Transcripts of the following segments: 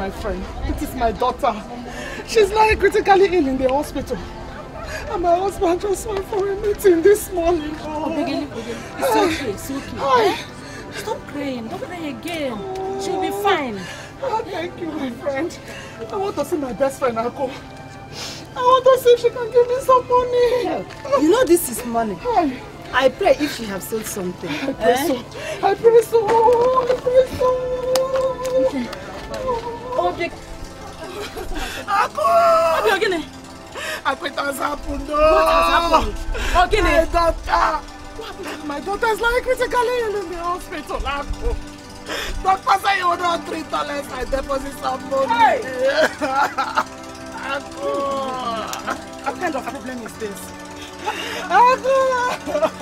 my friend, it is my daughter. She's lying critically ill in the hospital. And my husband just went for a meeting this morning. Oh, Begeli, Begeli, it's okay, it's okay. Hi. Eh? Stop crying, don't cry again. She'll be fine. Oh, thank you, my friend. I want to see my best friend, Ako. I want to see if she can give me some money. You know this is money. Hi. I pray if she have sold something. I pray eh? so. I pray so. I pray so. Oh, big. Ako! Abi, ogene. Ako, it has happened. No. What has happened? Ogene. My daughter. My daughter is like critically ill in the hospital. Ako. Doctor say you will not treat unless I deposit some money. Hey. Ako. What kind of problem is this? Aku!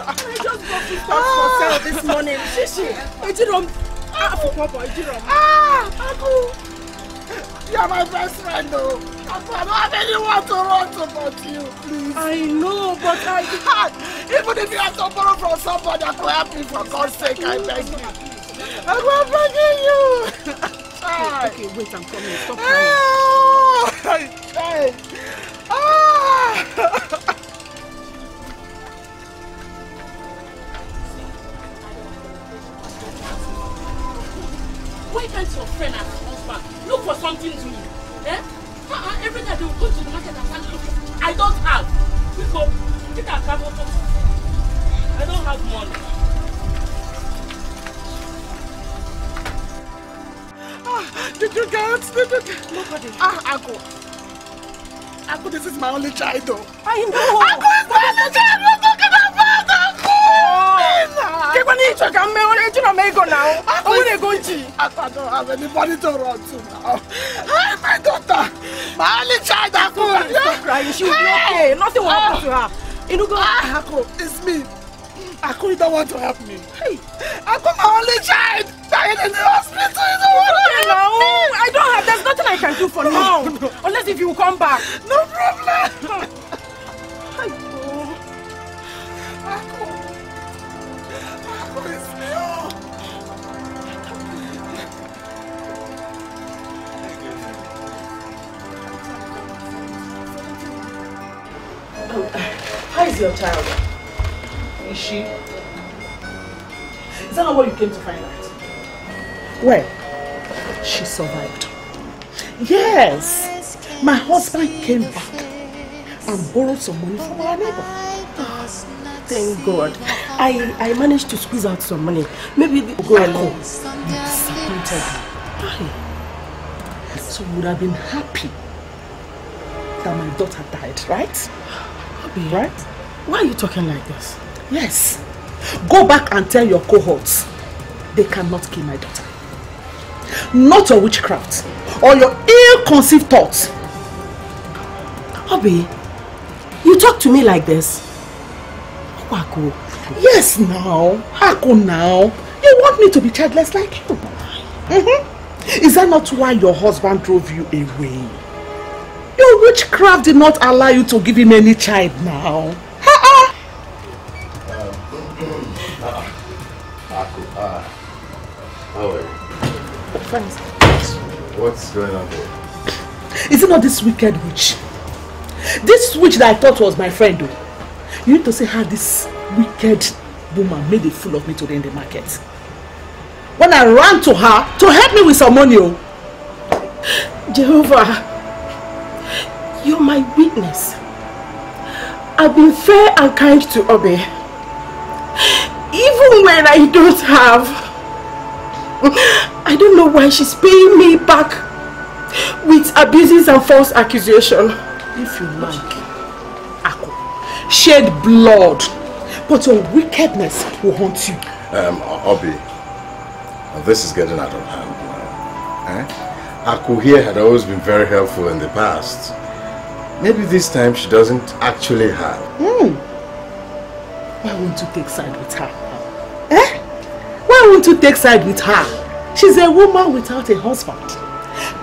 I just got to start for sale this morning. Shishi, Ejirom. Afu Papa, Ejirom. Ah, Aku! You're my best friend though. Aku, I don't have anyone to run to but you, please. I know, but I can't. Even if you have to borrow from somebody that will help me, for God's sake, I beg you. I'm begging you. Okay, okay, wait, I'm coming. Stop crying. Hey! Ah! Why can't your friend and husband look for something to do? Eh? Uh-uh, every day they will go to the market and looking. I don't have. Because a cab I don't have money. Ah, did you get? Did you get? Nobody. Ah, Ako. Ako, this is my only child though. I know. Ako is my only child. Kekwa ni icho ka mme wale icho na mego now. Ako wale gonji. I don't have anybody to run to now. Hi, my daughter. My only child, Ako. Stop crying. She will be okay. Nothing will happen to her. Inugo. Ah, Ako, it's me. Ako, you don't want to help me. Hey, Ako, my only child. Dying in the hospital. You don't want to help me. I don't have. There's nothing I can do for now. No. Unless if you come back. No problem. How is your child? Is she? Is that not what you came to find out? Well, she survived. Yes, my husband came back and borrowed some money from our neighbor. thank God. I, I managed to squeeze out some money. Maybe the girl disappointed Why? So you would have been happy that my daughter died, right? Abi, right? Why are you talking like this? Yes. Go back and tell your cohorts they cannot kill my daughter. Not your witchcraft or your ill-conceived thoughts. Obi, you talk to me like this? Wako. Yes, now. Ako now. You want me to be childless like you? Mm -hmm. Is that not why your husband drove you away? Your witchcraft did not allow you to give him any child now. Ha-ha! How are you? Friends. What's going on there? Is it not this wicked witch? This witch that I thought was my friend though. You need to see how ah, this wicked woman made a fool of me today in the market. When I ran to her to help me with some money. Oh. Jehovah, you're my witness. I've been fair and kind to Obe. Even when I don't have. I don't know why she's paying me back with abuses and false accusation. If you like, Ako, shed blood, but your wickedness will haunt you. Um, Obi, this is getting out of hand now. Eh? Aku here had always been very helpful in the past. Maybe this time she doesn't actually have. Hmm. Why won't you take side with her? Eh? Why won't you take side with her? She's a woman without a husband.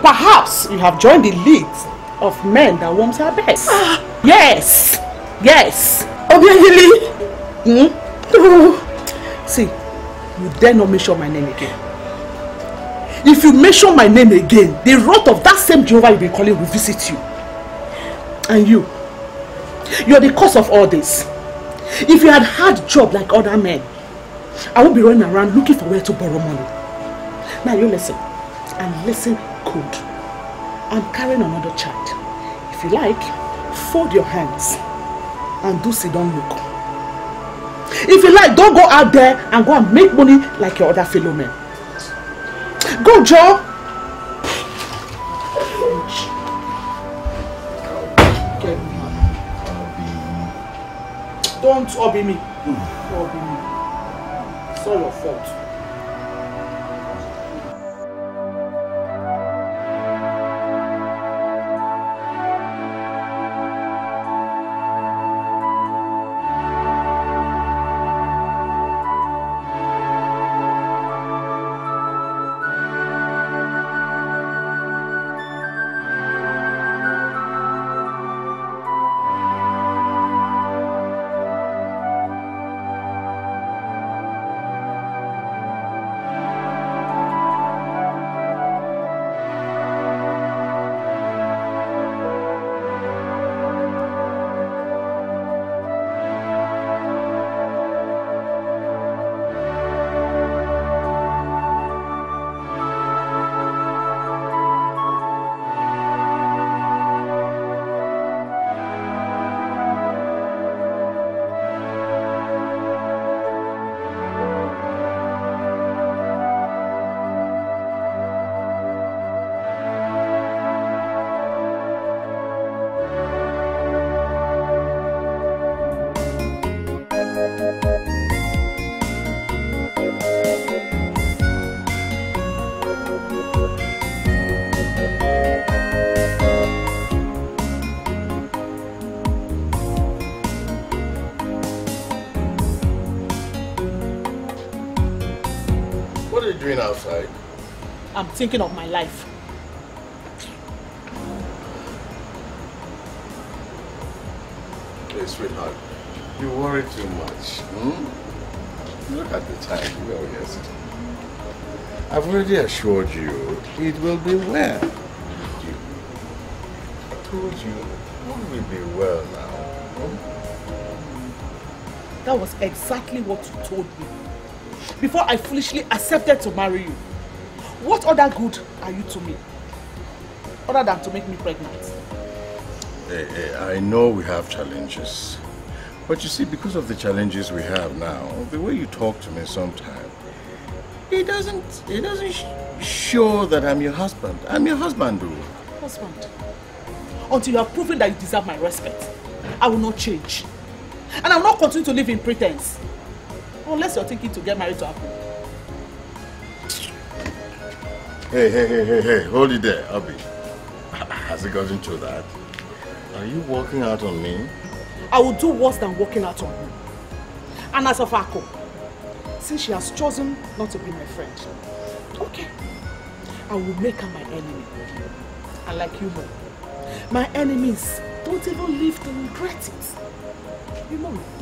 Perhaps you have joined the league of men that warms her best. Ah. Yes. Yes. Obiageli. Hmm? No. See, you dare not mention my name again. If you mention my name again, the wrath of that same Jehovah you've been calling will visit you. And you, you're the cause of all this. If you had had job like other men, I won't be running around looking for where to borrow money. Now you listen, and listen good. I'm carrying another child. If you like, fold your hands and do sit down look. If you like, don't go out there and go and make money like your other fellow men. Go, Joe. Don't obey me. Don't obey me. It's all your fault. Outside? I'm thinking of my life. Hey, sweetheart, you worry too much. Hmm? Look at the time. You know, yes. I've already assured you it will be well. You I told you all will be well now. Hmm? That was exactly what you told me. Before I foolishly accepted to marry you. What other good are you to me? Other than to make me pregnant. Hey, hey, I know we have challenges. But you see, because of the challenges we have now, the way you talk to me sometimes, it doesn't, it doesn't sh show that I'm your husband. I'm your husband, though. Husband. Until you have proven that you deserve my respect, I will not change. And I will not continue to live in pretense. Oh, Unless you're thinking to get married to Apple. Hey, hey, hey, hey, hey, hold it there, Abby. Has it gotten to that? Are you walking out on me? I will do worse than walking out on you. And as of Ako, since she has chosen not to be my friend, okay, I will make her my enemy. And like you know, my enemies don't even live to regret it. You know. You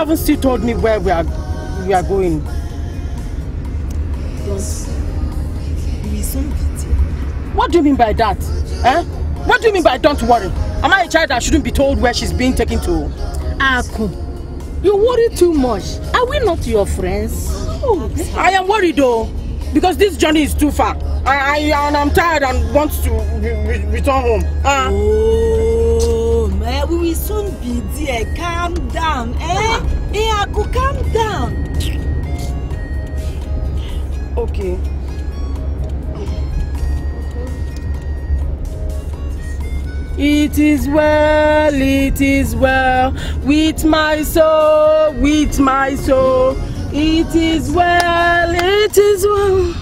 haven't still told me where we are we are going. What do you mean by that? Eh? What do you mean by don't worry? Am I a child that shouldn't be told where she's being taken to? Aku, you worry too much. Are we not your friends? I am worried though, because this journey is too far. I, I and I'm tired and want to re re return home. Uh, Oh, man, we will soon be there. Calm down, eh? Eh, Aku, calm down. okay. It is well, it is well with my soul, with my soul. It is well, it is well.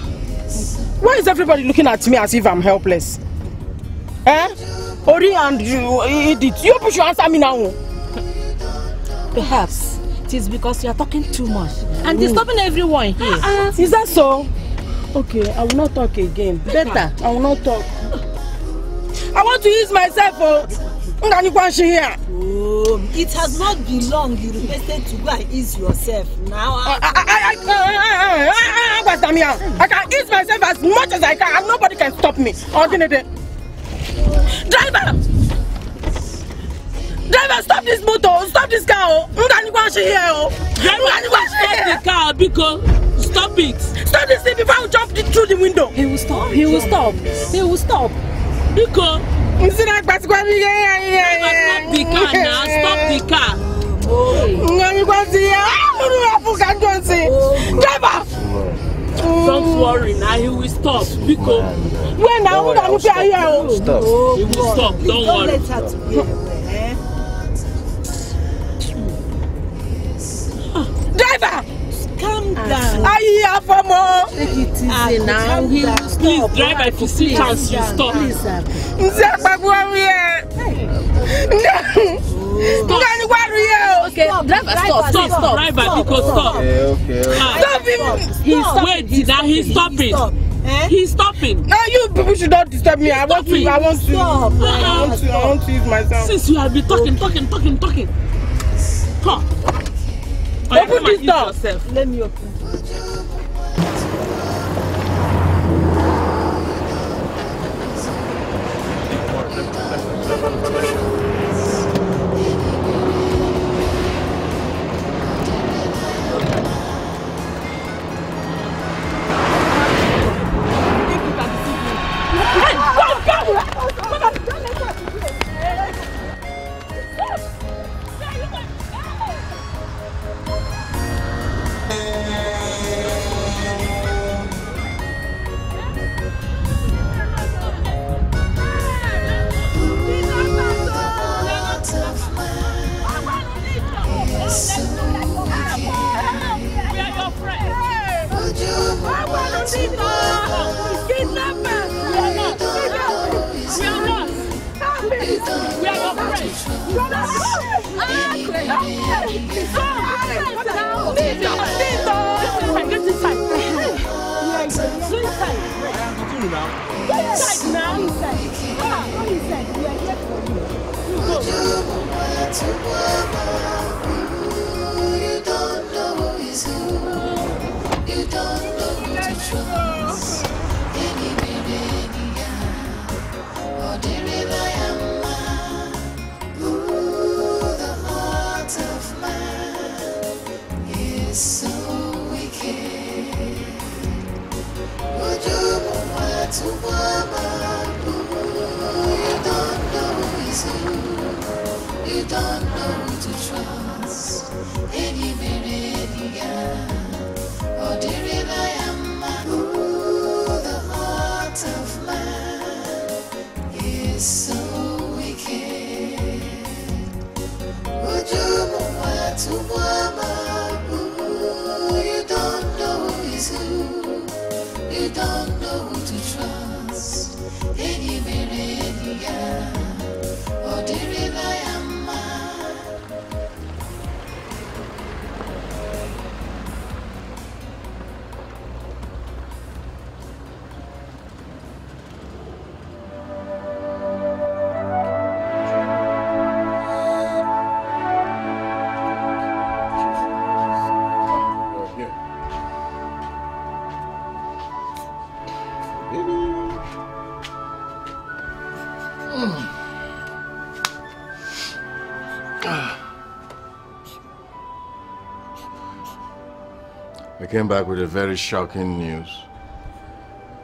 Why is everybody looking at me as if I'm helpless? Eh? Ori and you, Edith, you people should answer me now. Perhaps It is because you are talking too much and disturbing everyone here. Uh, is that so? Okay, I will not talk again. Better. I will not talk. I want to use myself for Nganukwanshi here. Oh, it has not been long you requested to go and ease yourself. Now I I I I I I can ease myself as much as I can and nobody can stop me. Ordinary. Driver! driver stop this motor stop this car o n ka ni ko ṣe yẹ o n ka ni ko ṣe yẹ. stop the car biko stop it. stop this thing before i jump the, through the window. he will stop he will stop he will stop. biko. n sinna gbasigba mi yẹ yẹ yẹ stop the car na stop the car. ngani ko ti yẹ amúnú afúnka jọ sí driver. Don't worry na he will stop biko. Wẹ́n na wúdà ní pé ayé stop. He will stop, don't worry. Driver! Calm down. Ayi afomo. Take it easy now. He will stop. Please, driver, if you see chance, you stop. Please, Nse agbagbo mi ye. Ngani kwa ru ye o. Okay, driver, stop. Stop, stop. driver, Biko, stop. Okay, okay, okay. Ah, Stop him. He's stopping. Wait, now he's stopping. Stop. Eh? He's stopping. Now you people should not disturb me. I want to. I want to. Stop. I want to. I want to use myself. Since you have been talking, talking, talking, talking. Huh. Open this door. Let me open. Came back with a very shocking news.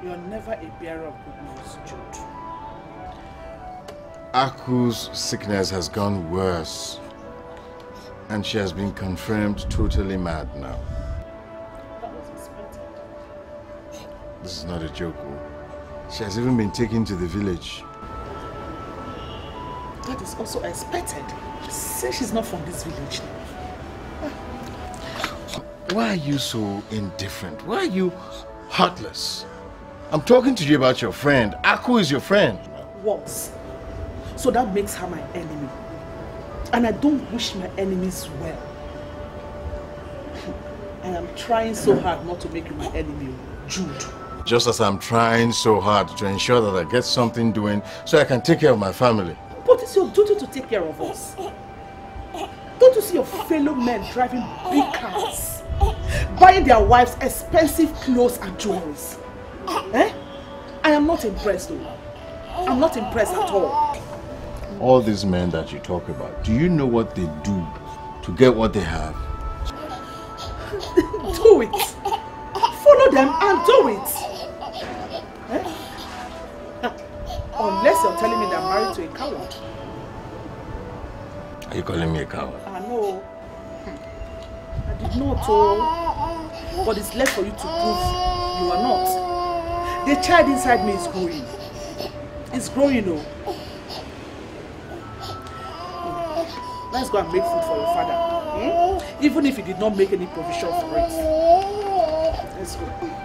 You're never a bearer of good news, Jude. Aku's sickness has gone worse. And she has been confirmed totally mad now. That was expected. This is not a joke. oh. She has even been taken to the village. That is also expected. Say she's not from this village now. Why are you so indifferent? Why are you heartless? I'm talking to you about your friend. Aku is your friend. Was. So that makes her my enemy. And I don't wish my enemies well. I am trying so hard not to make you my enemy, Jude. Just as I'm trying so hard to ensure that I get something doing so I can take care of my family. But it's your duty to take care of us. Don't you see your fellow men driving big cars buying their wives expensive clothes and jewels. Eh? I am not impressed though. I'm not impressed at all. All these men that you talk about, do you know what they do to get what they have? Do it. Follow them and do it. Eh? Unless you're telling me I'm married to a coward. Are you calling me a coward? I know. Did not, oh. But it's left for you to prove you are not. The child inside me is growing. It's growing, oh. Let's go and make food for your father. Hmm? Even if he did not make any provision for it. Let's go.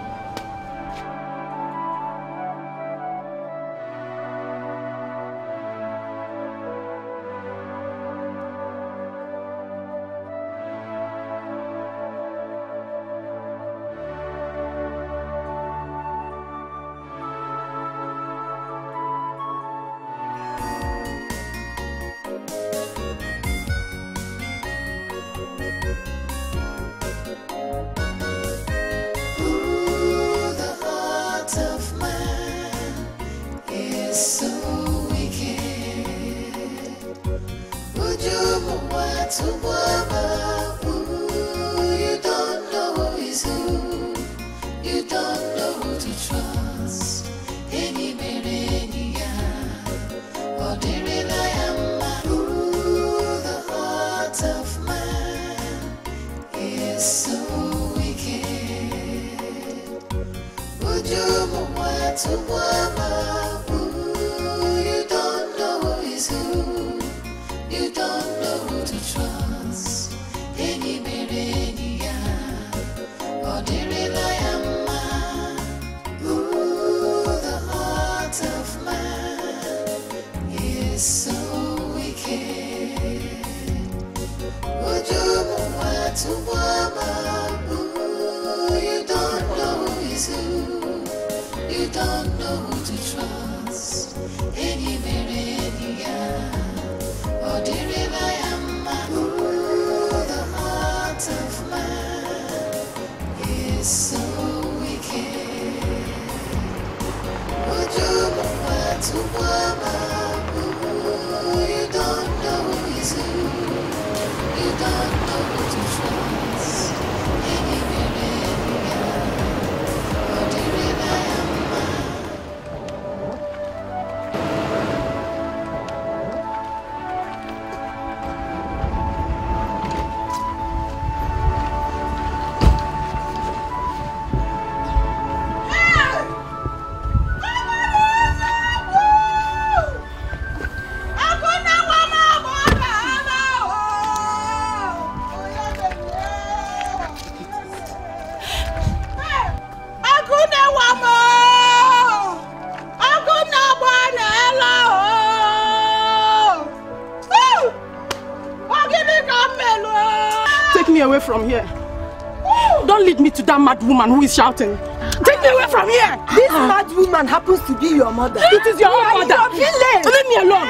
Woman who is shouting. Take me away from here. This mad woman happens to be your mother. It is your own mother. Leave me alone.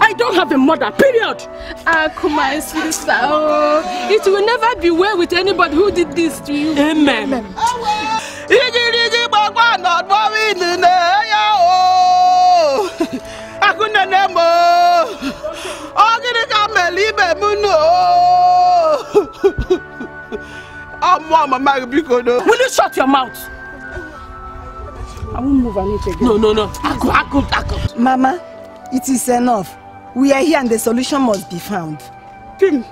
I don't have a mother, period. Akuma, sister, oh, it will never be well with anybody who did this to you. Amen. igirigi poor mama Bikodo. Will you shut your mouth? I won't move an inch again. No, no, no. I could, I. Mama, it is enough. We are here and the solution must be found. Kim,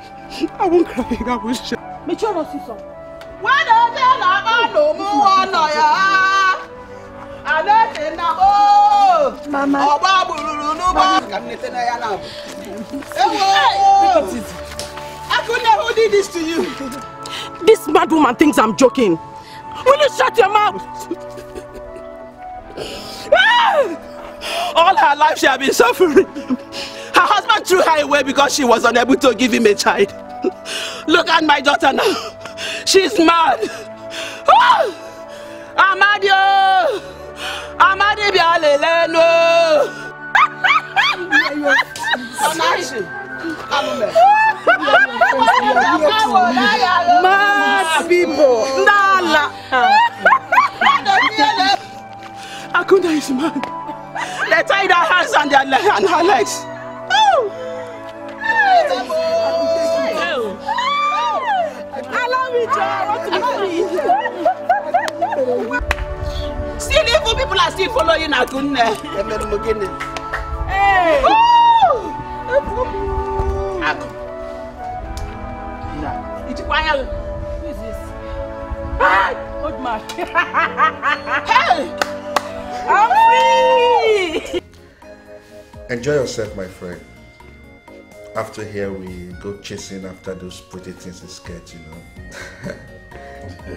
I won't cry. again. I will share. Mature sister. Wọ́n lọ sí ọ̀nà àbálò mú ọ̀nà yá. Àlẹ́ ti nà ó. Mama. Ọ̀gbá bùrùrù ní bá. Kàmínú tẹ́lẹ̀ yá who did this to you? This mad woman thinks I'm joking. Will you shut your mouth? All her life she has been suffering. Her husband threw her away because she was unable to give him a child. Look at my daughter now. She's mad. Amadio! Amadi bialele no. Onashi. Mad. people. Ndala. Akunda is man. They tied her hands and their le- and her legs. Oh. Allow me, free. Still evil people are still following Akunne. Emere m Akụ. Ijikwa anya gị. Who is this? Hey! Old man. Hey! I'm free. Enjoy yourself, my friend. After here, we go chasing after those pretty things in sketch, you know.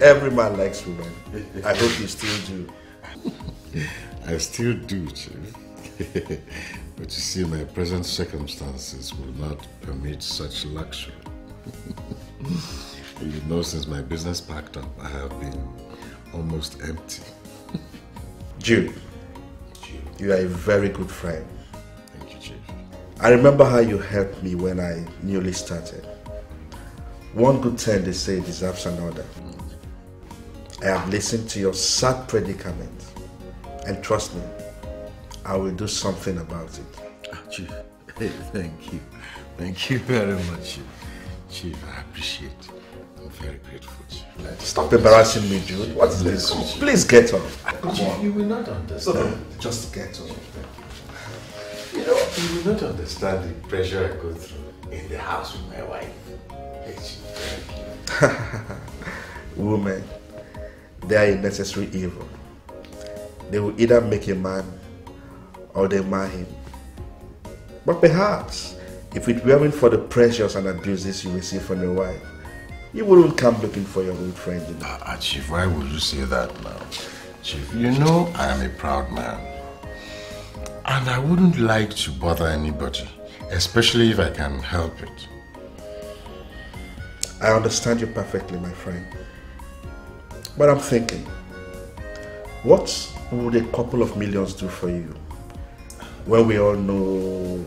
Every man likes women. I hope you still do. I still do, Chief. But you see, my present circumstances will not permit such luxury. you know, since my business packed up, I have been almost empty. Jude, you are a very good friend. Thank you, Chief. I remember how you helped me when I newly started. One good turn, they say, deserves another. I have listened to your sad predicament. And trust me, I will do something about it. Chief, hey, thank you. Thank you very much, Chief. Chief, I appreciate it. I'm very grateful, Chief. Stop embarrassing me, Jude. What is this? Please get up. Come Chief, on. you will not understand. Just get up. You know, you will not understand the pressure I go through in the house with my wife. Hey, Chief, thank you. Women, they are a necessary evil. They will either make a man or they mar him. But perhaps, if it weren't for the pressures and abuses you receive from your wife, you wouldn't come looking for your old friend. You know? Ah, Chief, why would you say that now? Chief, you know I am a proud man. And I wouldn't like to bother anybody, especially if I can help it. I understand you perfectly, my friend. But I'm thinking, what would a couple of millions do for you? When we all know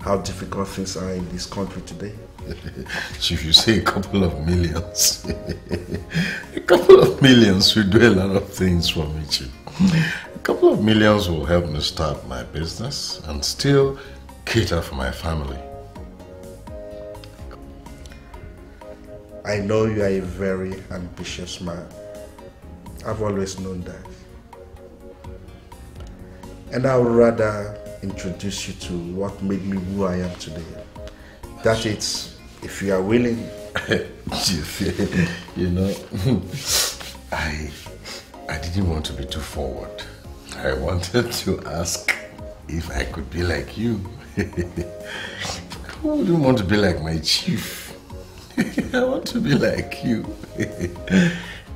how difficult things are in this country today. so if you say a couple of millions. a couple of millions will do a lot of things for me, Chief. A couple of millions will help me start my business and still cater for my family. I know you are a very ambitious man. I've always known that. And I would rather introduce you to what made me who I am today. That it's, if you are willing, you know, I, I didn't want to be too forward. I wanted to ask if I could be like you. Who wouldn't want to be like my chief? I want to be like you.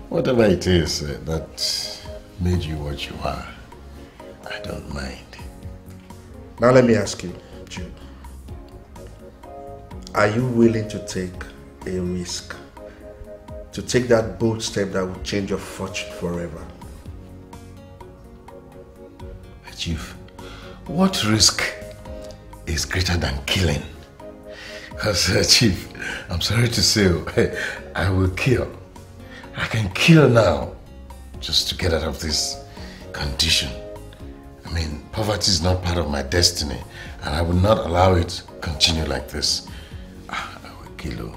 Whatever it is uh, that made you what you are, I don't mind. Now let me ask you, Jude. Are you willing to take a risk? To take that bold step that will change your fortune forever? Chief, what risk is greater than killing? Because, uh, Chief, I'm sorry to say, oh, I will kill. I can kill now just to get out of this condition. Mean, poverty is not part of my destiny, and I will not allow it to continue like this. Ah, I will kill you.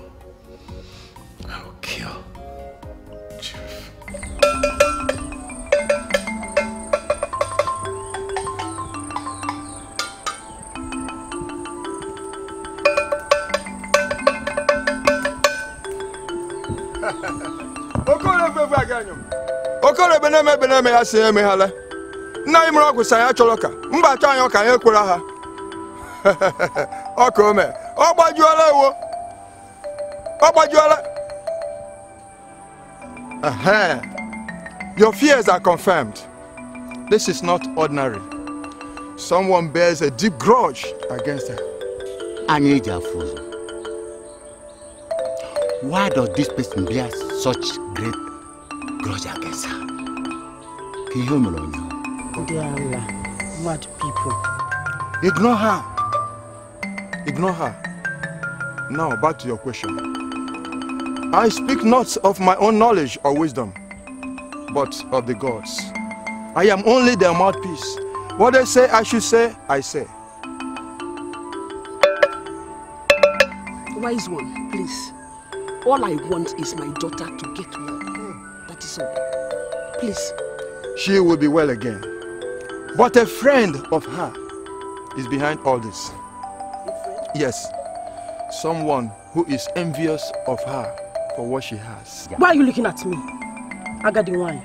I will kill. Chief. okorebe efe aga anyọ okorebe na-eme ebe na-eme ya si emeghala nna anyị mụrụ ọgwụ ya chọrọ ka mba achọ anyị ka anyị ekwere ha ọka ome ọ gbajuola ewo ọ gbajuola. Your fears are confirmed. This is not ordinary. Someone bears a deep grudge against her. anyị eji afụ ụzọ why does this person bear such great grudge against her ka ihe o mere ụnyaahụ Ala, mad people. Ignore her. Ignore her. Now, back to your question. I speak not of my own knowledge or wisdom, but of the gods. I am only their mouthpiece. What they say I should say, I say. Wise one, please. All I want is my daughter to get well. That is all. Please. She will be well again. But a friend of her is behind all this. Yes, someone who is envious of her for what she has. Why are you looking at me? Agadi wine.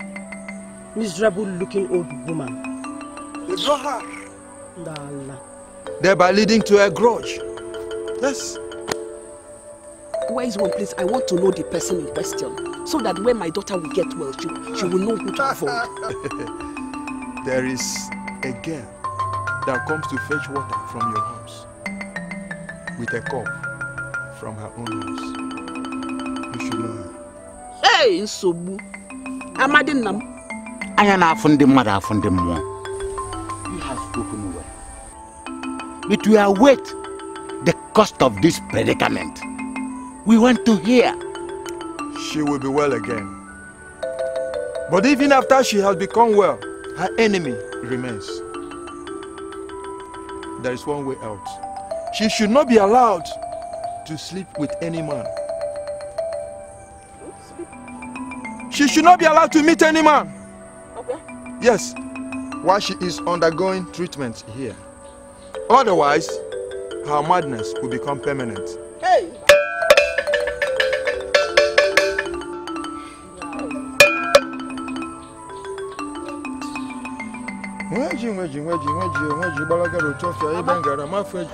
Miserable looking old woman. They draw her. Dala. Thereby leading to a grudge. Yes. Where is one, place? I want to know the person in question. So that when my daughter will get well, she, she will know who to avoid. there is a girl that comes to fetch water from your house with a cup from her own house. You should know her. Hey, nsogbu. Amadi nna m. anya na-afụ ndị mmadụ afụ ndị mmụọ you have spoken well but we await the cost of this predicament we want to hear She will be well again. But even after she has become well, her enemy remains. There is one way out. She should not be allowed to sleep with any man. She should not be allowed to meet any man. Okay. Yes, while she is undergoing treatment here. Otherwise, her madness will become permanent. nweji nweji nweji nweji nweji gbalaga rochofia ibe ngara mafe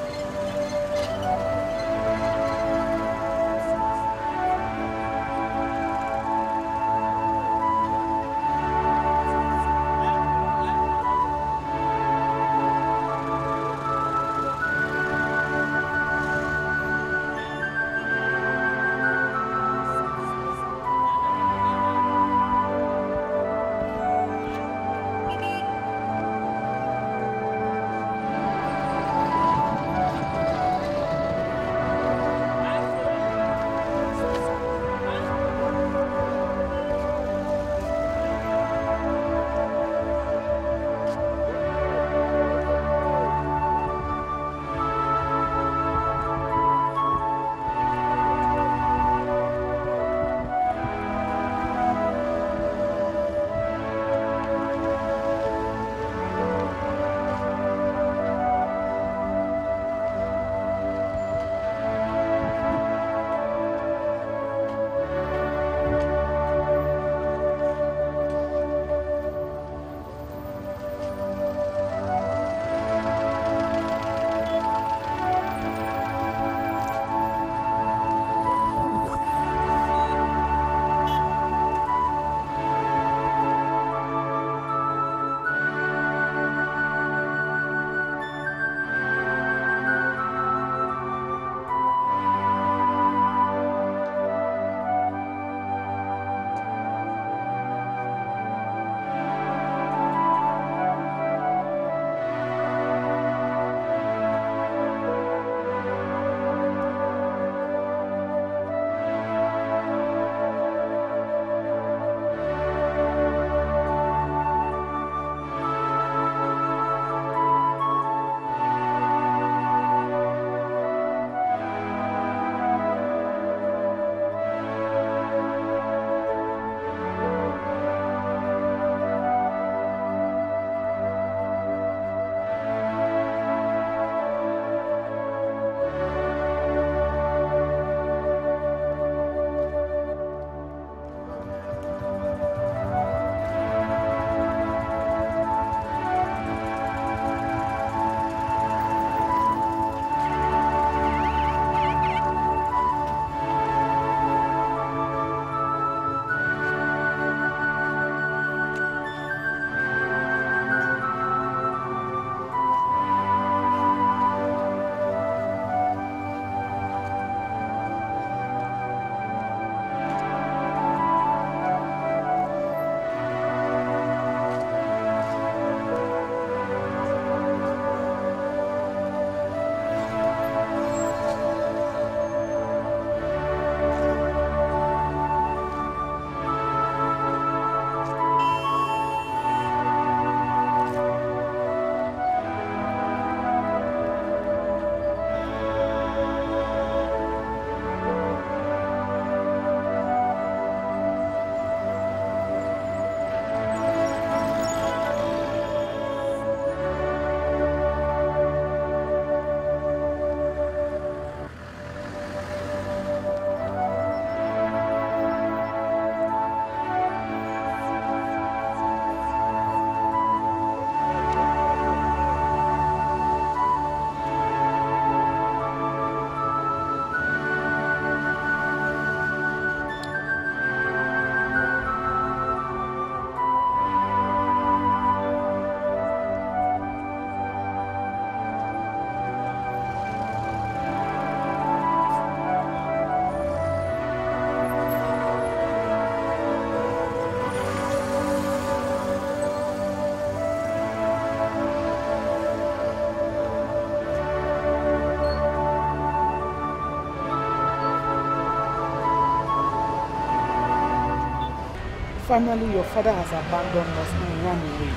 Finally, your father has abandoned us and run away.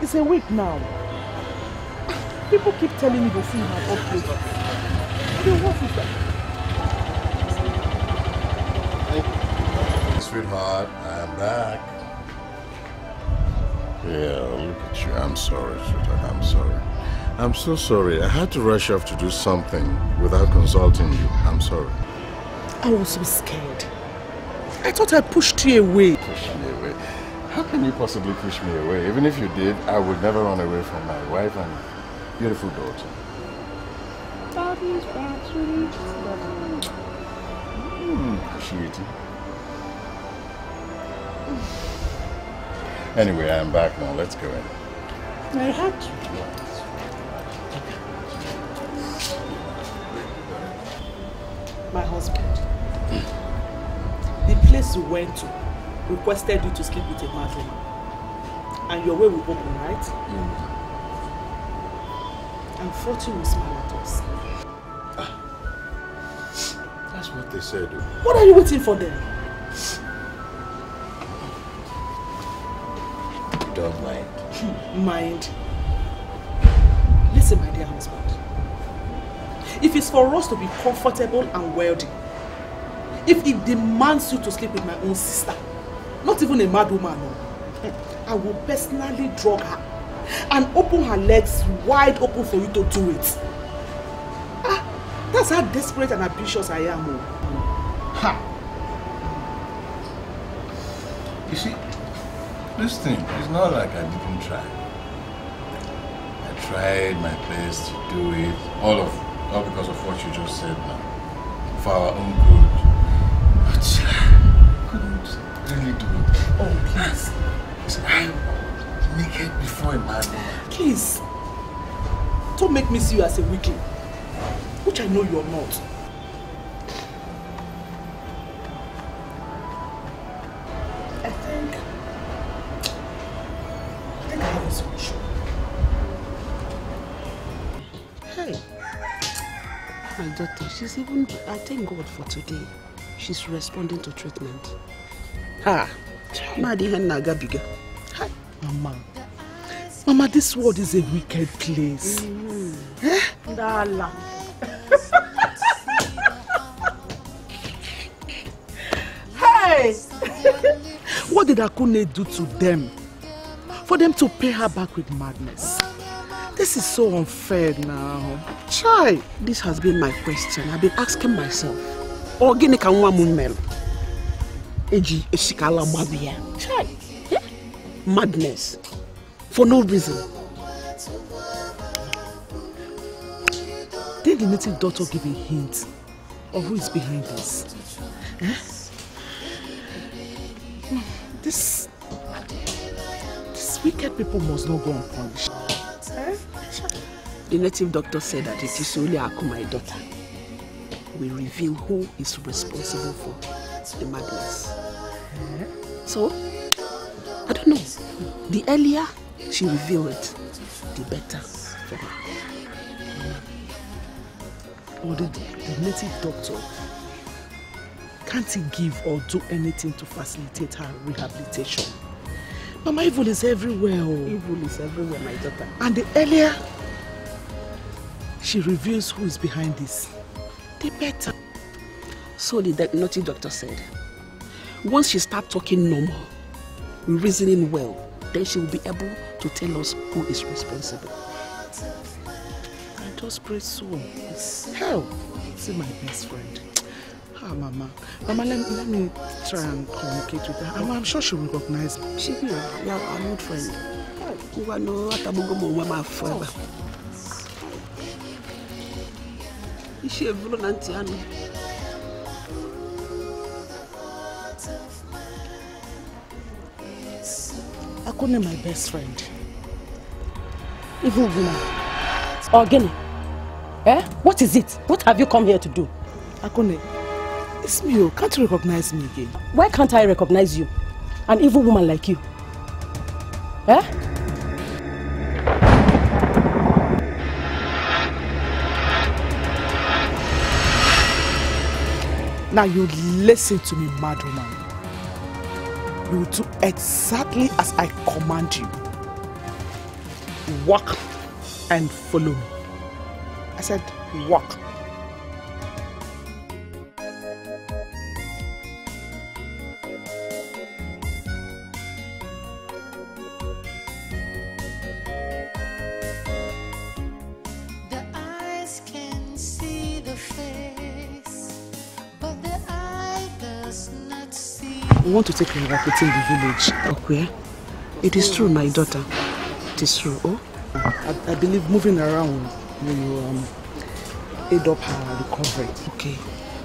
It's a week now. People keep telling me they see at all. Okay, what is that? Sweetheart, I'm back. Yeah, look at you. I'm sorry, sweetheart. I'm sorry. I'm so sorry. I had to rush off to do something without consulting you. I'm sorry. I was so scared. I thought I pushed you away. Push me away. How can you possibly push me away? Even if you did, I would never run away from my wife and beautiful daughter. Daddy's battery. Hmm, appreciating. Anyway, I'm back now. Let's go in. I had to. My husband. The place you went to requested you to sleep with a mad woman. And your way will open, right? And fortune will smile at us. That's what they said. What are you waiting for then? You don't mind. Mind. Listen, my dear husband. If it's for us to be comfortable and wealthy, if it demands you to sleep with my own sister, not even a mad woman, no, I will personally drug her and open her legs wide open for you to do it. Ah, that's how desperate and ambitious I am. Oh. Ha! You see, this thing is not like I didn't try. I tried my best to do it, all of, all because of what you just said now, for our own good. But I couldn't really do it. Oh, please. Because I'm naked before a mad woman. Please. Don't make me see you as a weakling, which I know you're not. I think, I think I have a solution. Hey, my daughter, she's even, I thank God for today. She's responding to treatment. Ha! Madi henna gabiga. Mama, Mama, this world is a wicked place. Eh? Dala. Hey! what did Akune do to them? For them to pay her back with madness. This is so unfair now. Chai, this has been my question. I've been asking myself. Ọ gịnị ka nwa m mere? Eji esikala ya. Eh? madness for no reason. Did the native doctor give a hint of who is behind this? Eh? This, these wicked people must not go unpunished. Eh? The native doctor said that it is only Aku, my daughter, will reveal who is responsible for the madness. Eh? So, I don't know. The earlier she reveal it, the better for her. Or the, the native doctor, can't he give or do anything to facilitate her rehabilitation? Mama, evil is everywhere. Oh. Evil is everywhere, my daughter. And the earlier she reveals who is behind this, the better. So the naughty doctor said, once she start talking normal, reasoning well, then she will be able to tell us who is responsible. I just pray so. Hell, see my best friend. Ah, Mama. Mama, let, let me try and communicate with her. I'm, I'm sure she'll recognize me. She will. You are our old friend. Ngwa no atabugo mo nwa m afọ ebe a. Isi ebulu na ntị anụ. Akune, my best friend. Evil woman. It's Ogene. Eh? What is it? What have you come here to do? Akune, it's me. oh. Can't you recognize me again? Why can't I recognize you? An evil woman like you. Eh? Now you listen to me, mad woman. You will do exactly as I command you. Walk and follow me. I said, walk. Want to take of Akuti in the village. Okay? It is true, my daughter. It is true. Oh? I, I believe moving around will um, aid up her recovery. Okay.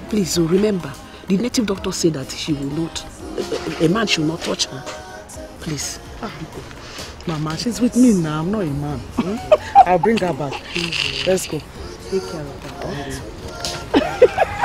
Please oh, remember, the native doctor said that she will not, a, man should not touch her. Please. Mama, she's with me now. I'm not a man. Hmm? I'll bring her back. Let's go. Take care of her.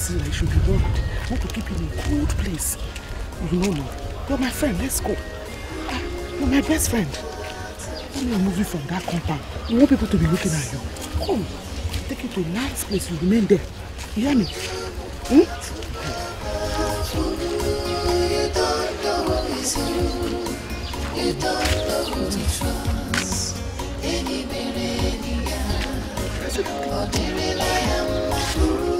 Says I should be worried, I want to keep in a good place. Know me. You're my friend. Let's go. Ah, You're my best friend. When you're moving from that compound, you want people to be looking at you. Come. Take you to a nice place. You remain there. You hear me? Hmm? You don't trust. Any merenia, or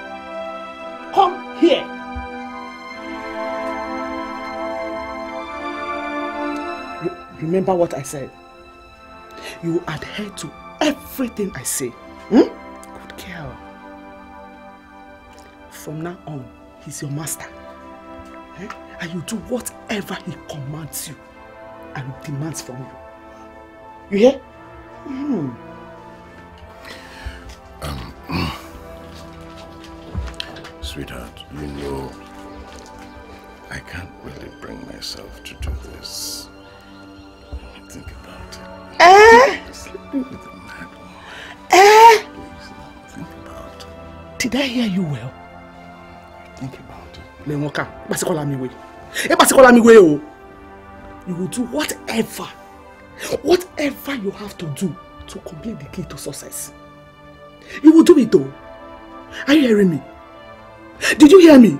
Remember what I said. You adhere to everything I say. Hmm? Good girl. From now on, he's your master. Eh? And you do whatever he commands you and demands from you. You hear? Hmm. Um, Sweetheart, you know, I can't really bring myself to do this. Eh? Sleeping with. Eh? Think about it. Did I hear you well? Think about it. Lenwoka, Basikola mi way. Eh, Basikola mi way, oh. You will do whatever, whatever you have to do to complete the key to success. You will do it, though. Are you hearing me? Did you hear me?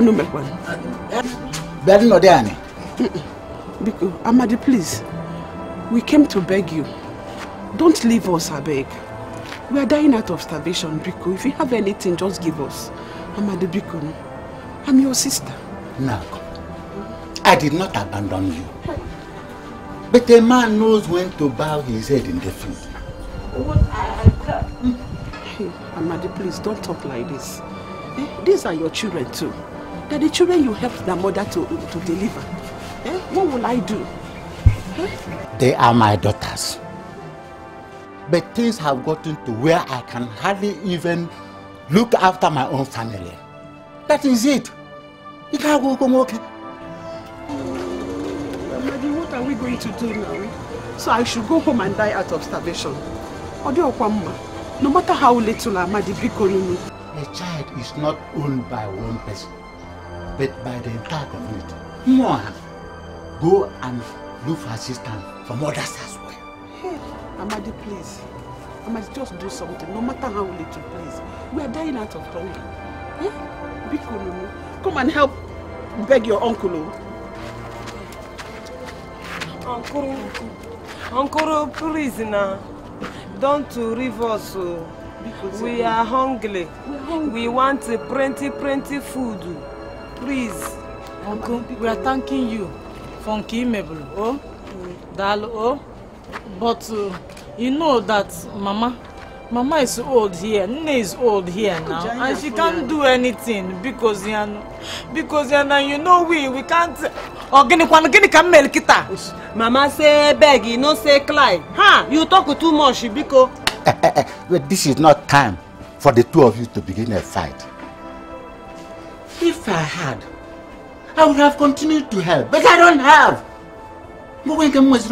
Unu mekwara Bịa nọdụ anyị. Biko, Amadi, please. We came to beg you. Don't leave us, abeg. We are dying out of starvation, Biko. If you have anything, just give us. Amadi, Biko. no. I'm your sister. Nap. I did not abandon you. But a man knows when to bow his head in defeat. What I, I. Hey, Amadi, please don't talk like this. Eh? These are your children too. They're the children you helped their mother to, to deliver. Eh? What will I do? They are my daughters. But things have gotten to where I can hardly even look after my own family. That is it. You can't go come okay. Amadi, what are we going to do now? So I should go home and die out of starvation. No matter how little Amadi Bikolunu. A child is not owned by one person, but by the entire community. Mohan, go and look for assistance from others as well. Hey, Amadi, please. Amadi, just do something, no matter how little, please. We are dying out of hunger. Eh? Bikolunu, come and help beg your uncle. oh. Uncle, Uncle, please now. Don't to leave us. oh. We are hungry. We want plenty, plenty food. Please. Uncle, we are thanking you for nke oh? Daalụ, oh? But uh, you know that Mama, Mama is old here, Nne is old here now, and she can't do anything because you know, because you know, you know we, we can't. Oh, gịnị kwanụ gịnị ka m mere kịta? Mama say beg, you no say cry. Ha, you talk too much, biko. But this is not time for the two of you to begin a fight. If I had, I would have continued to help, but I don't have. But when come with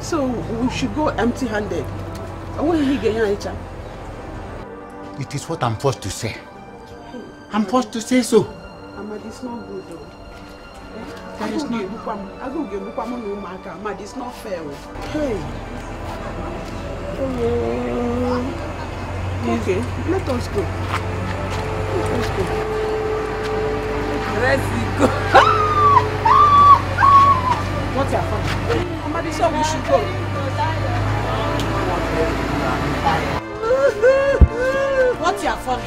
so we should go empty-handed. I want to get here, It is what I'm forced to say. I'm forced to say so. Amadi, it's not good though. That is not- I go get Bukwa Mono Umaka. Amadi, it's not fair. oh. Hey. Oh. Okay, let us go. Go. Let's go. What's your phone? Amadi, so we should go. What's your phone?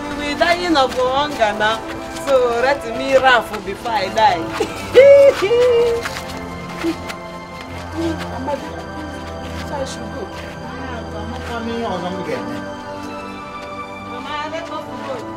We will dying of hunger now. So let me laugh before I die. Amadi, so I should go. Mama, let Cadê todo mundo?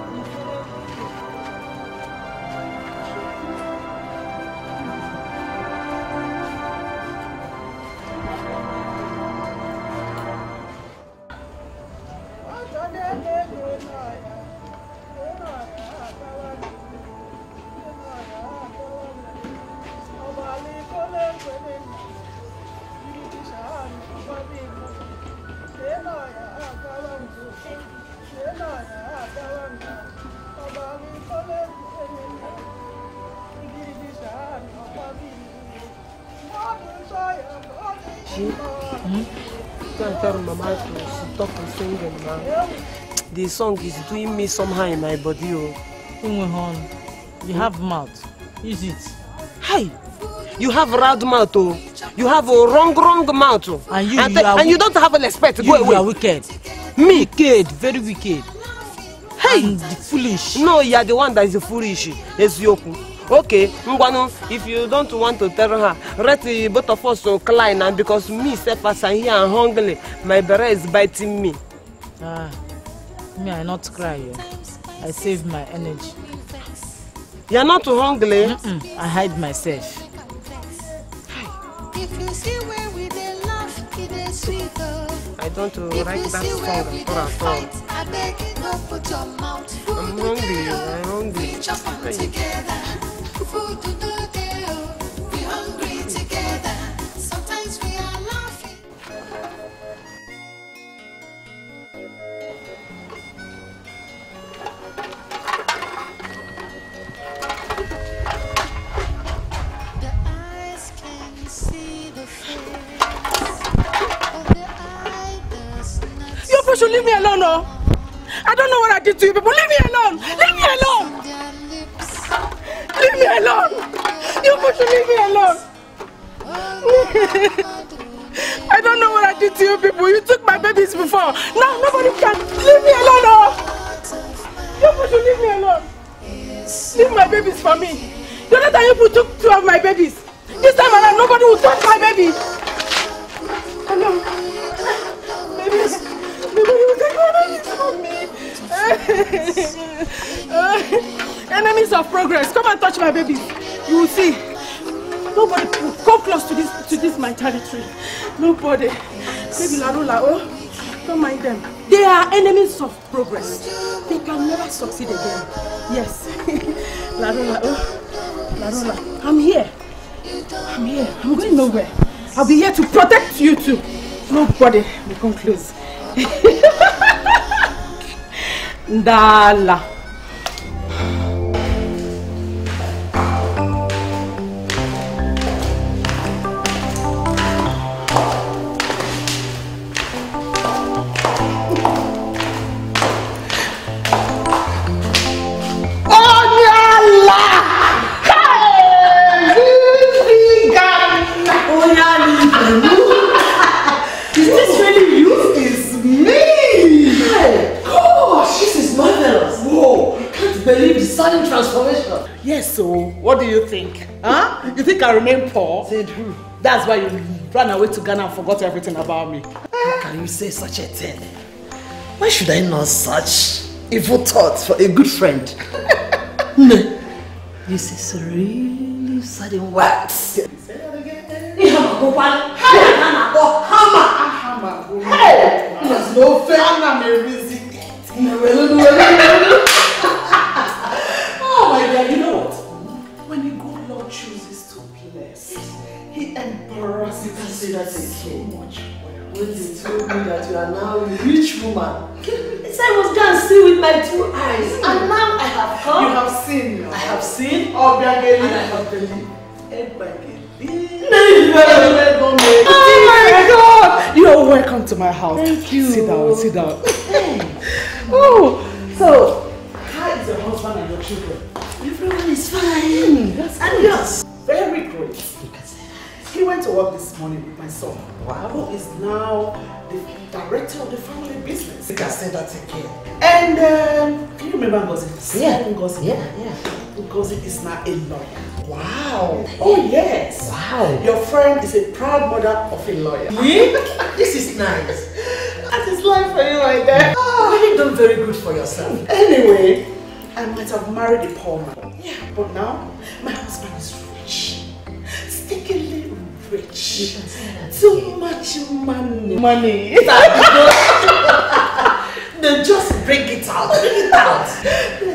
Song is doing me somehow in my body. Oh. Hon, you have mouth. Use it. Hey, you have loud mouth. Oh. You have a wrong, wrong mouth. Oh. And you, and, you are and you don't have respect. You, Go you away. are wicked. Me? Wicked, very wicked. Hey! And foolish. No, you are the one that is foolish. Ezioku. Okay, Ngwanu, if you don't want to tell her, let both of us to cry now because me, self, as I'm here and hungry, my beret is biting me. Ah, me, I not cry. I save my energy. You are not hungry? Mm-mm, I hide myself. If you see where we dey laugh, it is sweet oh. I don't uh, If like you that see where song we at all dey at all. I beg you, put your mouth. I'm hungry, I'm hungry. Should leave me alone, oh. I don't know what I did to you people. Leave me alone. Leave me alone. Leave me alone. You people should leave me alone. I don't know what I did to you people. You took my babies before. Now nobody can. Leave me alone, oh. You people should leave me alone. Leave my babies for me. The other time you people took two of my babies. This time around, nobody will touch my baby. Uh, Enemies of progress, come and touch my baby. You will see. Nobody will come close to this to this my territory. Nobody. Baby Larula, oh, don't mind them. They are enemies of progress. They can never succeed again. Yes. Larula, oh, Larula, I'm here. I'm here. I'm going nowhere. I'll be here to protect you too. Nobody will come close. Dalla. What do you think? Huh? You think I remain poor? That's why you ran away to Ghana and forgot everything about me. How can you say such a thing? Why should I know such evil thoughts for a good friend? No, this is really sudden wax. Ah, hey! There's no fair say that so much. When you told me that you are now a rich woman, I said I was going to see with my two eyes, and now I have come. You have seen. I have seen. Obiageli. And I have believed. Oh my God! You're welcome to my house. Thank you. Sit down, sit down. oh, so how is your husband and your children? Everyone is fine. That's and yours? Very great. He went to work this morning with my son. Wow. Who is now the director of the family business. You can say that again. And um, can you remember Ngozi? Yeah. Ngozi. Yeah, yeah. Ngozi is now a lawyer. Wow. Oh yes. Wow. Your friend is a proud mother of a lawyer. Me? this is nice. That is life for you like that. Oh, you done very good for yourself. Anyway, I might have married a poor man. Yeah. But now, my husband is rich. Stickily rich. Too much money. Money. then just bring it out. Bring it out.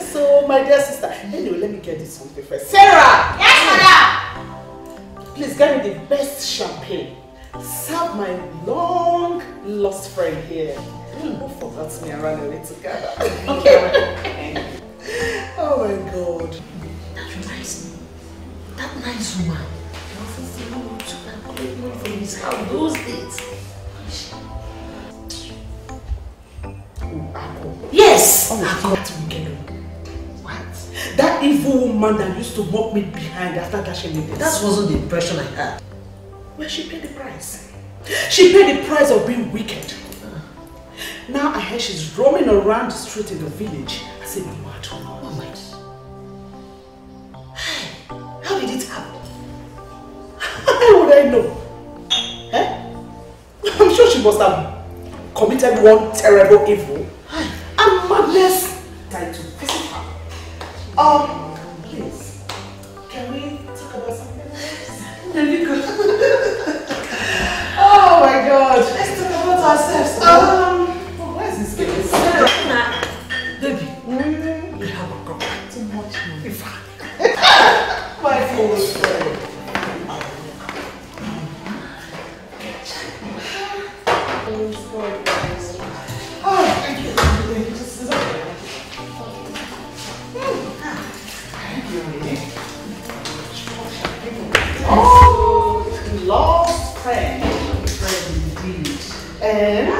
So, my dear sister. Anyway, let me get this something first. Sarah! Yes, madam! Please get me the best champagne. Serve my long lost friend here. Hmm. Who forgot me and ran away together. Okay. oh my god. That reminds me. That nice woman. Was this the one who took that from his house those days? Yes! Oh, ah, What? That evil woman that used to mock me behind after dashing me. That wasn't the impression I had. Well, she paid the price. She paid the price of being wicked. Now I hear she's roaming around the street in the village as a mad woman. Oh my How did it happen? How would I know? Eh? I'm sure she must have committed one terrible evil. And madness tried to visit her. Um, please, can we talk about something else? Very good. Oh my god. Let's talk about ourselves. Um, oh, where's this girl? Sarah, baby, you have a problem. Too much money. My foolish friend. And,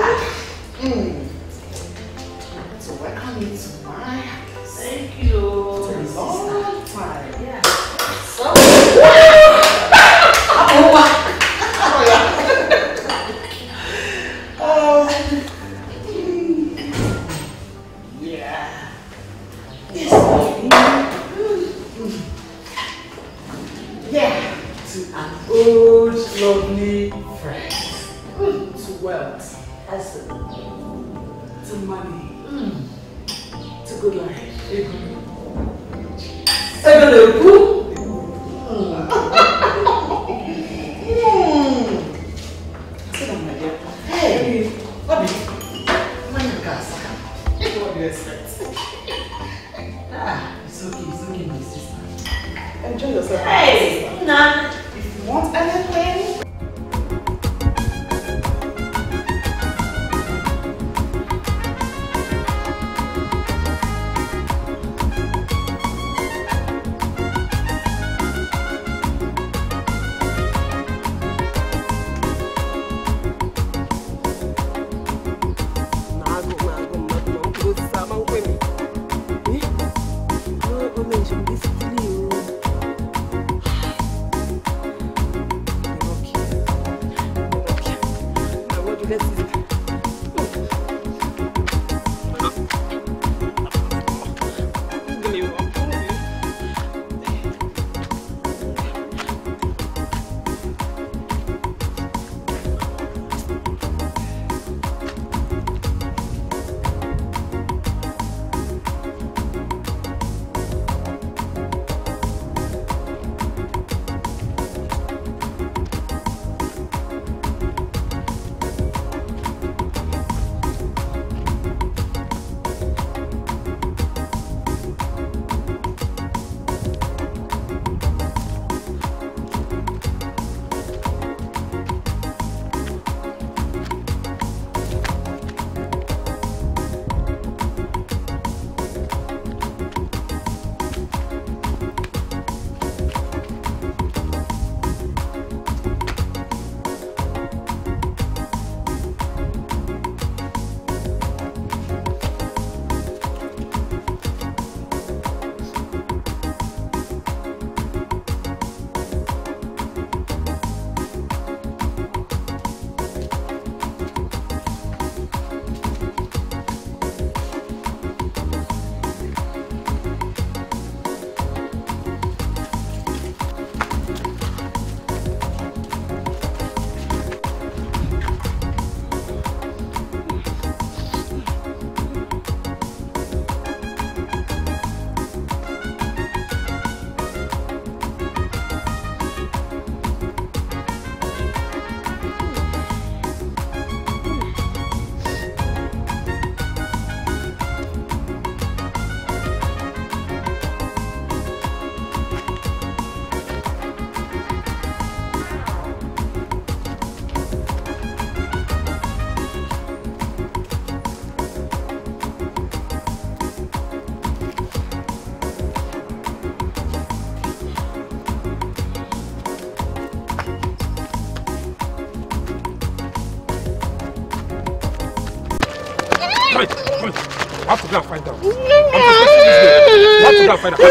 find out. I'm suspecting this girl. I have to go and find out. Wait. I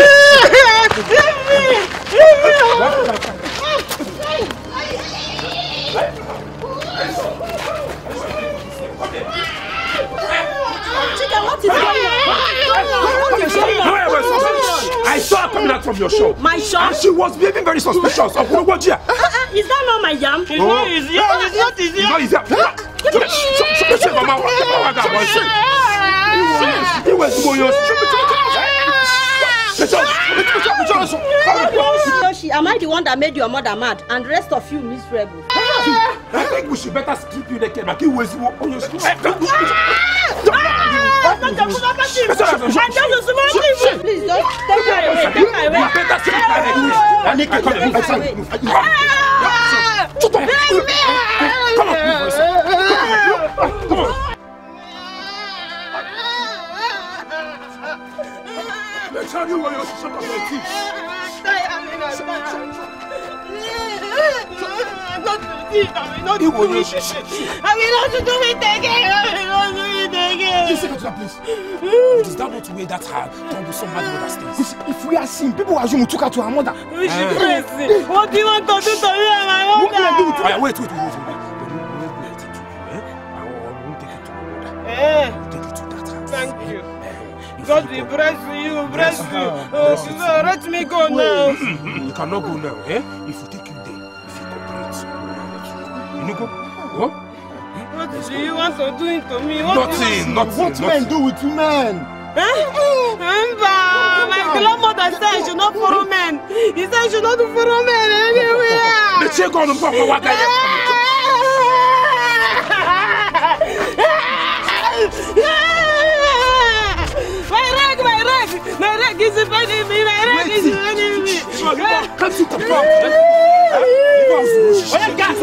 have to go and find out. Chika, what is going on? What is going on? Wait, wait, wait. I saw her coming out from your shop. My shop? And she was behaving very suspicious. Of Urugwajia. Uh-uh, is that not my yam? It's not his yam, it's not his yam. It's not his yam. So, Mama, what the fuck that boy say? He was going on. Yoshi, am I the one that made your mother mad and the rest of you miserable? I think we should better strip you naked. Like he was on your school. Please don't take her away. Take her away. You better strip her naked. I call you. I call I tell you where your sister got my keys? Ìwọ ni ṣíṣe tí. Àmì náà tuntun mi tẹ̀gẹ́, àmì náà tuntun mi tẹ̀gẹ́. Listen to that place. It is that not way that her tongue is so mad with. If we are seen, people assume we took her to her mother. We should crazy. What do you want to do to me and my mother? What do I do? Wait, wait, wait. wait. I won't take her to my mother. Eh. God you will bless you, bless Bless you. Oh, bless you. so let me go now. You cannot go now, eh? If we take you there, if you cooperate, you go. You know go? What? What do you want to do it to me? What do you Nothing, want- nothing, What men do with women? Mba, my grandmother said she should not follow men. He said she should not follow men anywhere. The chick on the of what my rag is offending me, my rag is offending me. Come the pump. Oya gas.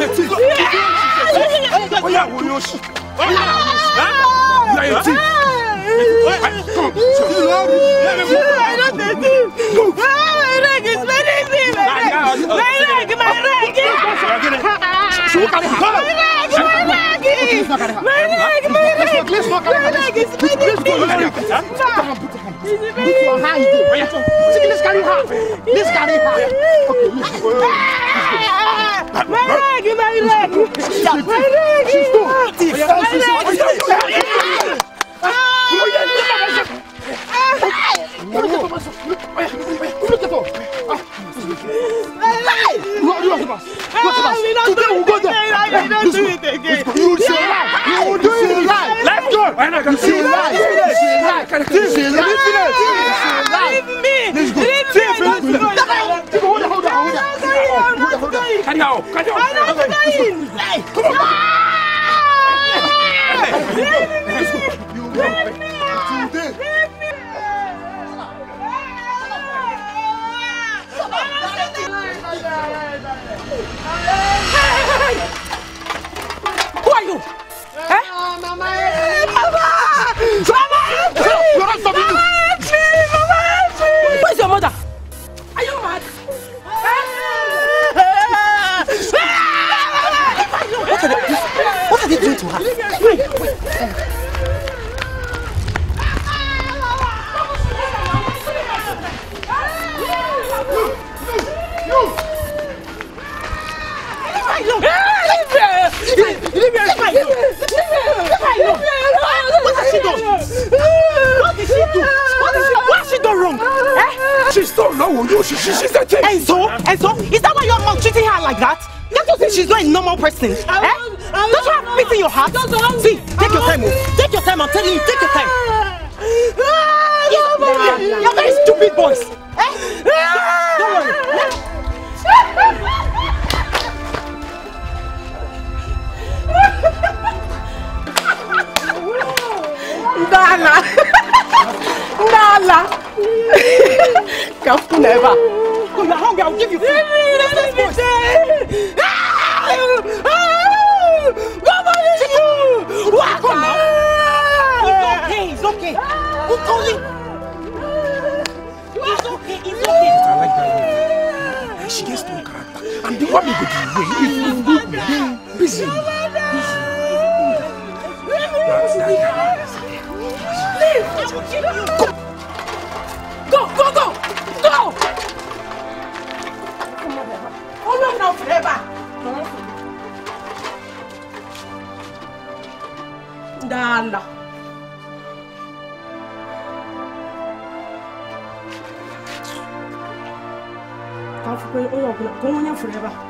My rag is offending me, my rag, my rag, my rag. Schuhe Look at that! Me. See. Today we'll go there. We don't do it again. You say lie. You will do it. Let's go. You say lie. You say lie. You say lie. Leave me. Let's go. Leave me. I'm not going. Hold on, hold on, hold on. I'm not going. Carry her. Carry her. I'm not going. Come on. Leave me. You know. Who are you? Eh? Mama. Mama! You're not stopping me. Where's your mother? Are you mad? What are they, what are they doing to her? Wait, wait. She's so low. You, she, she, she's a thief. And so? And so? Is that why you're maltreating her like that? You think she's not a normal person? Eh? Don't you have peace in your heart? See, take your time. oh. Take your time, I'm telling you, take your time. You're, you're very stupid boys. Eh? Don't worry. Ndala. Ndala. Kafu never. When you're hungry, I'll give you food. Let me boys. What? Come now. It's okay, it's okay. Who told you? It's okay, it's okay. I like that way. She gets no character. And the one we go the way if you busy. Go, go, go! Go! Hold on now forever. Go on forever.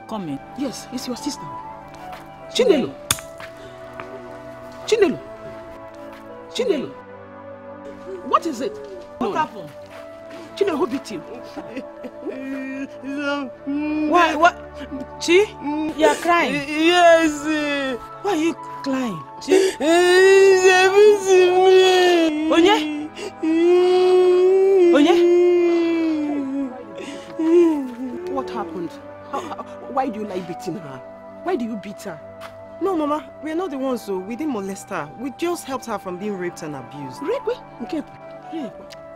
coming? Yes, it's your sister. Chinelo. Chinelo. Chinelo. What is it? What happened? Chinelo, who beat you? Why? What? Chi? You're crying. Yes. Why are you crying? Onye? Onye? What happened? How, how, why do you like beating her? Why do you beat her? No, Mama, we're not the ones, so we didn't molest her. We just helped her from being raped and abused. Rape? Okay. Rape?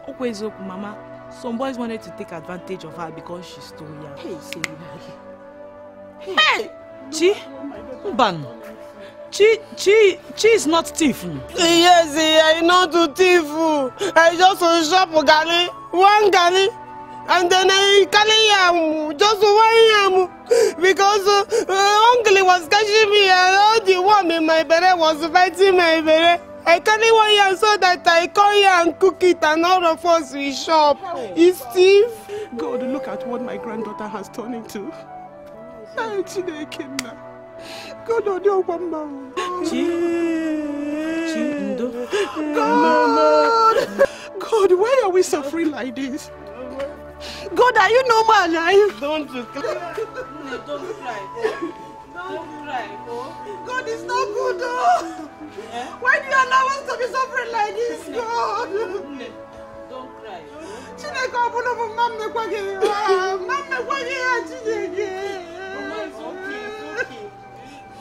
Always up, Mama. Some boys wanted to take advantage of her because she's too young. Hey, say Hey! Chi, Mban. Chi, Chi, Chi is not thief. Yes, I know to thief. I just shop garri, one garri, and then I carry yam, just one yam, because uh, uncle was catching me and all the worm in my bere was biting my bere. I carry one yam so that I come here and cook it and all of us will shop. It's thief. God, look at what my granddaughter has turned into. Hey, Chineke nna. God, ọ dị ọgwa mma o. God! God, why are we suffering like this? God, are you normal alive? Don't you cry. Don't cry. Don't cry, oh. God is not good, oh. Why do you allow us to be suffering like this, God? Don't cry. Chineke ọ bụrụ bụ mma mmekwa gị mma mmekwa gị ya, Chineke.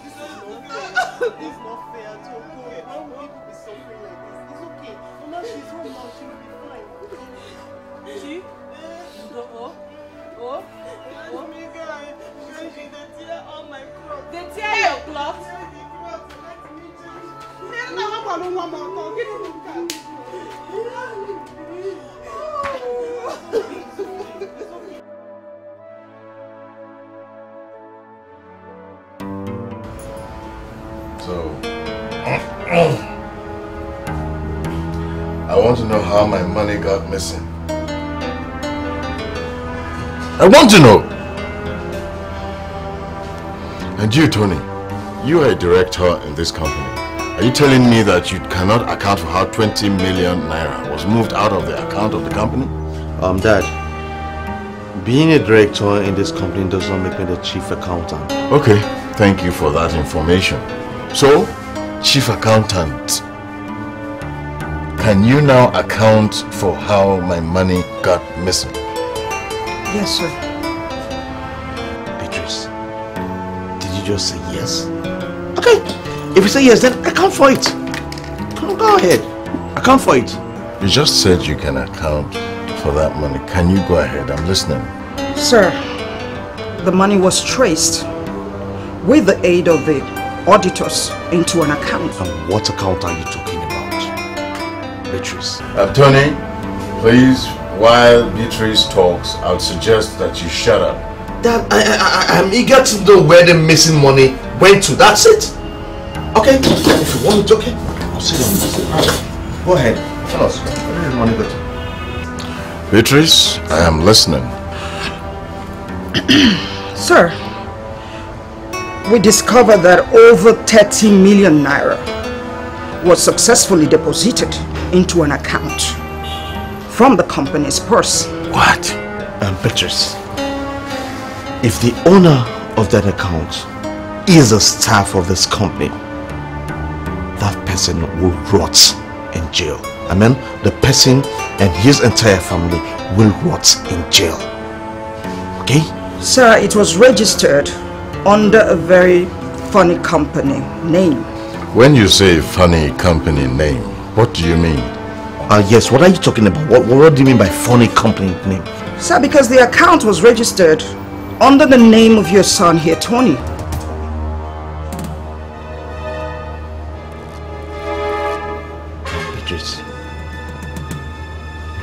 It's not fair to Okoye. Why would people be suffering like this? It's okay. Mama, she's home now. She will be fine. Chi? Oh? Oh? Me dey tear all my clothes. They tear your cloth? Nne nna ha gbara nwa m ọtọ, gịnị bụ nke? So, I want to know how my money got missing. I want to know. And you, Tony, you are a director in this company. Are you telling me that you cannot account for how 20 million naira was moved out of the account of the company? Um, Dad, being a director in this company does not make me the chief accountant. Okay, thank you for that information. So, chief accountant, can you now account for how my money got missing? Yes, sir. Beatrice, did you just say yes? Okay, if you say yes, then account for it. Come, go ahead. Account for it. You just said you can account for that money. Can you go ahead? I'm listening. Sir, the money was traced with the aid of the auditors into an account. And what account are you talking about? Beatrice. Tony, please, while Beatrice talks, I would suggest that you shut up. Dad, I, I, I, I'm eager to know where the missing money went to. That's it. Okay, if you want it, okay. I'll sit down. Alright, Go ahead. Tell us. Where did the money go to? Beatrice, I am listening. Sir, we discovered that over 30 million naira was successfully deposited into an account from the company's purse. What? Um, Beatrice, if the owner of that account is a staff of this company, that person will rot in jail. I mean, the person and his entire family will rot in jail. Okay? Sir, it was registered under a very funny company name. When you say funny company name, what do you mean? Uh, yes, what are you talking about? What, what do you mean by funny company name? Sir, because the account was registered under the name of your son here, Tony. Beatrice,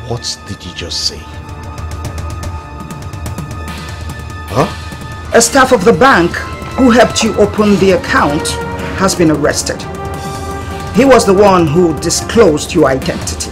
what did you just say? Huh? A staff of the bank who helped you open the account has been arrested. He was the one who disclosed your identity.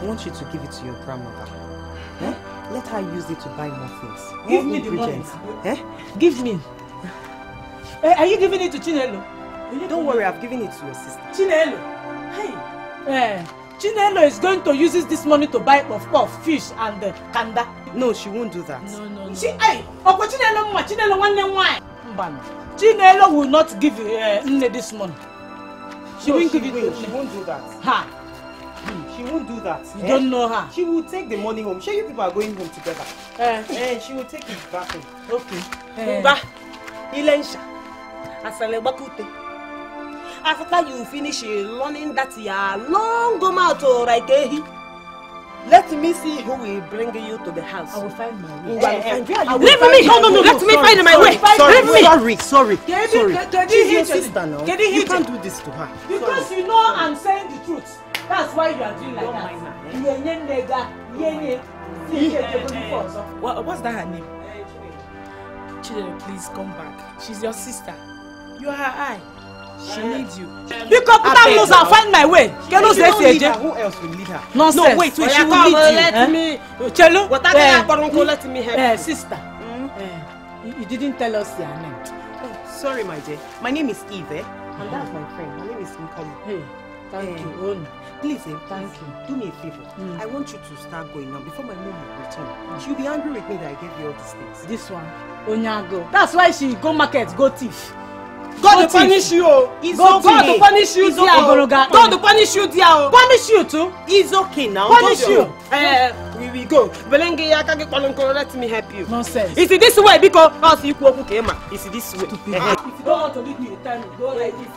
I want you to give it to your grandmother. Eh? Let her use it to buy more things. Give More me the money. Eh? Give me. Eh, are you giving it to Chinelo? Don't worry, I've given it to your sister. Chinelo. Hey. Eh, Chinelo is going to use this money to buy puff puff, fish and uh, kanda. No, she won't do that. No, no, no. She, hey, Ọkwa Chinelo mma, Chinelo nwanne nwanyị. Mbana. Chinelo will not give uh, Nne this money. She No, won't she give it will. to She won't do that. Ha. She won't do that. You don't know her. She will take the money home. Sure, you people are going home together. Eh. And she will take it back home. Okay. Mba, Ilensha, asale. After you finish learning that your long go out to like ehi, let me see who will bring you to the house. I will find my way. Eh, eh, I will Leave find me! my No, no, no, let me Sorry, find my sorry, way. Sorry, Leave me! sorry, sorry, Kedu- sorry. ke- kedu She's your sister now. You can't do this to her. Because you know I'm saying the truth. That's why you are doing like that. Ihe nye nne ga, ihe nye. Si ike echego ife ọzọ. What, what's that her name? Chidera, please come back. She's your sister. You are her eye. She needs you. Put am loose and find my way. Si leave eje. her, Who else will lead her? Nonsense. No, wait, wait, she will lead you. let Eh? me- Chelu. What I eh, uncle, let me help eh, sister. eh, you, didn't tell us your name. Oh, sorry, my dear. My name is Eve, eh? and that's my friend. My name is Nkoli. Hey, thank you. Own. Please, eh, thank you. Do me a favor. I want you to start going now before my mom will return. She'll be angry with me that I gave you all these things. This one, Onyago. That's why she go market, go thief. God Go punish you. oh. It's God okay. will punish you oh. God will punish you oh. Punish you too. It's okay now. Punish you. Eh, we will go. Belenge ya kage kpọlọnkọrọ let me help you. Nonsense. Is it this way biko? Us ikwu okwu ka ị ma. Is it this way? Eh, eh. If you don't want to leave me, tell me. Go like this.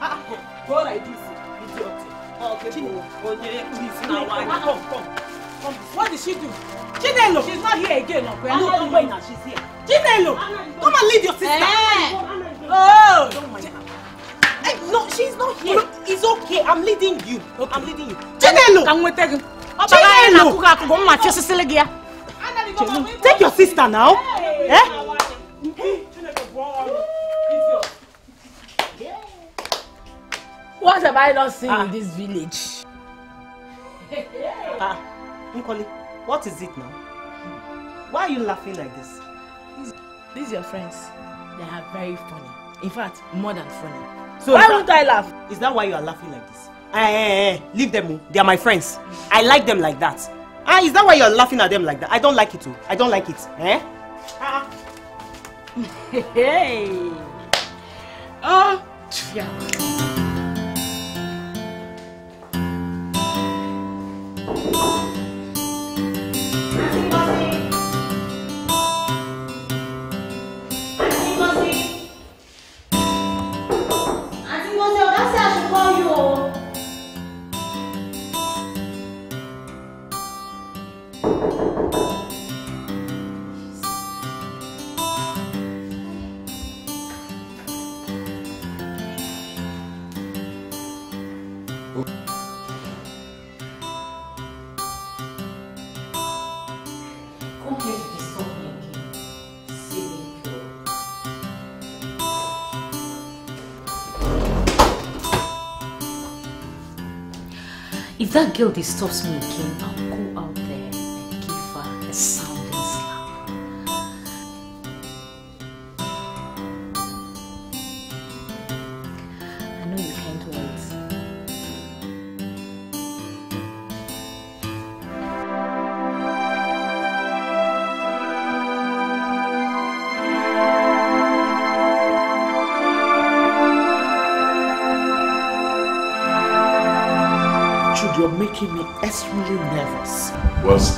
Ah, Go like this. What did she do? Chinelo! She's not here again, Uncle. No, come wait now, she's here. Chinelo! Come and lead your sister! Hey. Oh! Don't mind her. Eh, no, she's not here. No, it's okay. I'm leading you. Okay. I'm leading you. Chinelo! Can we take? Chinelo! Take your sister now. Hey. Eh? Hey. What have I not seen in this village? Ah, Nkoli, what is it now? Why are you laughing like this? These are your friends. They are very funny. In fact, more than funny. So Why won't I laugh? Is that why you are laughing like this? Eh, eh, eh, leave them. oh. They are my friends. I like them like that. Ah, is that why you are laughing at them like that? I don't like it too. I don't like it. Eh? Ah. Hey. Oh. Yeah. That girl disturbs me again, I'll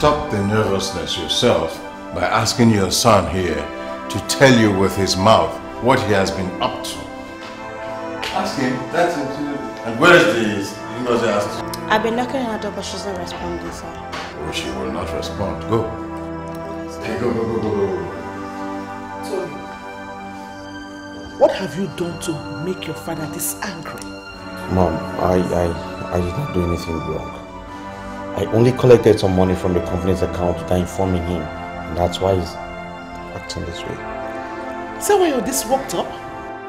stop the nervousness yourself by asking your son here to tell you with his mouth what he has been up to. Ask him. That's it. And where is this? He must ask. I've been knocking on her door, but she's not responding, sir. Oh, she will not respond. Go. Okay, go, go, go, go, go. Tony, what have you done to make your father this angry? Mom, I, I, I did not do anything wrong. I only collected some money from the company's account without informing him. And that's why he's acting this way. Is that why you're this worked up?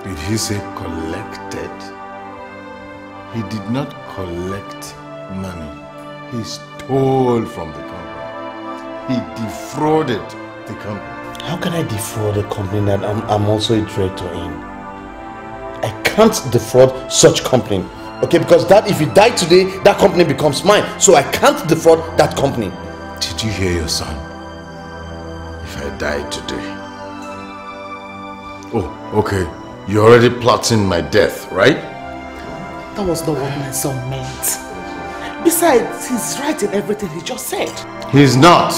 Did he say collected? He did not collect money. He stole from the company. He defrauded the company. How can I defraud a company that I'm, I'm also a director in? I can't defraud such company. Okay, because that if you die today, that company becomes mine. So I can't defraud that company. Did you hear your son? If I die today. Oh, okay. You're already plotting my death, right? That was not what my son meant. Besides, he's right in everything he just said. He's not.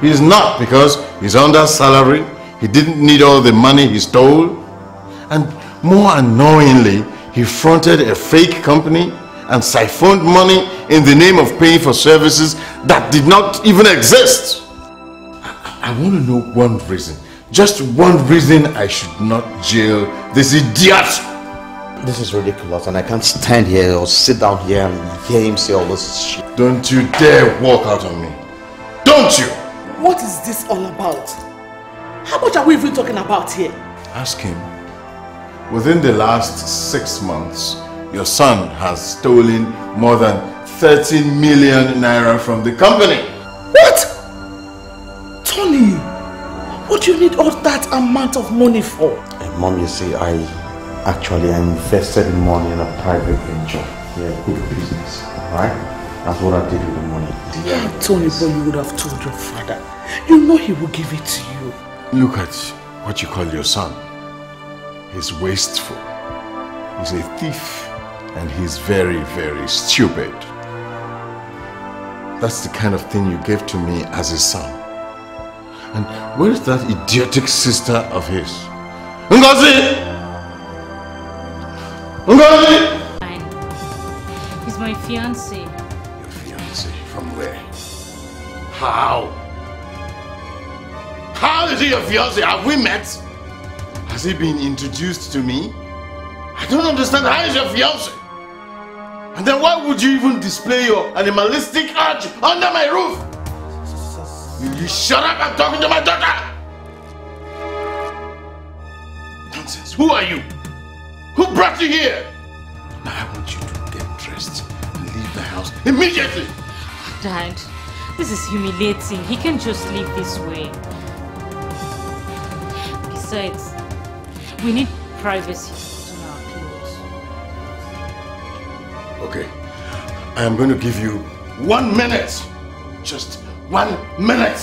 He's not because he's under salary. He didn't need all the money he stole. And more annoyingly, he fronted a fake company and siphoned money in the name of paying for services that did not even exist. I, I want to know one reason. Just one reason I should not jail this idiot. This is ridiculous and I can't stand here or sit down here and hear him say all this shit. Don't you dare walk out on me. Don't you? What is this all about? How much are we even talking about here? Ask him. Within the last six months, your son has stolen more than 13 million naira from the company. What? Tony, what do you need all that amount of money for? And mom, you see, I actually I invested money in a private venture. Yeah, good business. Alright? That's what I did with the money. Yeah, Tony, but you would have told your father. You know he will give it to you. Look at what you call your son. He's wasteful. He's a thief. And he's very, very stupid. That's the kind of thing you gave to me as a son. And where is that idiotic sister of his? Ngozi! Ngozi! Fine. He's my fiancé. Your fiancé? From where? How? How is he your fiancé? Have we met? Has he been introduced to me? I don't understand. How is your fiancé? And then why would you even display your animalistic urge under my roof? Will you shut up? I'm talking to my daughter! Nonsense. Who are you? Who brought you here? Now I want you to get dressed and leave the house immediately. Oh, Dad, this is humiliating. He can't just leave this way. Besides, we need privacy on our clothes. Okay. I am going to give you one minute. Just one minute.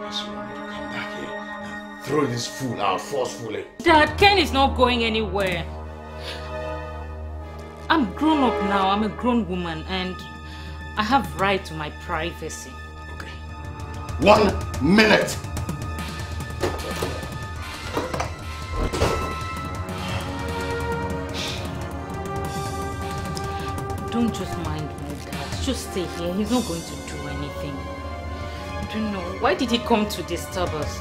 Yes, you want me to come back here and throw this fool out forcefully. Dad, Ken is not going anywhere. I'm grown up now. I'm a grown woman and I have right to my privacy. Okay. One minute. Don't just mind my dad. Just stay here. He's not going to do anything. I don't know. Why did he come to disturb us?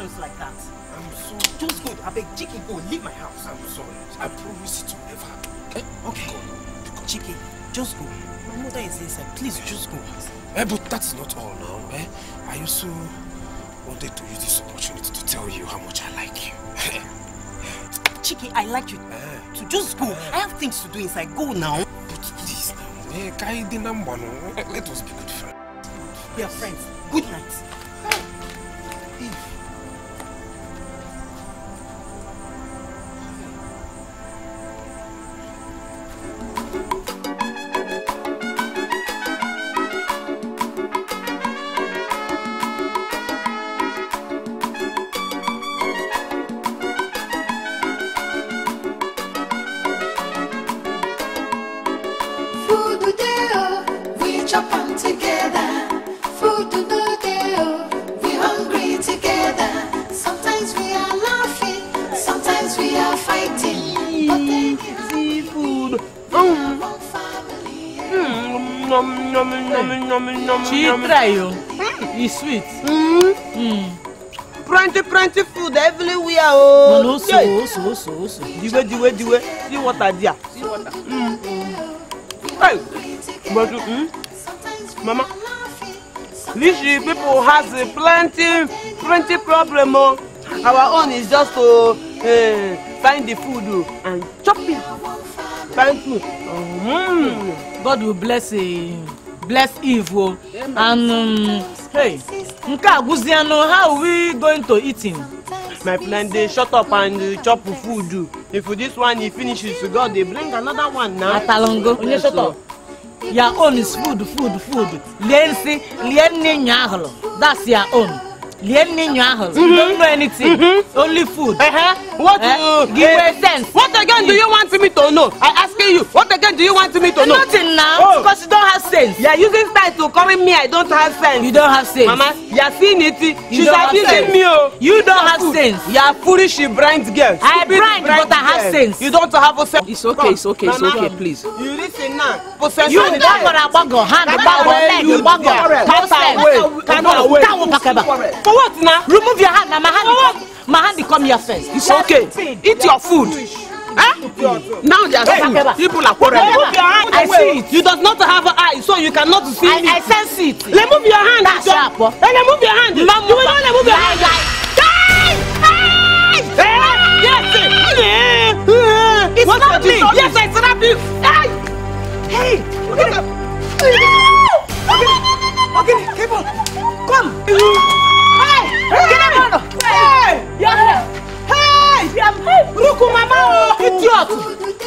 In her decisions like that? I'm sorry. Just go. I beg, Chiki, go. Leave my house. I'm sorry. I promise it will never happen. Okay? Okay. Chiki, just go. My mother is inside. Please, just go. Eh, but that's not all now. Eh? I also wanted to use this opportunity to tell you how much I like you. Chiki, I like you. Eh. So just go. I have things to do inside. Go now. But please now. Eh, Kaide number no. Let let us be good friends. We are friends. Good night. Try you. It's sweet. Mm. Mm. Plenty, plenty food everywhere. Oh. No, no, so, Yeah. so, so, so. Diwe, diwe, diwe. See water there. See water. Mm. Hey. But, mm, Mama, these people has uh, plenty, plenty problem. Oh. Our own is just to uh, find the food oh, and chop it. Find food. Mm. God will bless eh, bless Eve o. And um, hey, nke a gwụzianụ how are we going to eat him? My friend, they shut up and uh, chop food. If this one he finishes, God, they bring another one now. Atalongo, onye shut up. Your own is food, food, food. Nne nyo ahụrụ. That's your own. Lie nne nyo ahụrụ. You don't know anything. Only food. Uh-huh. What Eh? you Give me sense. What again do you want me to know? I asking you. What again do you want me to know? Nothing now, because you don't have sense. You are using style to calling me I don't have sense. You don't have sense. Mama, you are seeing it. She's don't have abusing me. Oh. You don't have Fool. sense. You are foolish, blind girl. I blind, but I have sense. You don't have a sense. It's okay, it's okay, it's okay, please. You listen now. You is gbagọrọ there. agbagọ, hand Cut gbagọ, away, leg you house Cut leg. away. Come away. come Kakeba. For what now? Remove your hand, na my hand come, my hand come here first. It's okay. Eat your food. Huh? Now they are Hey. People are quarreling. Remove your hand. I see it. You does not have an eye, so you cannot see I, me. I sense it. Remove your hand. That's sharp. Hey, remove your hand. You will not remove your hand. Hey! Yes. eh. It's What not did you me. Yes, I slap you. Hey! Hey! Okay, okay, on. Come! Hey! Get! Hey! Hey! Ruku mama oh! Idiot!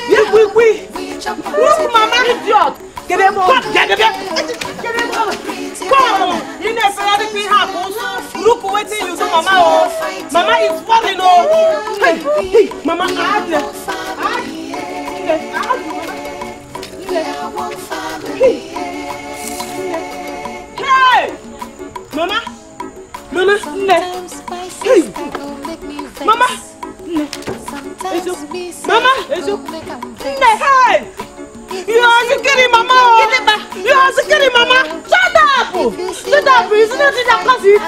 You quick quick. Ruku mama! Idiot! Get him on. Get him on. Get him on. Come! You know say everything happens. Look wetin you do mama oh! Mama is falling oh! Hey! Hey! Mama. Add. Add. Hey! Mama! Mama! Nne! Hey! Mama! Ezo! Mama! Nne! Hey! You are security mama! You are security mama! Shut up! Shut up! It's not that cause it.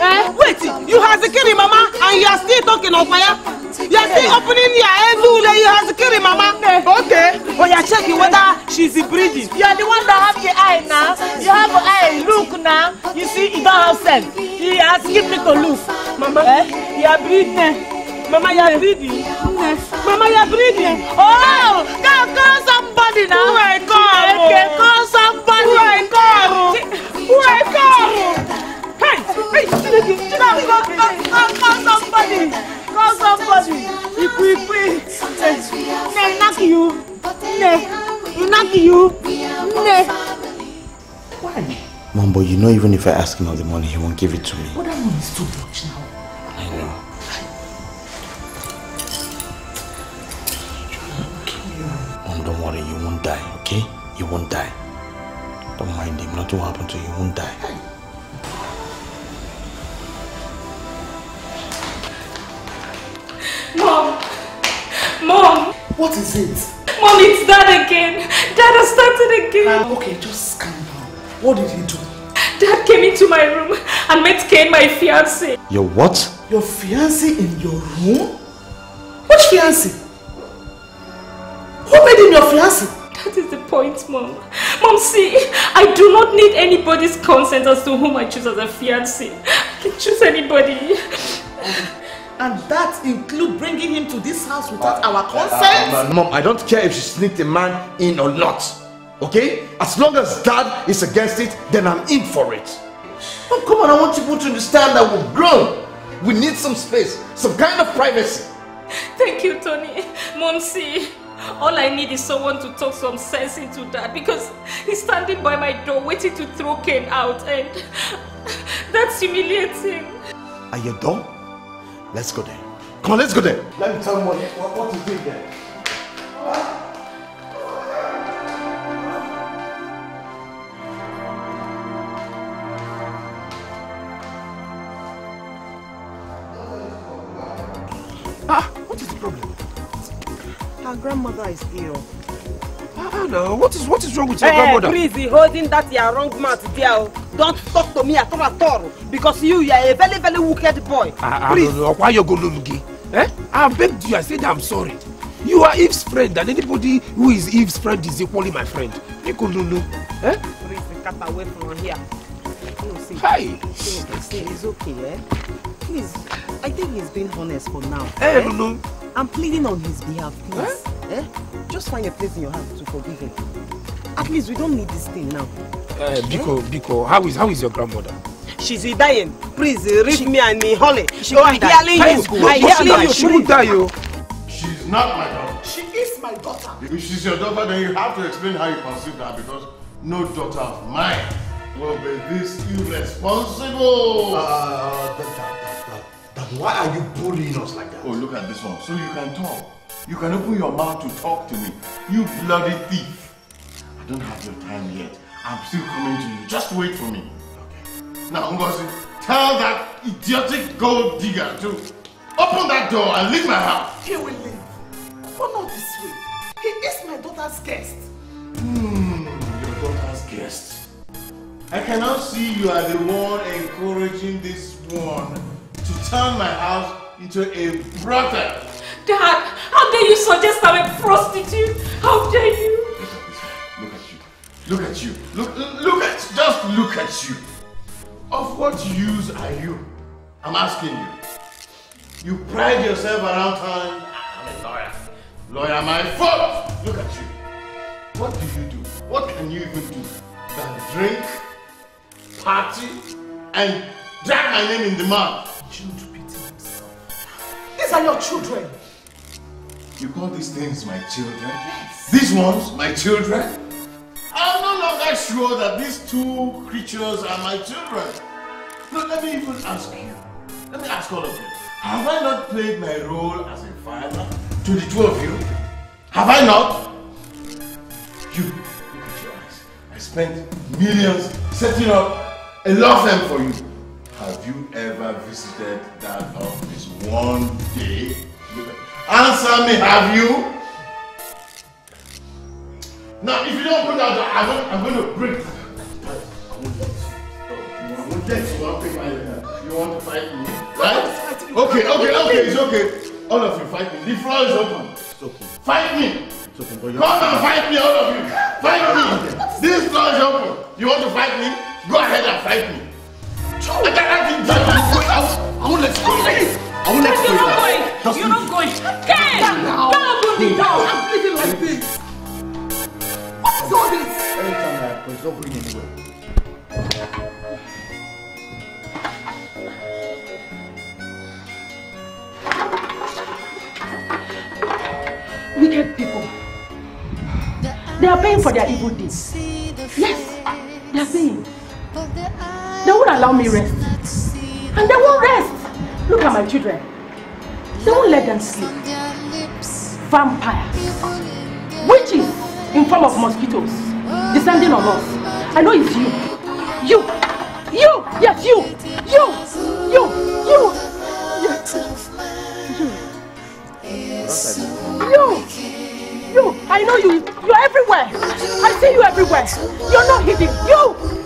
Eh? Wait! You are security mama and you are still talking of fire? You are still opening your everywhere. You are security mama. Okay. But you are checking whether she's breathing. You are the one that have the eye now. You have the eye. Look now. You see, you don't have sense. He asking me to look. Mama, Eh? you are breathing. Mama, you are breathing. Mama, you are breathing. Oh! Go call somebody now. Who I call? Okay, call somebody. Who I call? Who I call? Hey, hey, Go, go, go, call somebody. Call somebody. Ikwu, ikwu. Nne, knock you. You knock you. Nne. Mom, but you know even if I ask him of the money, he won't give it to me. But that one is too much now. I know. Don't worry, you won't die, okay? You won't die. Don't mind him, nothing will happen to you, you won't die. Mom! Mom! What is it? Mom, it's Dad again! Dad has started again! okay, just calm down. What did he do? Dad came into my room and met Kane, my fiance. Your what? Your fiancé in your room? Which fiancé? Who made him your fiancé? That is the point, Mom. Mom, see, I do not need anybody's consent as to whom I choose as a fiancé. I can choose anybody. And that include bringing him to this house without our consent? Uh, Mom, I don't care if she sneaked a man in or not. Okay? As long as dad is against it, then I'm in for it. Mom, come on, I want people to understand that we're grown. We need some space, some kind of privacy. Thank you, Tony. Mom, see, all I need is someone to talk some sense into that because he's standing by my door waiting to throw Kane out and that's humiliating. At your door? Let's go there. Come on, let's go there. Let me tell you what, what, what to do there. Ah, what is the problem? Her grandmother is ill. Ah, no. What is what is wrong with your Hey, grandmother? Breezy, holding that your wrong mouth there. Don't talk to me at all at all. Because you, you are a very, very wicked boy. Ah, ah, Please. no, no. Why you go Lulugi? Eh? I begged you. I said I'm sorry. You are Eve's friend, and anybody who is Eve's friend is equally my friend. Nico Lulu. Eh? Breezy, cut away from here. No, see. Hi. See, see, it's okay, eh? Please, I think he's being honest for now. Eh, Lulu. I'm pleading on his behalf, please. Eh? Just find a place in your heart to forgive him. At least we don't need this thing now. Uh, Biko, Biko, how is how is your grandmother? She's dying. Please, uh, read me and me, Holly. She won't die. healing you. I She healing won't you. She won't die, yo. She's not my daughter. She is my daughter. If she's your daughter, then you have to explain how you conceived her because no daughter of mine will be this irresponsible. Uh, that, that, that, that, why are you bullying us like that? Oh, look at this one. So you can talk. You can open your mouth to talk to me. You bloody thief. I don't have your time yet. I'm still coming to you. Just wait for me. Okay. Now, Ngozi, tell that idiotic gold digger to open that door and leave my house. He will leave. But not this way. He is my daughter's guest. Hmm, your daughter's guest. I cannot see you are the one encouraging this one to turn my house into a brothel. Dad, how dare you suggest I'm a prostitute? How dare you? Look at you. Look at you. Look, look at, just look at you. Of what use are you? I'm asking you. You pride yourself around town. I'm a lawyer. Lawyer, my fault. Look at you. What do you do? What can you even do? Than drink, party, and drag my name in the mud. These are your children. You call these things my children? Yes. These ones, my children? I'm no longer sure that these two creatures are my children. No, let me even ask you. Let me ask all of you. Have I not played my role as a father to the two of you? Have I not? You, look at your eyes. I spent millions setting up a law firm for you. Have you ever visited that office one day? Answer me, have you? Now, if you don't put out, I'm going, I'm going to break. I won't let you. I won't let you. You want to fight me? Right? Okay, okay, okay, it's okay. All of you fight me. The floor is open. It's okay. Fight me. It's okay, but Come and fight me, all of you. Fight me. This floor is open. You want to fight me? Go ahead and fight me. I got nothing to do. I won't let you go. I won't let you You're go. not going. You're not going. Ken! Don't open the. I'm like this. What is all this? Anytime I approach, don't bring anywhere. Wicked people. They are paying for their evil deeds. Yes, they are paying. They won't allow me rest. And they won't rest. Look at my children. They won't let them sleep. Vampires. Witches in form of mosquitoes descending on us. I know it's you. You. You. Yes, you. You. You. You. Yes. You. You. I know you. You're everywhere. I see you everywhere. You're not hidden. You.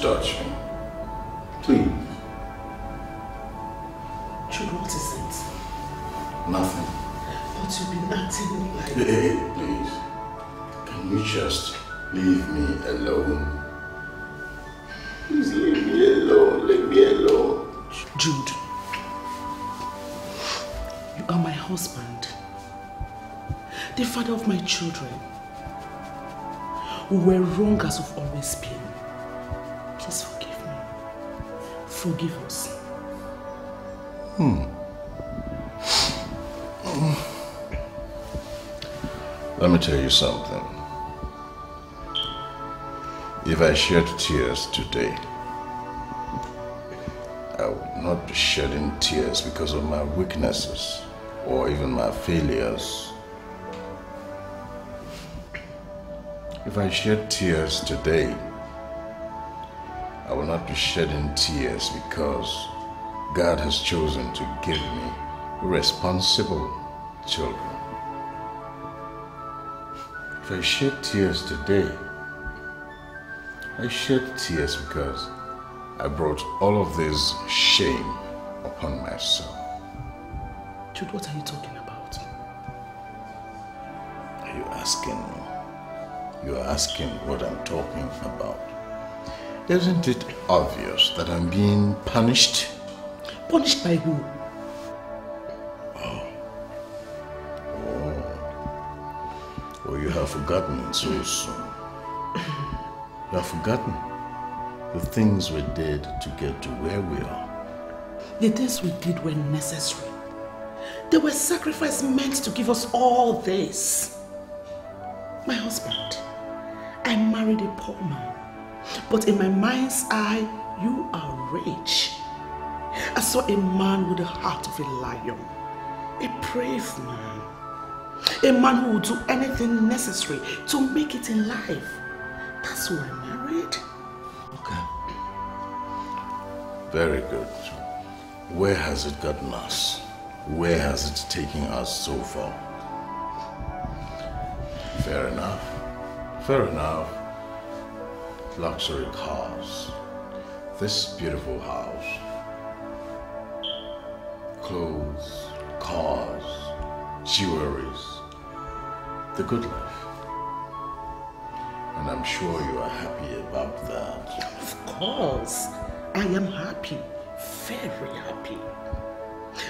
Don't touch me. Please. Jude, what is it? Nothing. But you've been acting like... Hey, please. Can you just leave me alone? Please leave me alone. Leave me alone. Jude, you are my husband, the father of my children. We were wrong as we've always been. Please forgive me. Forgive us. Hmm. Let me tell you something. If I shed tears today, I would not be shedding tears because of my weaknesses or even my failures. If I shed tears today, I will not be shedding tears because God has chosen to give me responsible children. If I shed tears today, I shed tears because I brought all of this shame upon myself. Jude, what are you talking about? Are you asking me? You are asking what I'm talking about. Isn't it obvious that I'm being punished? Punished by who? Oh. Oh. Or you have forgotten so soon? You have forgotten the things we did to get to where we are. The things we did were necessary. They were sacrifices meant to give us all this. My husband, I married a poor man, but in my mind's eye, you are rich. I saw a man with the heart of a lion, a brave man, a man who would do anything necessary to make it in life. That's who I married. Okay. Very good. Where has it gotten us? Where has it taken us so far? Fair enough. Fair enough. Luxury cars. This beautiful house. Clothes, cars, jewelries. The good life. And I'm sure you are happy about that. Of course, I am happy, very happy.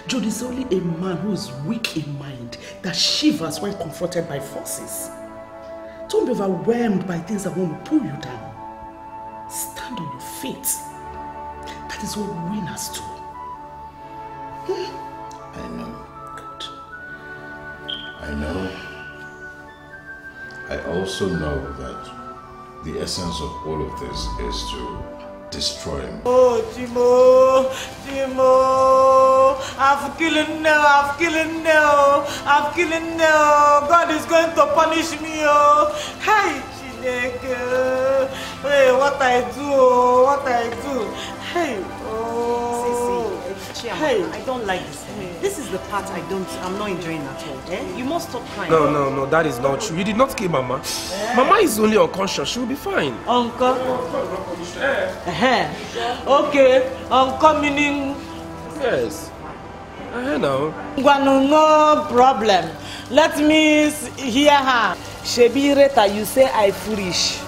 Jude is only a man who is weak in mind that shivers when confronted by forces. Don't be overwhelmed by things that won't pull you down. Stand on your feet. That is what winners do. Hmm? I know. I know. I also know that the essence of all of this is to destroy him. Oh, Timo, Timo, I've killed now, I've killed now, I've killed now. God is going to punish me, oh. Hey, Chineke. Hey, what I do, what I do. Hey, oh. Sisi, Chiama, I don't like this. This is the part I don't, I'm not enjoying at all. Eh? You must stop crying. No, no, no, that is not true. You did not kill Mama. Mama is only unconscious. She will be fine. Uncle. Uh-huh. Okay, uncle meaning Yes. Now. Ngwanu, no problem. let me hear her. shebi rita you say i foolish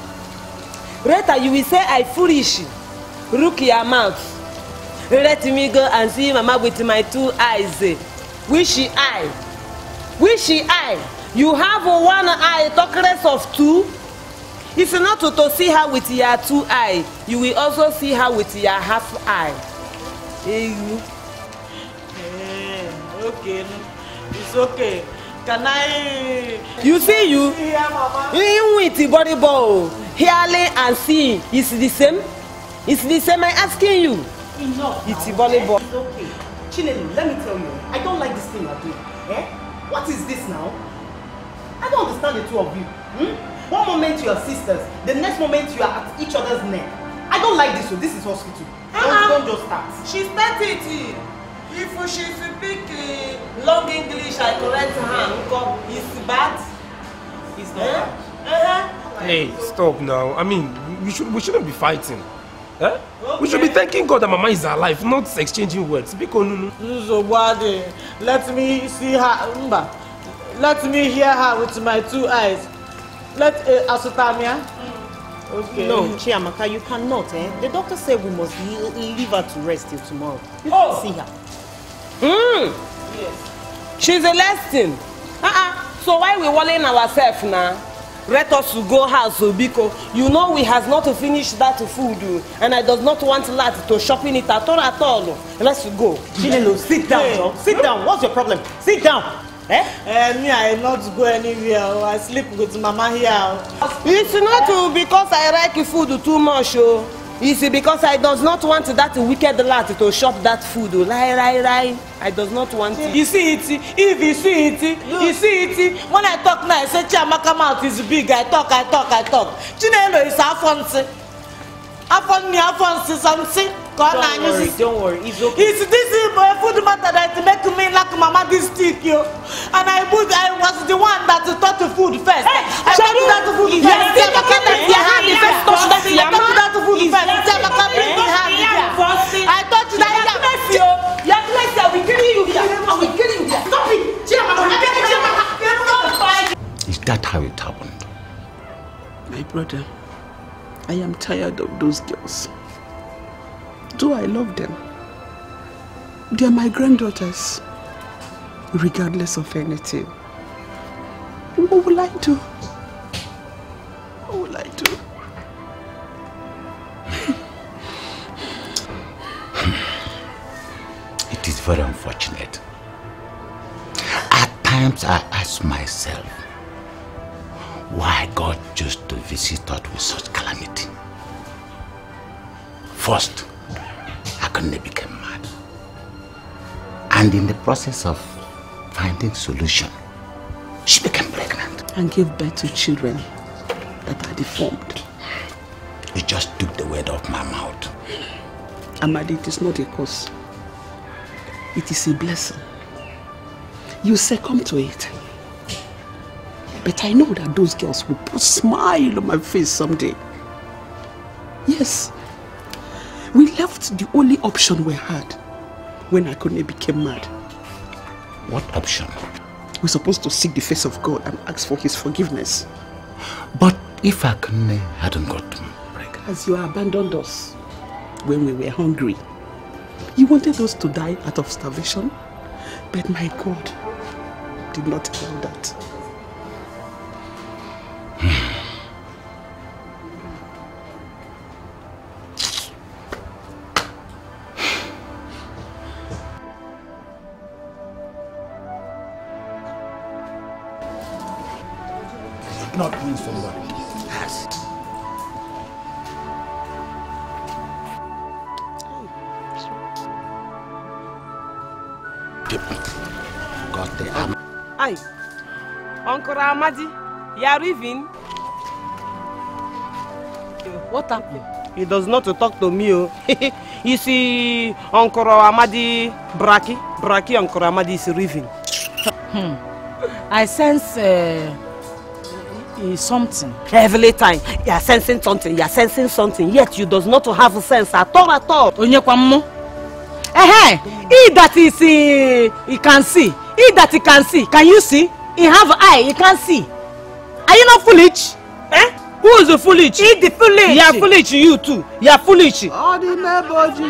rita you will say i foolish look your mouth let me go and see mama with my two eyes which eye which eye you have one eye talk rest of two if not to, to see her with your two eye you will also see her with your half eye. Eyu. Eh, okay, it's okay. Can I? you see you Yeah, mama. even with body ball hearing and seeing is the same it's the same i asking you Enough. it's now, volleyball. eh? It's okay. Chinelu, let me tell you, I don't like this thing you're doing. Eh? What is this now? I don't understand the two of you. Hmm? One moment you are sisters, the next moment you are at each other's neck. I don't like this. So this is hospital. Don't, Uh-uh. don't just start. she start it if she speak uh, long english i correct her nko it's bad it's not eh? Uh-huh. Hey, stop now. I mean, we should we shouldn't be fighting. Eh? We should be thanking God that Mama is alive, not exchanging words. Because Nunu. Nzogwade, let me see her. Mba, let me hear her with my two eyes. Let uh, Asutamia. Okay. No, Chiamaka, you cannot. Eh? The doctor said we must leave her to rest till tomorrow. You Oh. can't see her. Mm. she's a lesson uh-uh. so why we worrying ourselves now let us to go house o biko you know we has not finished that food and i does not want lad to shopping it at all at all let's go. Chinelo, sit down, Hey. Sit down. What's your problem? Sit down. Eh? Uh, me, I not go anywhere. oh. I sleep with mama here. oh. it's not uh, because i like food too much o it's because i does not want that wicked lad to shop that food o lie lie lie i does not want it. You see it, if you see it, you see it. When I talk now, I say Chiamaka mouth is big. I talk, I talk, I talk. Chinelo is afonsi. Afonni, afonsi, something. God Don't worry, use don't worry. It's okay. It's this is my food matter that make me like mama this stick yo. And I put I was the one that touch the food first. I touch that food you first. are still looking at your hand, you first touch that I yam. touch that food It's first. just- Chiamaka bring me hand here. I touch that yam. Your place, I will kill you here. I will kill you here. Stop it. Chiamaka, I beg you, Chiamaka. Stop. Is that how it happened? My brother, I am tired of those girls. Though I love them, they are my granddaughters, regardless of anything. What will I do? What will I do? It is very unfortunate. At times I ask myself why God chose to visit us with such calamity. First, Akane became mad. And in the process of finding solution, she became pregnant. And gave birth to children that are deformed. You just took the word off my mouth. Amadi, it is not a curse. It is a blessing. You succumb to it. But I know that those girls will put smile on my face someday. Yes. We left the only option we had when Akone became mad. What option? We're supposed to seek the face of God and ask for his forgiveness. But if Akane hadn't got pregnant, As you abandoned us when we were hungry, you wanted us to die out of starvation, but my God did not allow that. Amadi, you are leaving? What happened? He does not talk to me. Oh. you see, Uncle Amadi Braki, Braki Uncle Amadi is leaving. Hmm. I sense uh, something. Every time you are sensing something, you are sensing something, yet you does not have sense at all at all. Onyekwammo. Eh, he that is uh, he can see. He that he can see. Can you see? He have eye, he can't see. Are you not foolish? Eh? Who is the foolish? He the foolish. You are foolish, you too. You are foolish. Ọ dị n'eboju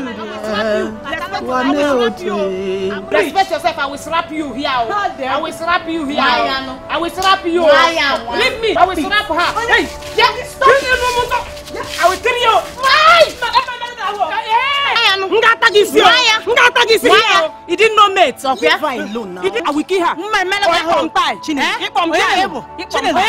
wane otu. Respect yourself, I will slap you here. I will slap you here. I will slap you. Why, Anu? Leave me. I will slap her. Hey, yeah, stop. I will kill you ngata gị isi ngata gị isi ị dị nno mate ọkwa awiki ha mma emele ka He come ịkpọ He eh? come ka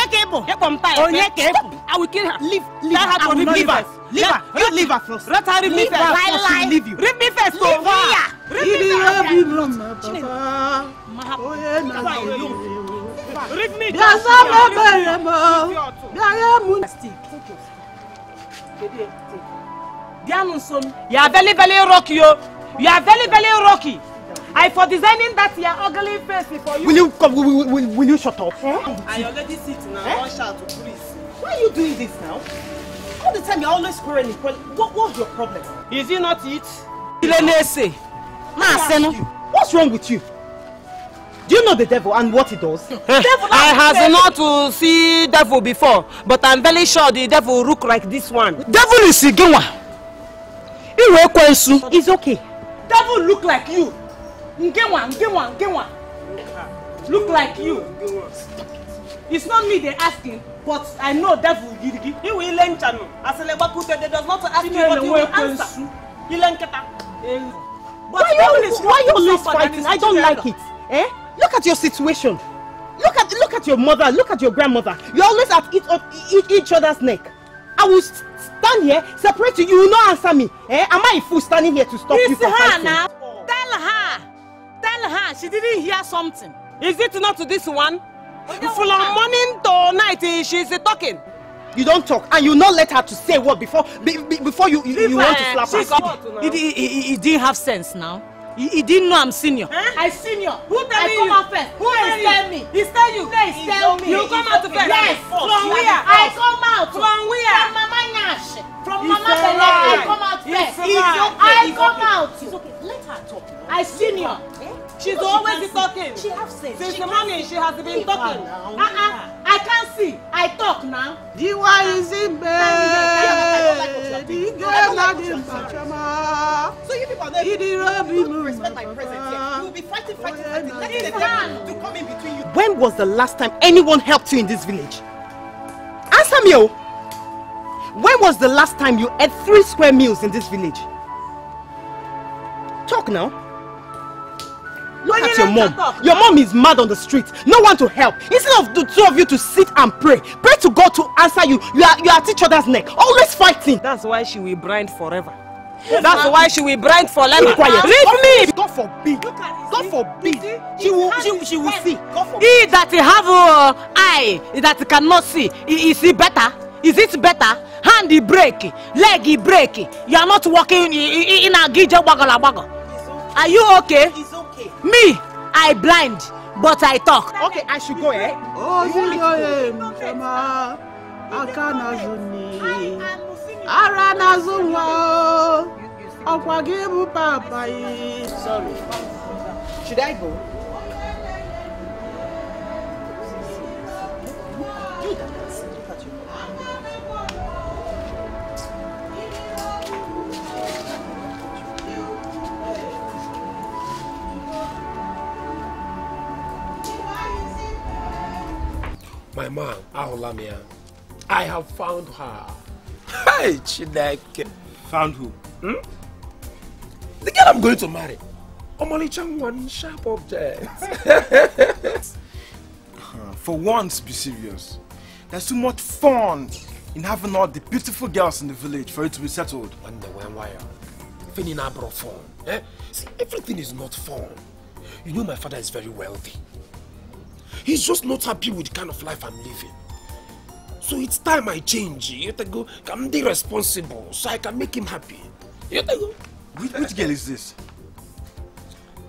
He come mtai onye ka ịbụ awiki ha leave her. to leave us leave her. You leave her first. Let her leave her. first. Leave you. Leave me first o leave oh, her leave me first. leave me first. bịa sa mebe ya ma bịa ya mu. Take it m. You are very very rocky o. You are very very rocky. I for designing that your ugly face for you. Will you come? Will, will, will, will you shut up? I already sit now. Eh? Don't shout to please. Why are you doing this now? All the time you're always quarreling. What, what's your problem? Is it not it? Ile na-ese. Na-asị What's wrong with you? Do you know the devil and what he does? I has not to see devil before, but I'm very sure the devil look like this one. Devil is Igenwa. Iwe ekwensu. It's okay. Devil look like you. Ngenwa, Ngenwa, Ngenwa. Look like you. It's not me they're asking, but I know devil girigi. He will learn channel. As a lebakute, they does not ask you what you will answer. He learn keta. But why devil you, is why you always fighting? I don't like it. Eh? Look at your situation. Look at look at your mother. Look at your grandmother. You're always at each, each, each other's neck. I will stand here, separate you. You will not answer me. Eh? Am I a fool standing here to stop you It's from her fighting? now. Tell her. Tell her. She didn't hear something. Is it not this one? From morning to night, eh, she's talking. You don't talk, and you not let her to say what before be, be, before you you, you want to slap her. He, he, he, he didn't have sense now. He, he didn't know I'm senior. I senior. Who tell I you? come out first. Who Please tell me. He's tell you. Please He's tell okay. me. You come out first. Yes. From where? I come out. From where? From Mama Nash. From It's Mama Bele. I come out It's first. alright. I It's come okay. out. It's okay. Let her talk. I senior. She's Because she always talking. She have sense. Since She the morning, she has been talking. Uh-uh. I can't see. I talk now. Diwa izimbe. Dige na di mbachama. So you people are not Idi robi mu respect my presence here. You will be fighting, fighting, fighting. Let the devil to come in between you. When was the last time anyone helped you in this village? Answer me, oh. When was the last time you ate three square meals in this village? Talk now. Look at you your mom. Your mom is mad on the street. No one to help. Instead of the two of you to sit and pray, pray to God to answer you. You are you are at each other's neck. Always fighting. That's why she will blind forever. That's why she will blind forever. Keep quiet. Leave me. God forbid. God forbid. She will she, she will see. He that have uh, eye that cannot see, is he better? Is it better? Hand he break, leg he break. You are not walking in a gija wagala wago. Are you okay? Okay. Me, I blind, but I talk. Okay, I should go, eh? Ozuyoye mchama. Aka na-azụ nni. Ara na-azụ nwa o. Ọkwa gị bụ papa yi. Sorry. Should I go? My man, Aholamia, I have found her. Hey, Chineke. Found who? Hmm? The girl I'm going to marry. Omolicha one sharp object. Uh, For once, be serious. There's too much fun in having all the beautiful girls in the village for it to be settled. When the one wire. Finina brought fun. Eh? See, everything is not fun. You know my father is very wealthy. He's just not happy with the kind of life I'm living. So it's time I change. You have to go, I'm the responsible, so I can make him happy. You go. Which, which girl is this?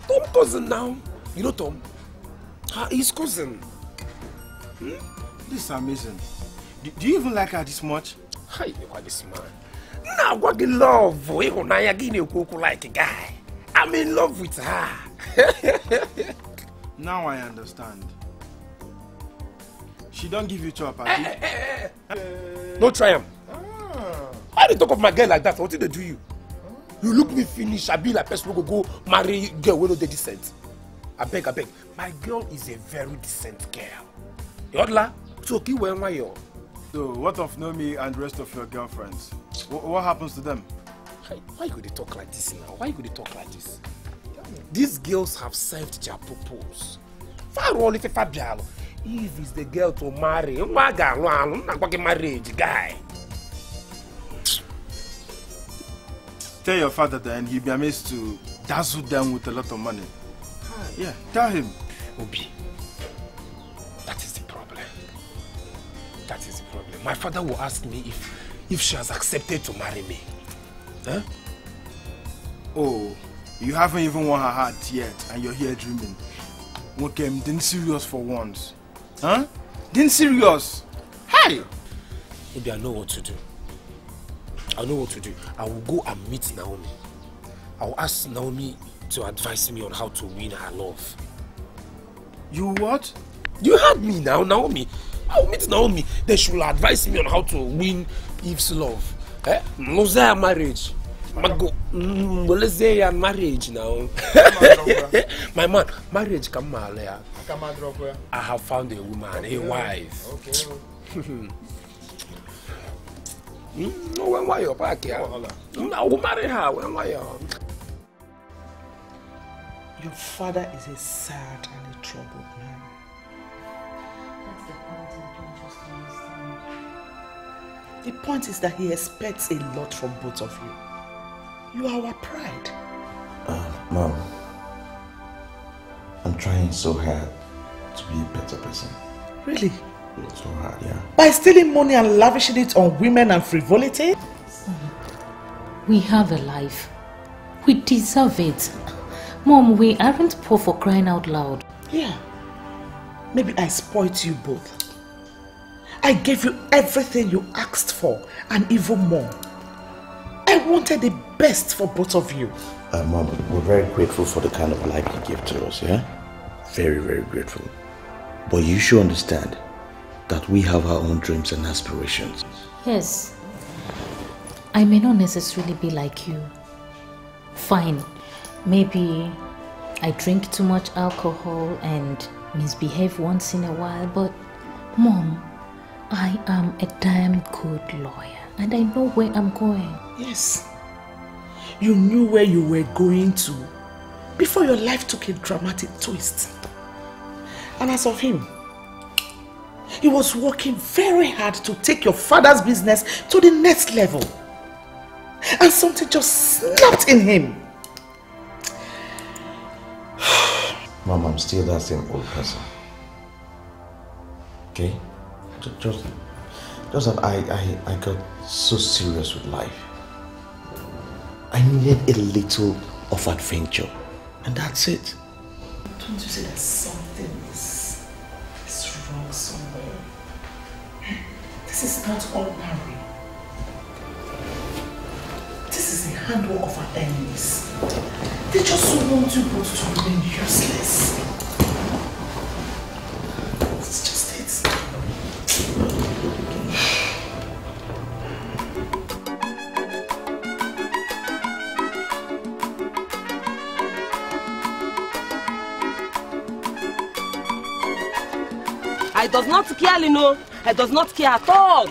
Tom cousin now. You know Tom? Her, his cousin. Hmm? This is amazing. Do, do you even like her this much? Hi, look at this man. Now, what the love? Ihunanya gị na-ekwu okwu like a guy. I'm in love with her. Now I understand. She don't give you chop, Eh, eh, eh, No try am. Why dey talk of my girl like that? Wetin dey do you? You look me finish, I be like person wey go go marry girl wey no dey decent. Abeg abeg, my girl is a very decent girl. Yodla, wẹ̀ nwayọ̀. So, what of Nomi and the rest of your girlfriends? Wh- what happens to them? Why you go dey talk like this now? Why you go dey talk like this? These girls have served their purpose. Ọ̀lẹ́ fẹ́fà bíàlù. If it's the girl to marry, nwa ga-alụ alụ, nna gwa gị marriage guy. Tell your father then he'll be amazed to dazzle them with a lot of money. Yeah, tell him. Obi, that is the problem. That is the problem. My father will ask me if if she has accepted to marry me. Huh? Oh, you haven't even won her heart yet, and you're here dreaming. Okay, then serious for once. Huh? Then serious. Hey! Maybe I know what to do. I know what to do. I will go and meet Naomi. I will ask Naomi to advise me on how to win her love. You what? You heard me now, Naomi. I will meet Naomi. Then she will advise me on how to win Eve's love. Eh? Mosaiah marriage. Mago, Mosaiah marriage now. My man, marriage come ya. I have found a woman, a wife. Okay. Mm, no, when why you back here? I will marry her. When why you? Your father is a sad and a troubled man. That's the point I don't just understand. The point is that he expects a lot from both of you. You are our pride. Uh, Mom, I'm trying so hard to be a better person. Really? So hard, yeah. By stealing money and lavishing it on women and frivolity? We have a life. We deserve it. Mom, we aren't poor for crying out loud. Yeah. Maybe I spoilt you both. I gave you everything you asked for and even more. I wanted the best for both of you. Uh, Mom, we're very grateful for the kind of life you gave to us, yeah? Very, very grateful. But you should understand that we have our own dreams and aspirations. Yes. I may not necessarily be like you. Fine. Maybe I drink too much alcohol and misbehave once in a while, but Mom, I am a damn good lawyer and I know where I'm going. Yes. You knew where you were going to before your life took a dramatic twist. And as of him, he was working very hard to take your father's business to the next level. And something just snapped in him. Mom, I'm still that same old person. Okay? Just, just that I, I, I got so serious with life. I needed a little of adventure. And that's it. Don't you say that something This is not ordinary. This is the handwork of our enemies. They just want you both to remain useless. It's just it. I does not care, Lino. I does not care at all.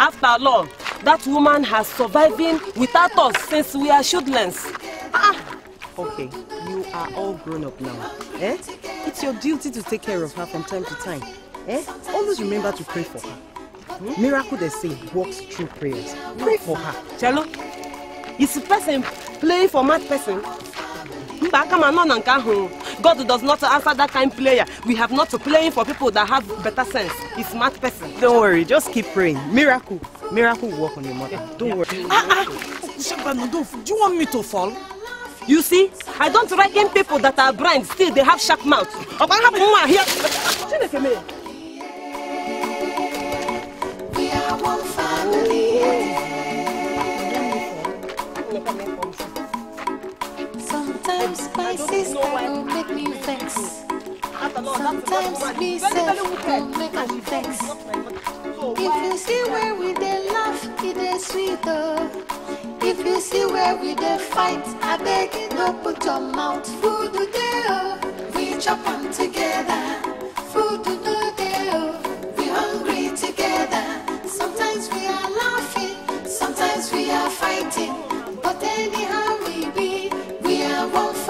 After all, that woman has surviving without us since we are childless. Ah. Okay, you are all grown up now. Eh? It's your duty to take care of her from time to time. Eh? Always remember to pray for her. Hmm? Miracle they say works through prayers. Pray for her. Chelo, is the person playing for mad person? Mba aka ma nọ na nke ahụ. God does not answer that kind player. We have not to playing for people that have better sense. It's mad person. Don't worry, just keep praying. Miracle. Miracle will work on your mother. Don't worry. Ah, ah. Do you want me to fall? You see, I don't reckon people that are blind still they have sharp mouth. Hapụ nwa here. We are one family. Sometimes my sister will make me vex. Sometimes me self go make am vex. If you see where we dey laugh, e dey sweet oh. If you see where we dey fight, abeg you no put your mouth. Food dey oh, we chop am together. Food no dey oh, we hungry together. Sometimes we are laughing, sometimes we are fighting. We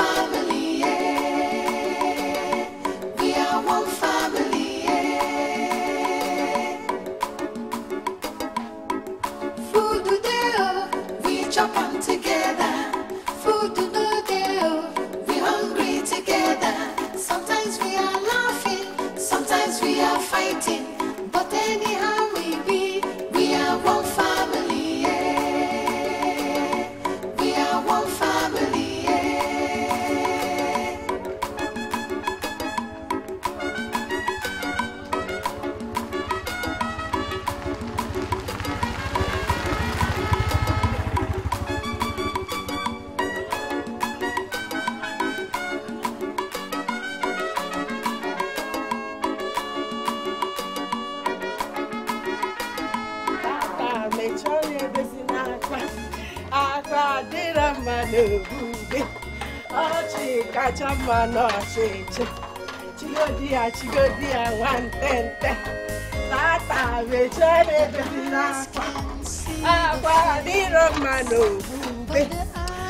cece cilodia cilodia wantente tata vecere dell'acqua acqua di romano bube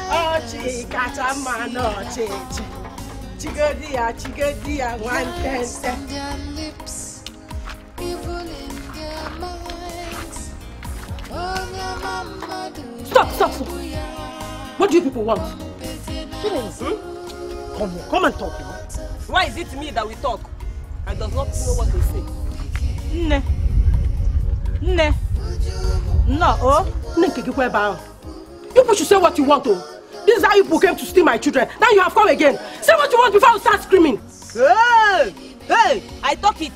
oggi caccia mano cece cilodia cilodia wantente Stop, stop, stop. What do you people want? Hmm? Come here, come and talk. Why is it me that we talk? I does not know what to say. Nne. Nne. No, oh. Nne Nkekekwa ebe ahụ. You people should say what you want, oh. This is how you people came to steal my children. Now you have come again. Say what you want before you start screaming. Hey! Hey! I talk it.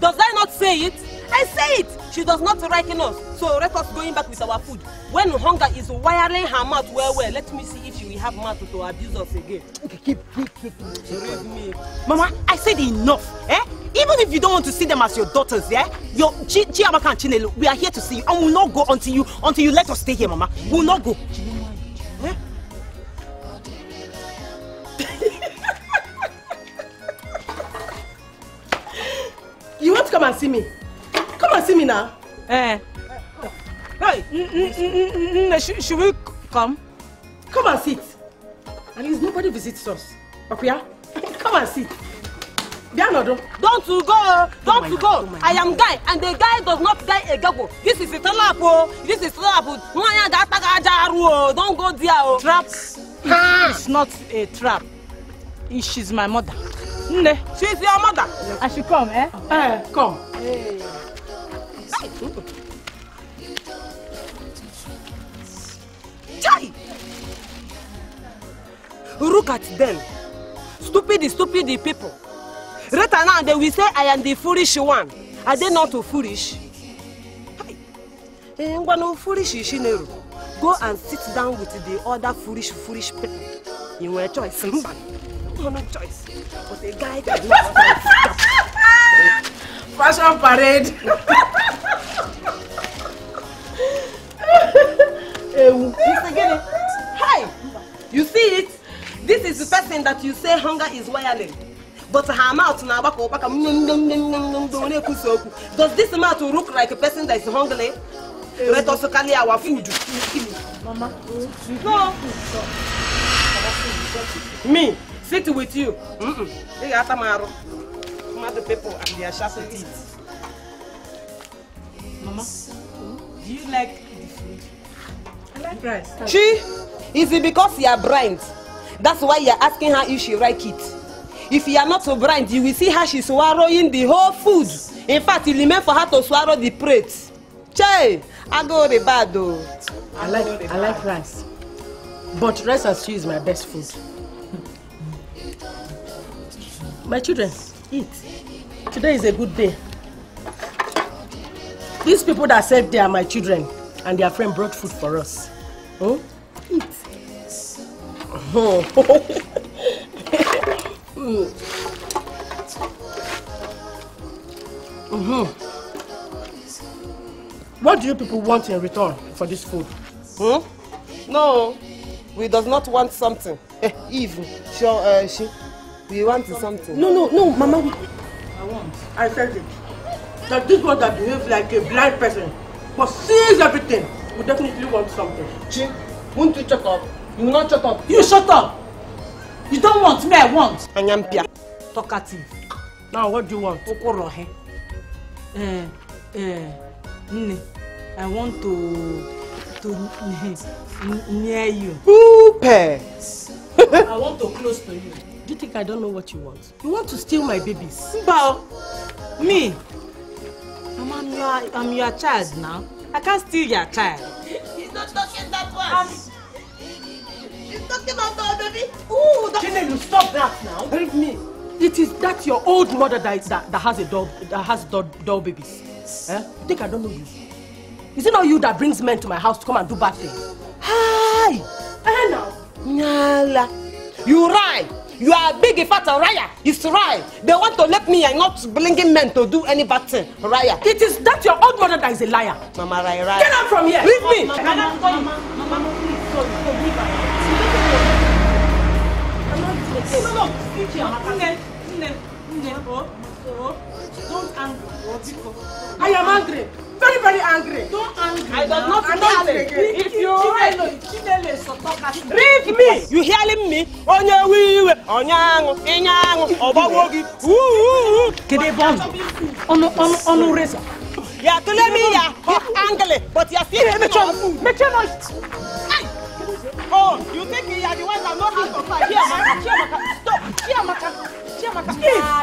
Does I not say it? I say it. She does not reckon us. So let us going back with our food. When hunger is wiring her mouth well well, let me see if she will have mouth to abuse us again. Okay, keep, keep, keep. Believe me. Mama, I said enough. Eh? Even if you don't want to see them as your daughters, yeah? Your Chi Chiamaka and Chinelo, we are here to see you and we will not go until you until you let us stay here, Mama. We will not go. Eh? You want to come and see me? Come and see me now. Eh. Hey, Nne, should, should we come? Come and sit. At least nobody visits us. Okuya, come and sit. Bịa nọdụ. Don't you go, don't you go. I am guy and the guy does not guy a gago. This is a trap oh. This is trap. Oh. Don't go there oh. Trap. It's not a trap. She's my mother. Nne. She's your mother. I should come, eh? Eh, come. Chai! Look at them. Stupid, stupid people. Later now they will say I am the foolish one. Are they not foolish? Eh, ngwanu foolish. Go and sit down with the other foolish, foolish people. You nwere choice. No choice. But a guy can do Fashion parade. Ewu. Mr. Gini. Hi. You see it? This is the person that you say hunger is wiring. But her mouth na agbaka ụkpaka na-ekwusi okwu. Does this mouth look like a person that is hungry? Let us carry our food. Mama. No. Me, sit with you. Mm-mm. Ị ga-ata m arụ. Mmadụ people and their sharp teeth. Mama, do you like the food? I like rice. Chi, is it because you are blind? That's why you are asking her if she like it. If you are not so blind, you will see how she's swallowing the whole food. In fact, it remain for her to swallow the plate. Che, I go the bad though. I like I like rice. But rice and stew is my best food. My children, eat. Today is a good day. These people that said they are my children and their friend brought food for us. Hmm? Eat. Hmm. Mm-hmm. What do you people want in return for this food? Hmm? No, we does not want something. Eh, Eve, sure, uh, she, we want something. No, no, no, Mama. we- I want. I said it. That this one that behaves like a blind person, but sees everything, we definitely want something. Chi, won't you shut up? You will not shut up. You shut up. You don't want me, I want. Anyampia. Talkative. Now, what do you want? Okorohe. Eh, eh, Nne, I want to to near you. Oope. I want to close to you. You think I don't know what you want? You want to steal my babies? Mba, me. I'm, I'm your I'm your child now. I can't steal your child. He's not talking that one. He's talking about our baby. Ooh, that... You stop that now. Believe me. It is that your old mother that, that, that has a dog that has doll, doll babies. Eh? You think I don't know you? Is it not you that brings men to my house to come and do bad things? Hi. Eh now? Nyala. You right. You are a big fat raya. It's right. They want to let me and not bringing men to do any bad thing. Raya. It is that your old mother that is a liar. Mama Raya. Raya. Get out from here. Leave me. Mama, mama, mama, mama, please, sorry, forgive her. No, no, sit here, Nne, Nne, Nne, oh, oh, don't angry, oh, because. I am angry very very angry. Don't angry. I do not angry. it. If you Chinele Sotoka. Leave me. You hearing me? Onye wiwe, onye angu, obawogi. angu, obawo gi. Woo woo. Kede bon. Onu onu onu reza. Yeah, to let me ya angle, but you are still here. Mecho, mecho noise. Oh, you think you are the ones that know how to fight? Here, Maka, here, Maka. Stop. Here, Maka. Here, Maka.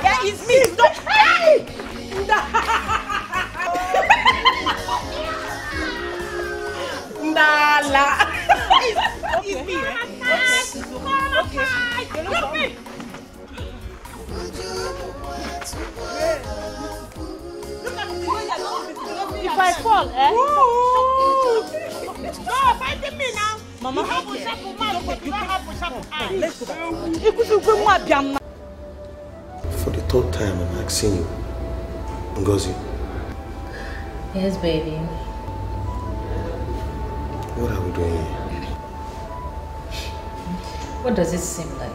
That is me. Stop. Hey! Ndala. It's me, eh? Okay. Okay. Look me. Look at me. If I fall, eh? No, fighting me now. Mama, you have to sharp mouth, you don't have to sharp eyes. Ikutukwe mwa biam na. For the third time, I'm asking you, Ngozi, Yes, baby. what are we doing here? What does it seem like?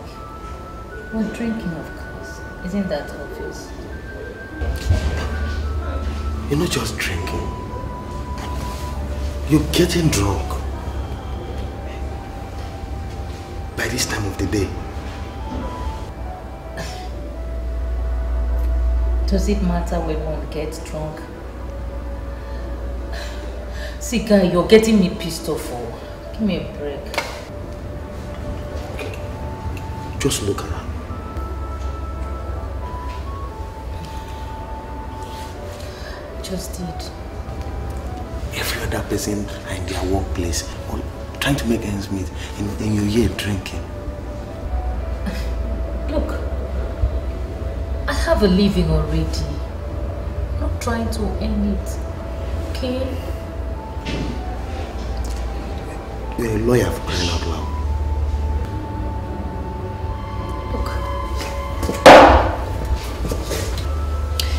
We're drinking, of course. Isn't that obvious? You're not just drinking. You're getting drunk. By this time of the day. Does it matter when one gets drunk? See, guy, you're getting me pissed off. Oh. Give me a break. Okay. Just look around. Just did. Every other person in their workplace or trying to make ends meet, and then you're here drinking. Look, I have a living already. I'm not trying to earn it. Okay? You're a lawyer for crying out loud. Look.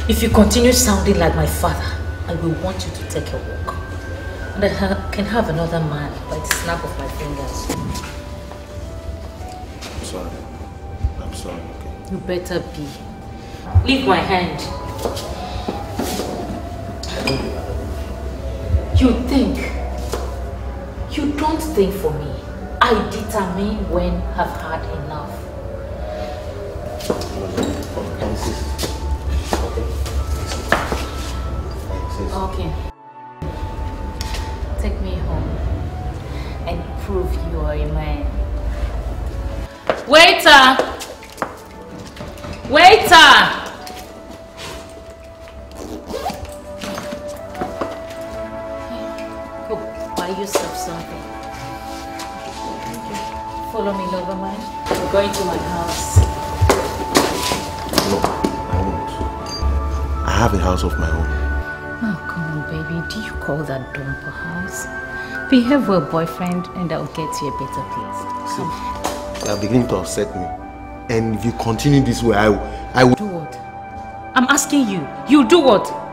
If you continue sounding like my father, I will want you to take a walk. And I ha- can have another man by the snap of my fingers. I'm sorry. I'm sorry, okay? You better be. Leave my hand. You think. You for me. I determine when I've had enough. Okay. Take me home and prove you are a man. Waiter! Waiter! Going to my house. No, I won't. I have a house of my own. Oh, come on, baby. Do you call that dumper house? Behave well, boyfriend, and I'll get you a better place. See, you are beginning to upset me. And if you continue this way, I, I will. Do what? I'm asking you. You do what?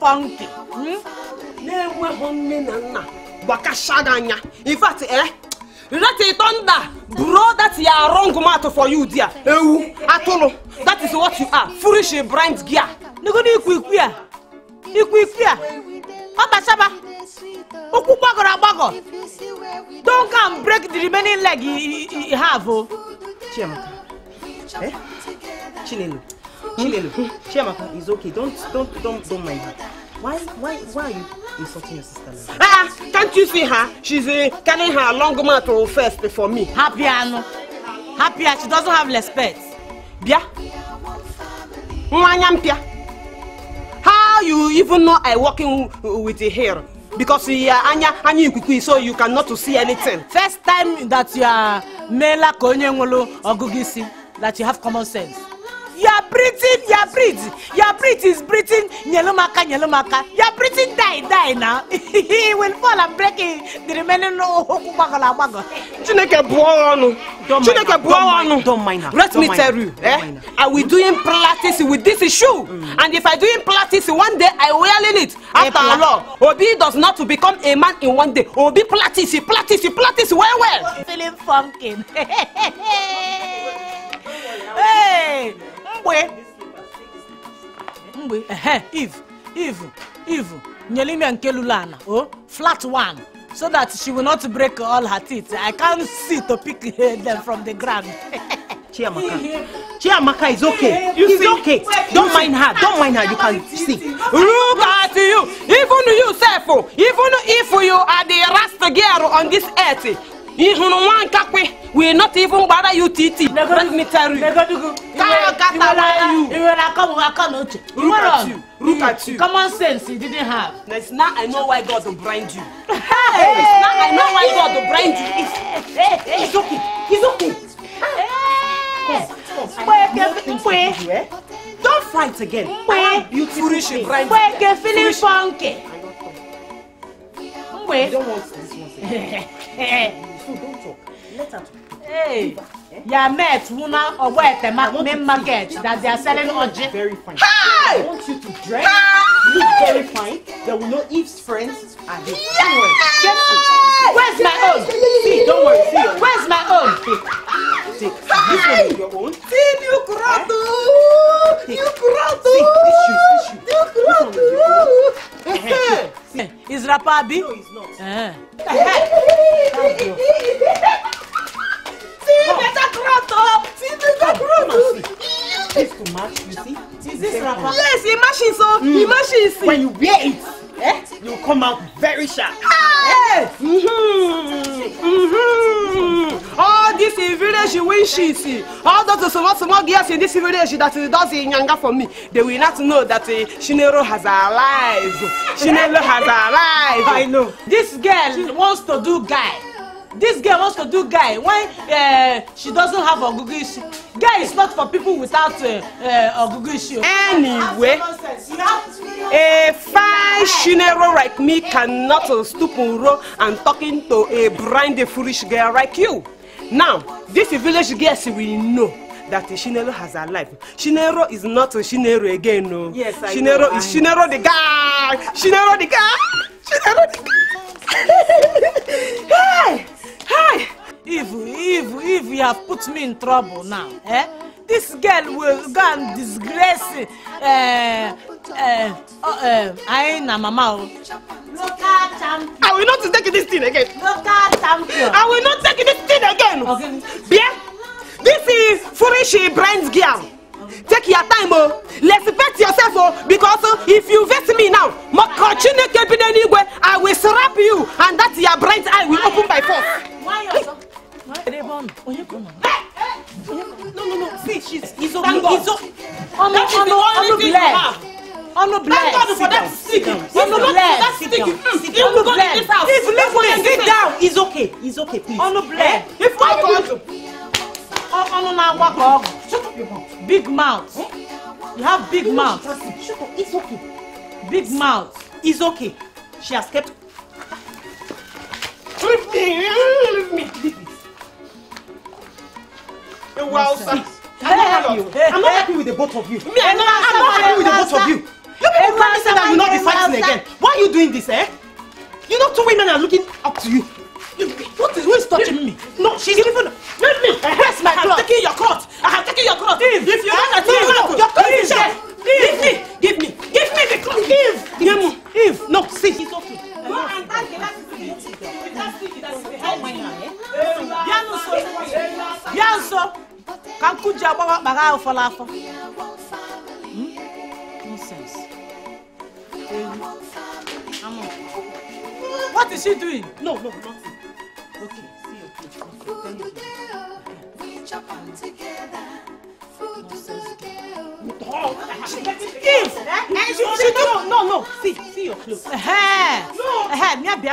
Funky. Hmm? na-enweghị nne na nna gbakasha gị anya in fact eh it thunder bro that you are wrong mat for you there ewu atụrụ that is what you are foolish blind gear Negodo ikwu ikwu ya. Ikwu ikwu ya. Ọ kpachaba. Ụkwụ gbagọrọ agbagọ. Don't come break the remaining leg you have. Oh. Chiamaka. Eh? Chinelo. Chinelo. Chiamaka is okay. Don't don't don't don't mind her. Why why why are you insulting your sister like that? ah can't you see her she's uh, carrying her long mat first for me happy ano happy she doesn't have respect anya mpịa how you even know i working with a hair because ya anya anya ikuku so you cannot see anything First time that you are mela ka onye nwere ọgụgụ isi that you have common sense. You are breathing, you are breathing, your breath is breathing. Nyelumaka nyelumaka. You are breathing die die now. He will fall and break it, the remaining okwu gbagọrọ agbagọ. chineke bụọ ọnụ. Chineke bụọ ọnụ. Don't mind her. let me tell you eh, i will doing practice with this shoe and if i doing practice one day i wearing it. After all obi does not to become a man in one day. Obi practice practice practice well well. Feeling funky. hey, mgbe. Mgbe, ehe, Eve, Eve, Eve, nyere ime nke lulu ana, oh, flat one, so that she will not break all her teeth. I can't see to pick them from the ground. Chiamaka. Chiamaka is okay. You It's see? okay. Don't mind her. Don't mind her. You can see. Look at you. Even you, self, oh, even if you are the last girl on this earth, ihunu nwa nkakwe will not even bother you titi. Let me tell you. Ka- kata wa you. You will come aka na uche. Look at you. Look at you. Common sense you didn't have. It's now I know why God blind you. It's now I know why God blind you. It's, it's okay. It's okay. Mgbe, Don't fight again. mgbe, Beautiful Foolish blind. mgbe feeling funky. Mgbe. don't want this one food, don't talk. Let her talk. Hey. Give ya met wuna ogbo etema main market that they are selling oji. very fine. Hi! I want you to dress, look very fine. There will no Eve's friends, and ifs. Yeah! Anyway, get it. Where's my own? See, don't worry. See, where's my own? Take, take. This one is your own. See, you kuratu! You kuratu! See, tissue, tissue. You kuratu! See, is Rapabi? No, he's not. Uh -huh. See better kratu. See better kratu. This to match, you see? Is this Rapa? Yes, imagine so. Imagine When you wear it, eh, you come out very sharp. Hey! Mm-hmm. Mm-hmm. All this in village wishes, all those small small girls in this village that does in Nyanga for me, they will not know that uh, Shinero has alive. Shinero has alive. I know. This girl wants to do guy. This girl wants to do guy when uh, she doesn't have ogugu issue. Guy is not for people without uh, uh, ogugu issue. Anyway, a fine Shinero like me cannot uh, stoop and roll and talking to a blind foolish girl like you. Now, this village girls will know that Shinero has a life. Shinero is not a Shinero again, no. Yes, I Shinero know, is I know. Shinero the guy. Shinero the guy. Shinero the guy. hey, hey. If, if, if you have put me in trouble now, eh? This girl will go and disgrace uh, uh, uh, uh, I na mama. o. Local champion. I will not take this thing again. Local champion. I will not take this thing again. Okay. Bien. This is foolish brains girl take your time oh. o respect yourself oh. because oh, if you vex me now mọkọ chineke bi n'eluigwe i will slap you and that your bright eye will open by force. No, no, no. See, she's he's okay. Thank He's okay. That is the only thing we have. Bless. Thank God for that sticking. Honor bless. That sticking. If you go in this sit down. It's okay. It's okay, please. Honor eh? bless. If I go, honor now, what? Big mouth. You have big mouth. It's okay. Big mouth. It's okay. She has kept. Leave me. Leave me. Leave it. Well, sir. I'm not happy. I'm not happy with the both of you. Me, I'm not, I'm not happy with the both of you. You people promised that we will not be fighting again. Why are you doing this, eh? You know, two women are looking up to you. What is who is touching me? No, she's even. Leave me. Yes, my cloth. I have taken your cloth. I have taken your cloth. If, if you want to take no, your cloth is. Give me. Give me. Give me the cloth. Give. Give. Give. No, see. It's okay. Go and thank the last Bịa nso. Ka nkụ ji agbawa kpara ahụ fọrọ afọ. What is she doing? No, no, nothing. Okay, see you. For we chop on together. For the girl. Oh, she. No, no. See, see your clothes. Uh-huh. No. Me a be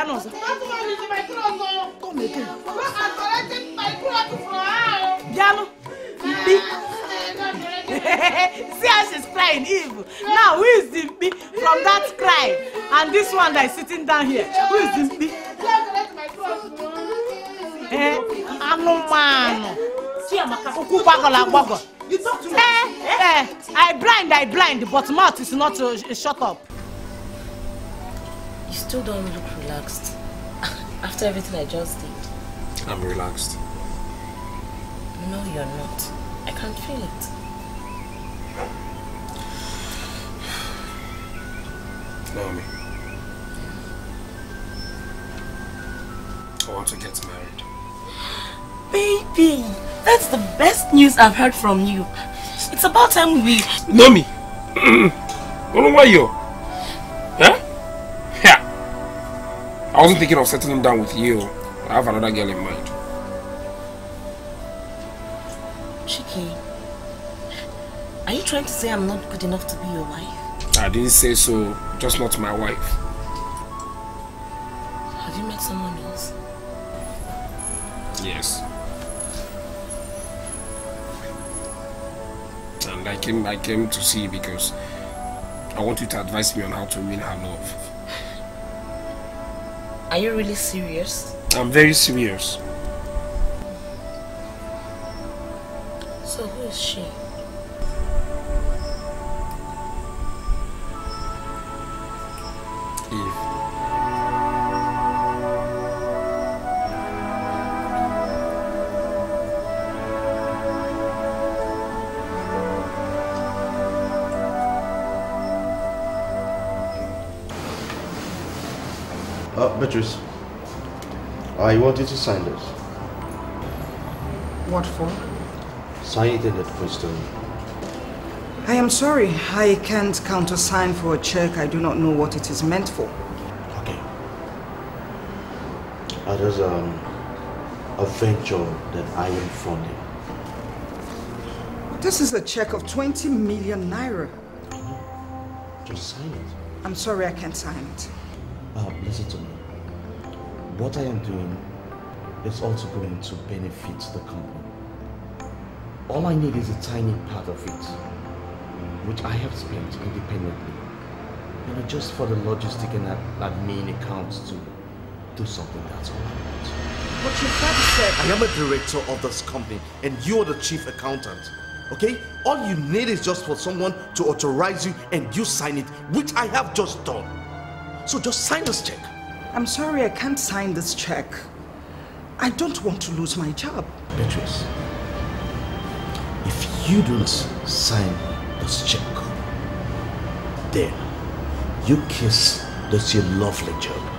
See how she's crying, Eve. Now, who is the mkpi from that cry? And this one that is sitting down here, who is the mkpi? Eh, anụmanụ. Gbagọrọ agbagọ. You talk to me. Eh, eh, I blind, I blind, but mouth is not uh, shut up. You still don't look relaxed after everything I just did. I'm relaxed. No, you're not. I can feel it. Naomi. I want to get married. Baby, that's the best news I've heard from you. It's about time we... Naomi! Why you? Huh? Yeah. I wasn't thinking of settling down with you. I have another girl in mind. Chike, are you trying to say I'm not good enough to be your wife? I didn't say so, just not my wife. Have you met someone else? Yes. And I came I came to see you because I want you to advise me on how to win her love. Are you really serious? I'm very serious. So who is she? Eve. Uh, Beatrice, I wanted to sign this. What for? Sign it in that crystal. I am sorry, I can't countersign for a check. I do not know what it is meant for. Okay. there's um, a venture that I am funding. This is a check of 20 million naira. Just sign it. I'm sorry, I can't sign it. Uh, listen to me. What I am doing is also going to benefit the company. All I need is a tiny part of it, which I have spent independently. You know, just for the logistic and ad- admin accounts to do something, that's all I want. But your father said... I am a director of this company and you're the chief accountant. Okay? All you need is just for someone to authorize you and you sign it, which I have just done. So just sign this check. I'm sorry, I can't sign this check. I don't want to lose my job. Beatrice, if you don't sign this check, then you kiss this your lovely job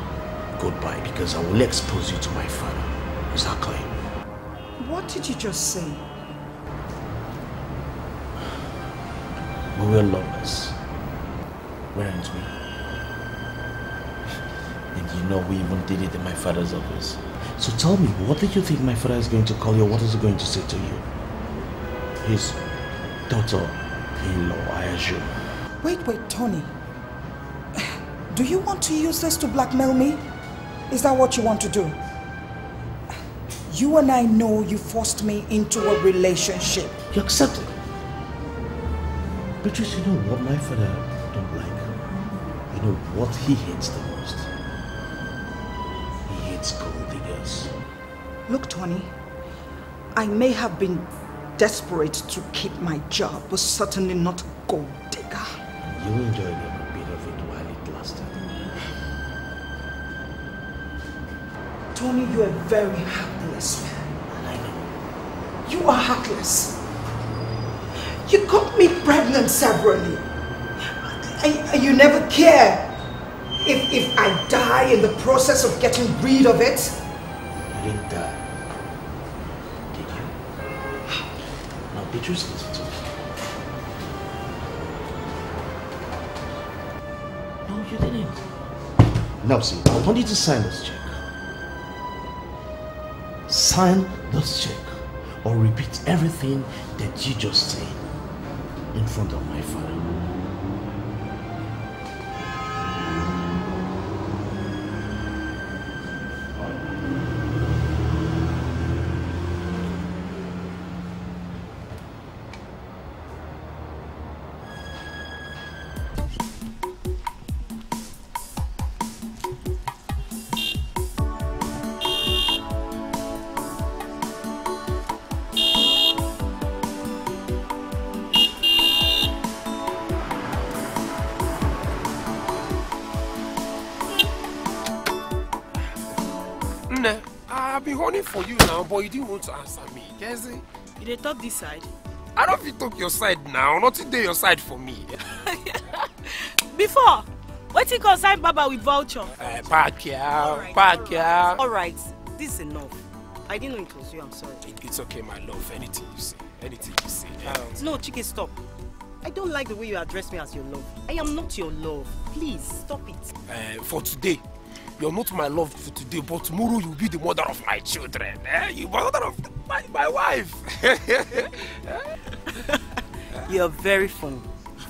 goodbye because I will expose you to my father. Is that clear? What did you just say? We were lovers, weren't we? And you know we even did it in my father's office. So tell me, what did you think my father is going to call you? What is he going to say to you? He's daughter-in-law, I assume. Wait, wait, Tony. Do you want to use this to blackmail me? Is that what you want to do? You and I know you forced me into a relationship. You accept it. Beatrice, you know what my father don't like? You know what he hates the most? He hates gold diggers. Look, Tony, I may have been desperate to keep my job, but certainly not a gold digger. You enjoyed every bit of it while it lasted. Tony, you're a very heartless man. I know. You are heartless. You got me pregnant severally. And you never care if, if I die in the process of getting rid of it. You didn't die. No, you didn't. Now, see, I want you to sign this check. Sign this check or repeat everything that you just said in front of my father. But you didn't want to answer me. Kezi, You dey talk this side? I don't fit talk your side now. Nothing dey your side for me. Before, wetin concern Baba with voucher? Uh, park here, park here. Alright, this is enough. I didn't know it was you, I'm sorry. It's okay, my love. Anything you say, anything you say. Um, No, Chike, stop. I don't like the way you address me as your love. I am not your love. Please, stop it. uh, for today, you're not my love for today, but tomorrow you'll be the mother of my children. Eh? You mother of my, my wife. You're very funny.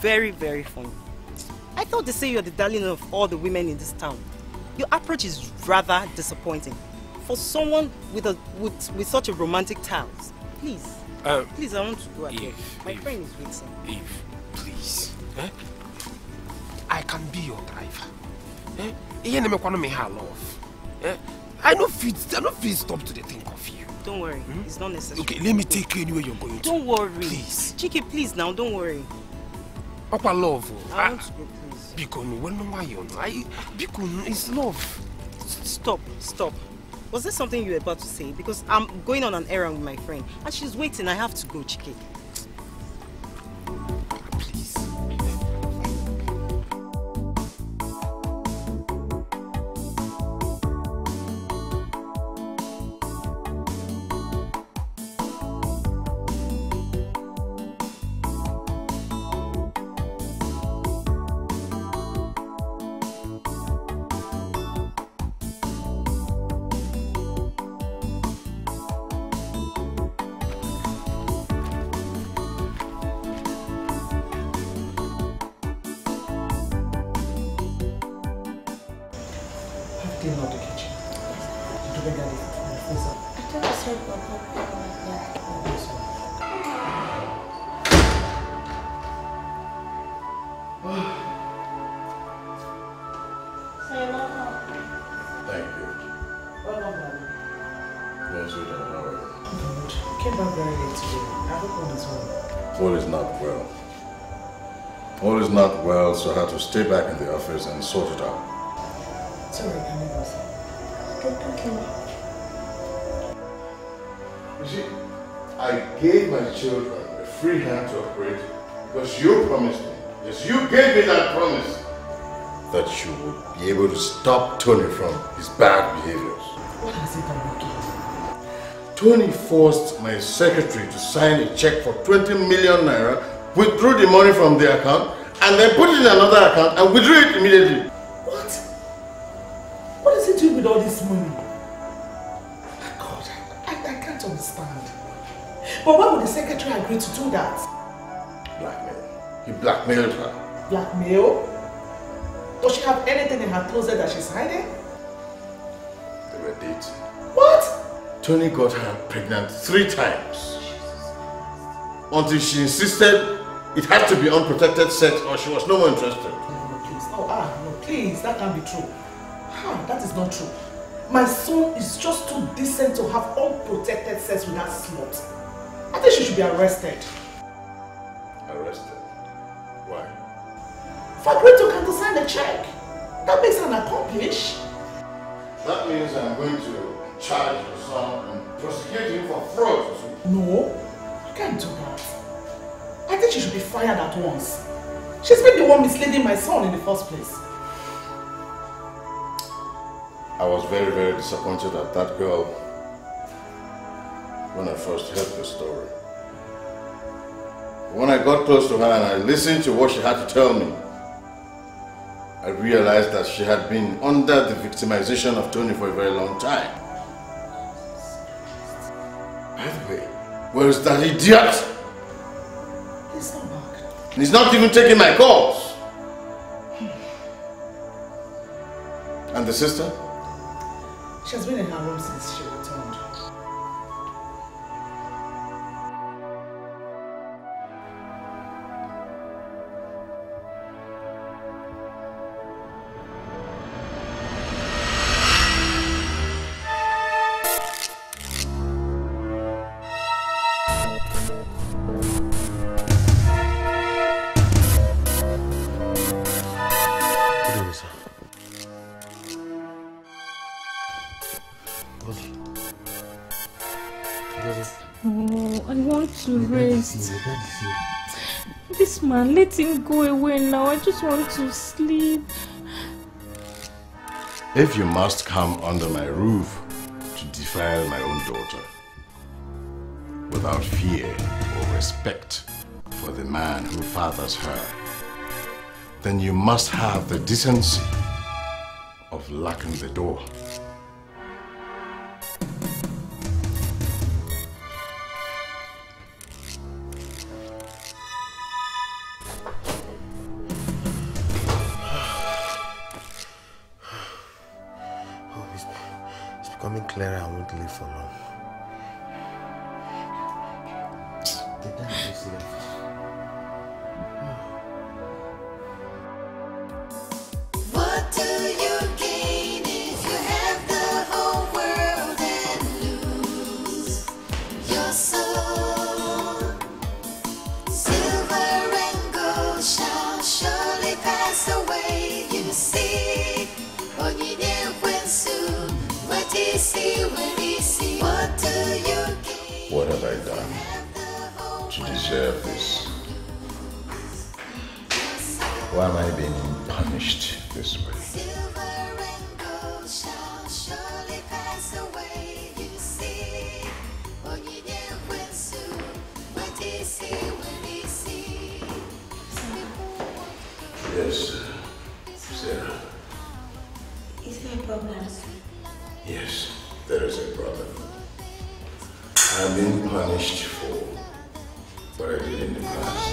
Very, very funny. I thought they say you're the darling of all the women in this town. Your approach is rather disappointing. For someone with a with, with such a romantic ties. Please. Um, Please, I want to go again. Eve, My Eve. friend is waiting. Eve, please. Eh? I can be your driver. Eh? Ihe na-emekwanụ m ihe a love. Eh? I no fit, I no fit stop to dey think of you. Don't worry, it's not necessary. Okay, let me take you anywhere you're going to. Don't worry. Please. Chike, please now, don't worry. Ọkwa love. o. I want to go, please. Biko nu, wenu nwayọ nu. I- Biko it's love. Stop, stop. Was there something you were about to say? Because I'm going on an errand with my friend and she's waiting. I have to go, Chike. Stay back in the office and sort it out. Sorry, can you go? You see, I gave my children a free hand to operate because you promised me, yes, you gave me that promise, that you would be able to stop Tony from his bad behaviors. What has he done again? Tony forced my secretary to sign a check for 20 million naira, withdrew the money from the account, and then put it in another account and withdrew it immediately. What? What is he doing with all this money? God, I, I can't understand. But why would the secretary agree to do that? Blackmail. He blackmailed her. Blackmail? Does she have anything in her closet that she's hiding? They were dating. What? Tony got her pregnant three times. Until she insisted it had to be unprotected sex or she was no more interested. Please. Oh, ah, no, please. That can't be true. Ah, that is not true. My son is just too decent to have unprotected sex with that slut. I think she should be arrested. Arrested? Why? For agreeing to countersign the check. That makes her an accomplice. That means I'm going to charge your son and prosecute him for fraud. No, you can't do that. I think she should be fired at once. She's been the one misleading my son in the first place. I was very, very disappointed at that girl when I first heard the story. When I got close to her and I listened to what she had to tell me, I realized that she had been under the victimization of Tony for a very long time. By the way, where is that idiot? He's not. Even taking my calls. And the sister? She has been in her room since she This man, let him go away now. I just want to sleep. If you must come under my roof to defile my own daughter, without fear or respect for the man who fathers her, then you must have the decency of locking the door. Mommy Clara won't leave for long. They don't what is see? What do you gain? What have I done to deserve this? Why am I being punished this way? Silver and gold shall surely pass away. You see, onyinye kwensu, what is see, what is see? Yes, Sarah. Is there a problem? Yes, there is a problem. I'm being punished for what I did in the past.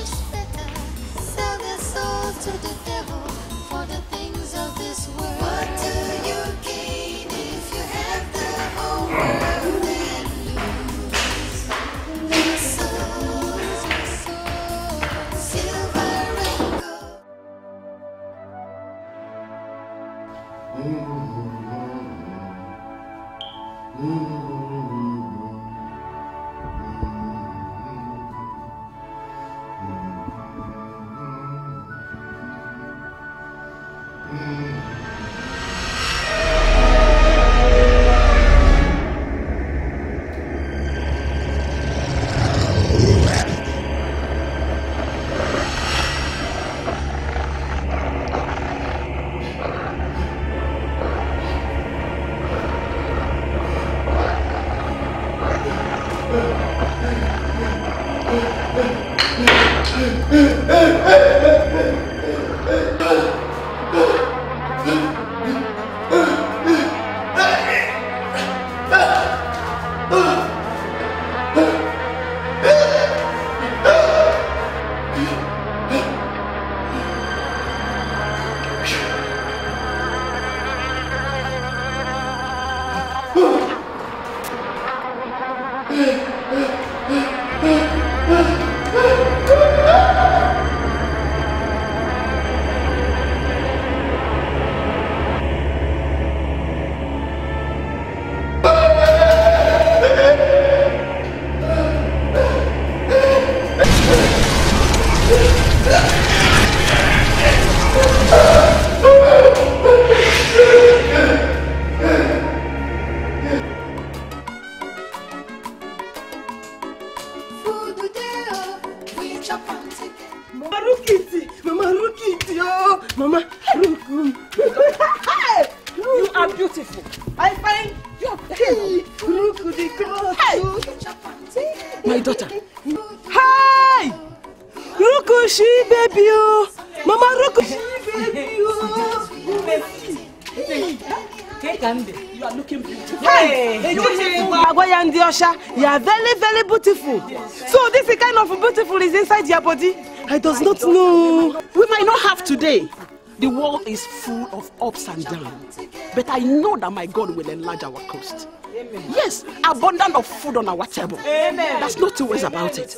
Ups and downs. But I know that my God will enlarge our coast. Yes, abundant of food on our table. Amen. There's no two ways about it.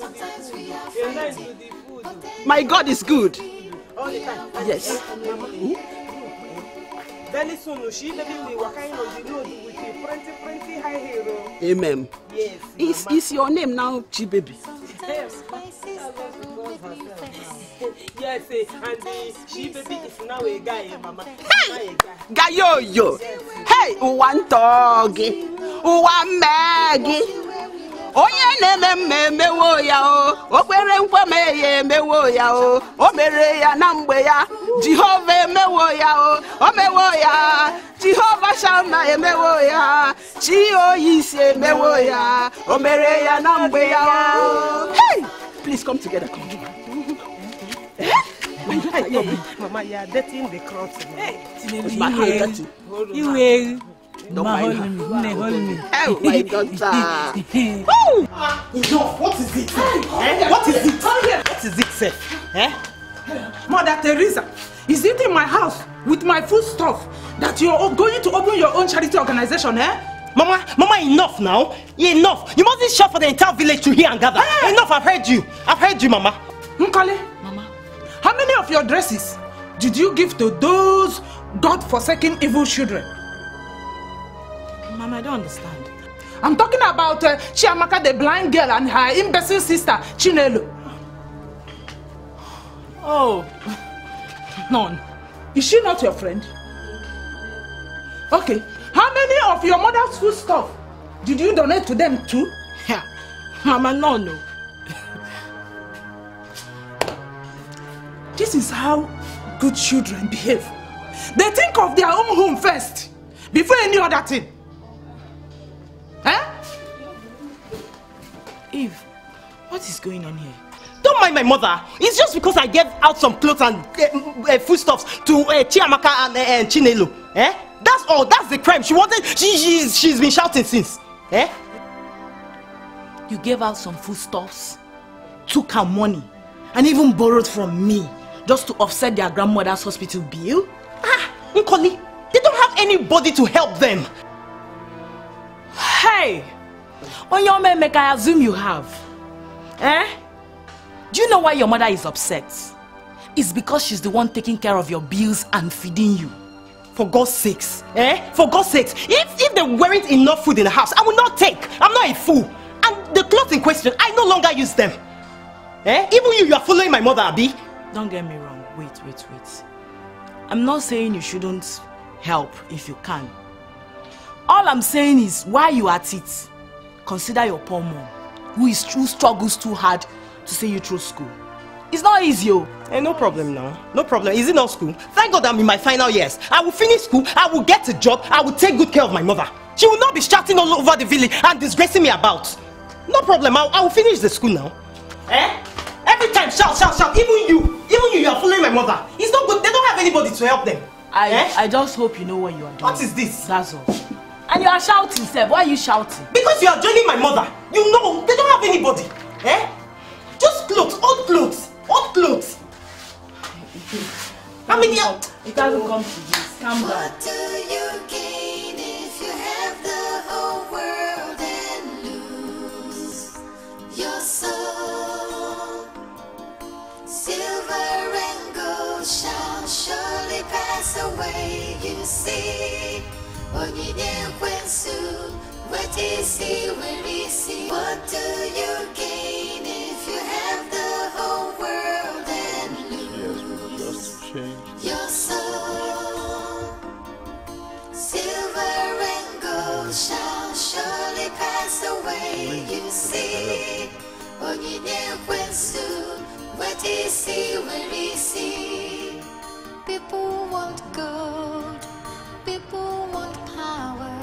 My God is good. Yes. Hmm? Baby. Amen. Yes. Is, is your name now Chi Yes, eh, and the she baby is now a guy, eh, mama. Hey! Gayoyo! Hey, gị, ụwa mmee gị. Onye na-eme mma emewo ya o, o kwere nkwa mee ya emewo ya o, o mere ya na mgbe ya, Jehova emewo ya o, o mewo ya, Jehova Shama emewo ya, Chi oyi isi emewo ya, o mere ya na mgbe ya o. Hey! Please come together, come. mama, you are dirtying the cloth. It's my hand dirty. Iwe. Don't Ma mind hold me, nne hold me. Oh my daughter. Enough, what is it? Eh? What is it? What is it, sir? Eh? Mother Teresa, is it in my house with my food stuff that you're going to open your own charity organization, eh? Mama, Mama, enough now. Enough. You mustn't shout for the entire village to hear and gather. Enough, I've heard you. I've heard you, Mama. Nkale, Mama, how many of your dresses did you give to those God-forsaken evil children? Mama, I don't understand. I'm talking about uh, Chiamaka, the blind girl, and her imbecile sister, Chinelo. Oh, none. Is she not your friend? Okay. How many of your mother's food stuff did you donate to them too? Yeah. Mama, no, no. This is how good children behave. They think of their own home first before any other thing. Eh? Eve, what is going on here? Don't mind my mother. It's just because I gave out some clothes and uh, uh, foodstuffs to uh, Chiamaka and, uh, and Chinelo. Eh? That's all. That's the crime. She wanted. She, she's, she's been shouting since. Eh? You gave out some foodstuffs, took her money, and even borrowed from me just to offset their grandmother's hospital bill? Ah, Nkoli, they don't have anybody to help them. Hey! Onyome Emeka, I assume you have. Eh? Do you know why your mother is upset? It's because she's the one taking care of your bills and feeding you. For God's sakes, eh? For God's sakes, if, if there weren't enough food in the house, I would not take. I'm not a fool. And the clothes in question, I no longer use them. Eh? Even you, you are following my mother, Abi. Don't get me wrong. Wait, wait, wait. I'm not saying you shouldn't help if you can. All I'm saying is, while you at it, consider your poor mom, who is who struggles too hard to see you through school. It's not easy, oh. Eh, no problem now. No problem. Is it not school? Thank God I'm in my final years. I will finish school, I will get a job, I will take good care of my mother. She will not be shouting all over the village and disgracing me about. No problem. I, I will finish the school now. Eh? Every time, shout, shout, shout. Even you, even you, you are following my mother. It's not good. They don't have anybody to help them. I, Eh? I just hope you know what you are doing. What is this? That's all. And you are shouting, Seb. Why are you shouting? Because you are joining my mother. You know, they don't have anybody. Eh? Just clothes, old clothes, old clothes. How many? It doesn't come to this. Calm down. What do you gain if you have the whole world and lose your soul? Silver and gold shall surely pass away, you see. Onyinye kwensu, what is he, where is he? What do you gain if you have the whole world and lose Just change your soul? Silver and gold shall surely pass away, you see. Onyinye kwensu, where they see, where we see. People want gold, people want power,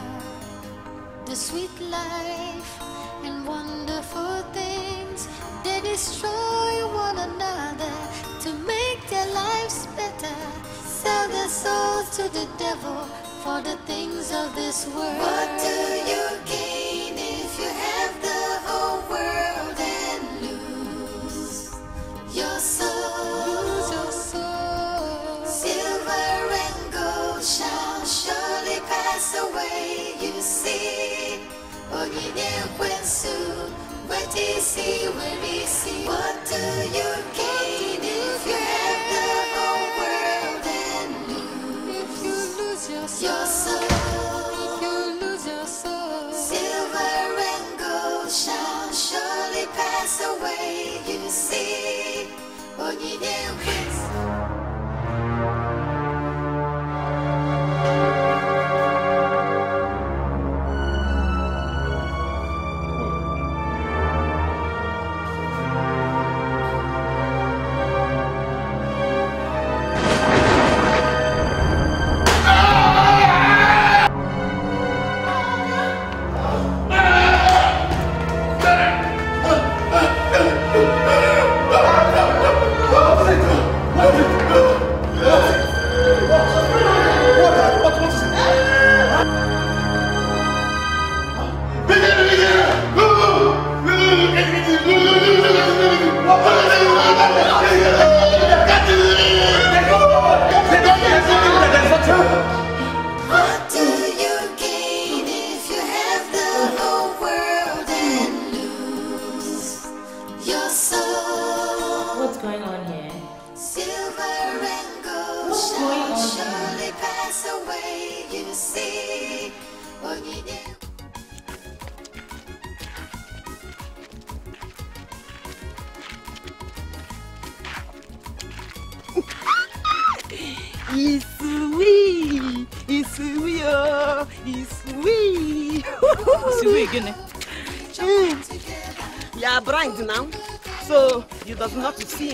the sweet life and wonderful things. They destroy one another to make their lives better. Sell their souls to the devil for the things of this world. What do you gain if you have the whole world? You gain if you have the whole world and lose? If you lose your soul. If you lose your soul, silver and gold shall surely pass away. You see, onyinye ekwensu.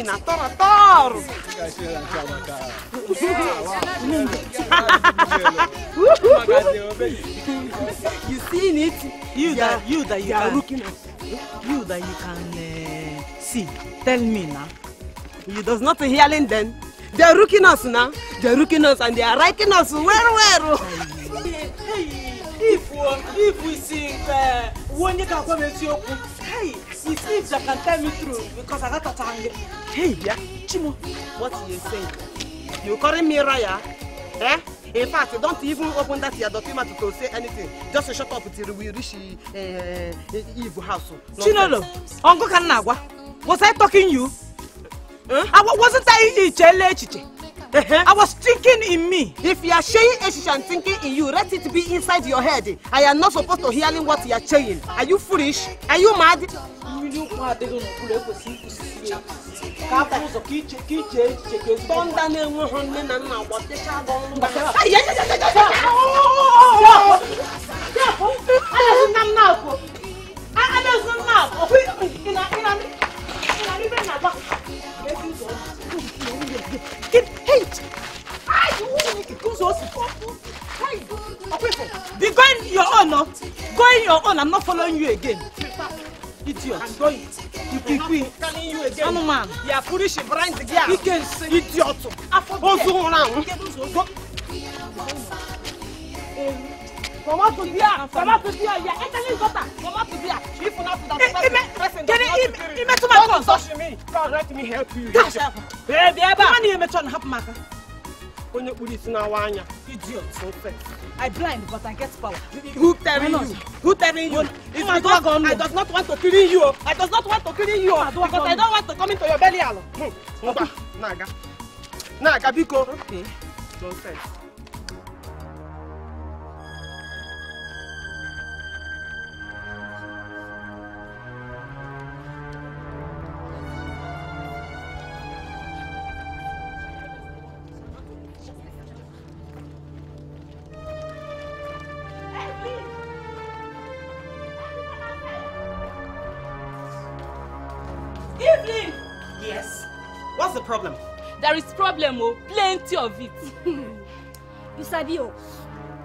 All at all. you seen it? You that you that you they are looking at you that you can uh, see. Tell me now. You does not hearing them. They are looking us now. They are looking us and they are liking us well well. If if we sing uh, one you can come and see it's if you can tell me true because I got a tongue. Hey, yeah. Chimo, what you saying? You calling me Raya? Eh? In fact, don't even open that your document to say anything. Just shut up till we reach uh, Eve house. Chinolo, Uncle Kanagwa, was I talking you? I wa- wasn't I Ichele Echiche? I was thinking in me. If you are saying Eshish and thinking in you, let it be inside your head. I am not supposed to hearing what you are saying. Are you foolish? Are you mad? mmiri mkpọ adịghị n'okpuru ekwesị ikwụsịsị ya ka afọ ụzọ ka iche ka iche echiche ka ezigbo nda na-enweghị nne na nna gbọtechaa gọ ngwa Be going your own, no? Going your own, I'm not following you again idiot, I'm going. Calling you again, ikikui, You are foolish blind girl, ike nsi, idiot, ozu nwụrụ anwụ. Mama to be here, mama to be here, yeah, enter his daughter, out to be here. If not for that person, get it, it, it, to my God. Touch me, God let me help you. Dash up. Baby, ever. Money, it, to help Maka. Onye kpuru isi na awa anya, idiot, so fast. I blind but I get power. Who telling you? Who telling you? It's because I does not want to kill you. I does not want to kill you because I on? don't want to come into your belly alone. Hmm. Ngwa, na-aga. Na-aga biko. Okay. Nonsense. Problem? There is problem, oh, plenty of it. You sabi o.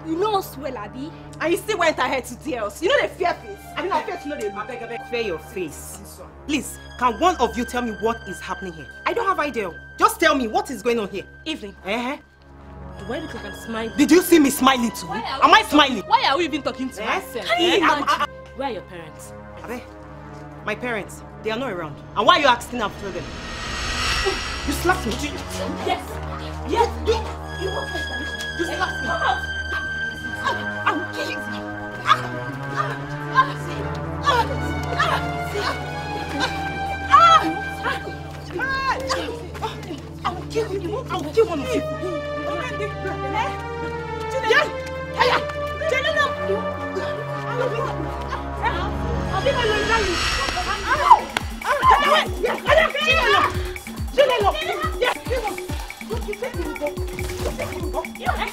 You know us well, Abi. And you still went ahead to tell us. You know the fear face. I mean, I fear to know the I beg, I beg. Fear your face. Please, can one of you tell me what is happening here? I don't have idea. Just tell me what is going on here. Evening. Eh? Do I look like I'm smiling? Did you see me smiling too? Why are Am we I smiling? Why are we even talking to Eh? ourselves? Can you Eh? imagine? I'm- I'm- Where are your parents? Abe, my parents, they are not around. And why are you asking after them? You slapped me. You, yes. Yes. You, you want my permission? You slapped me. Come out. I'm killing you. I'll kill you. I'll kill one of you. Yeah. Hiya. Jelena. I'll be I'll be my lawyer. I'll be my lawyer. I'll be my lawyer. Yes. Jelena. Jelena. Yes.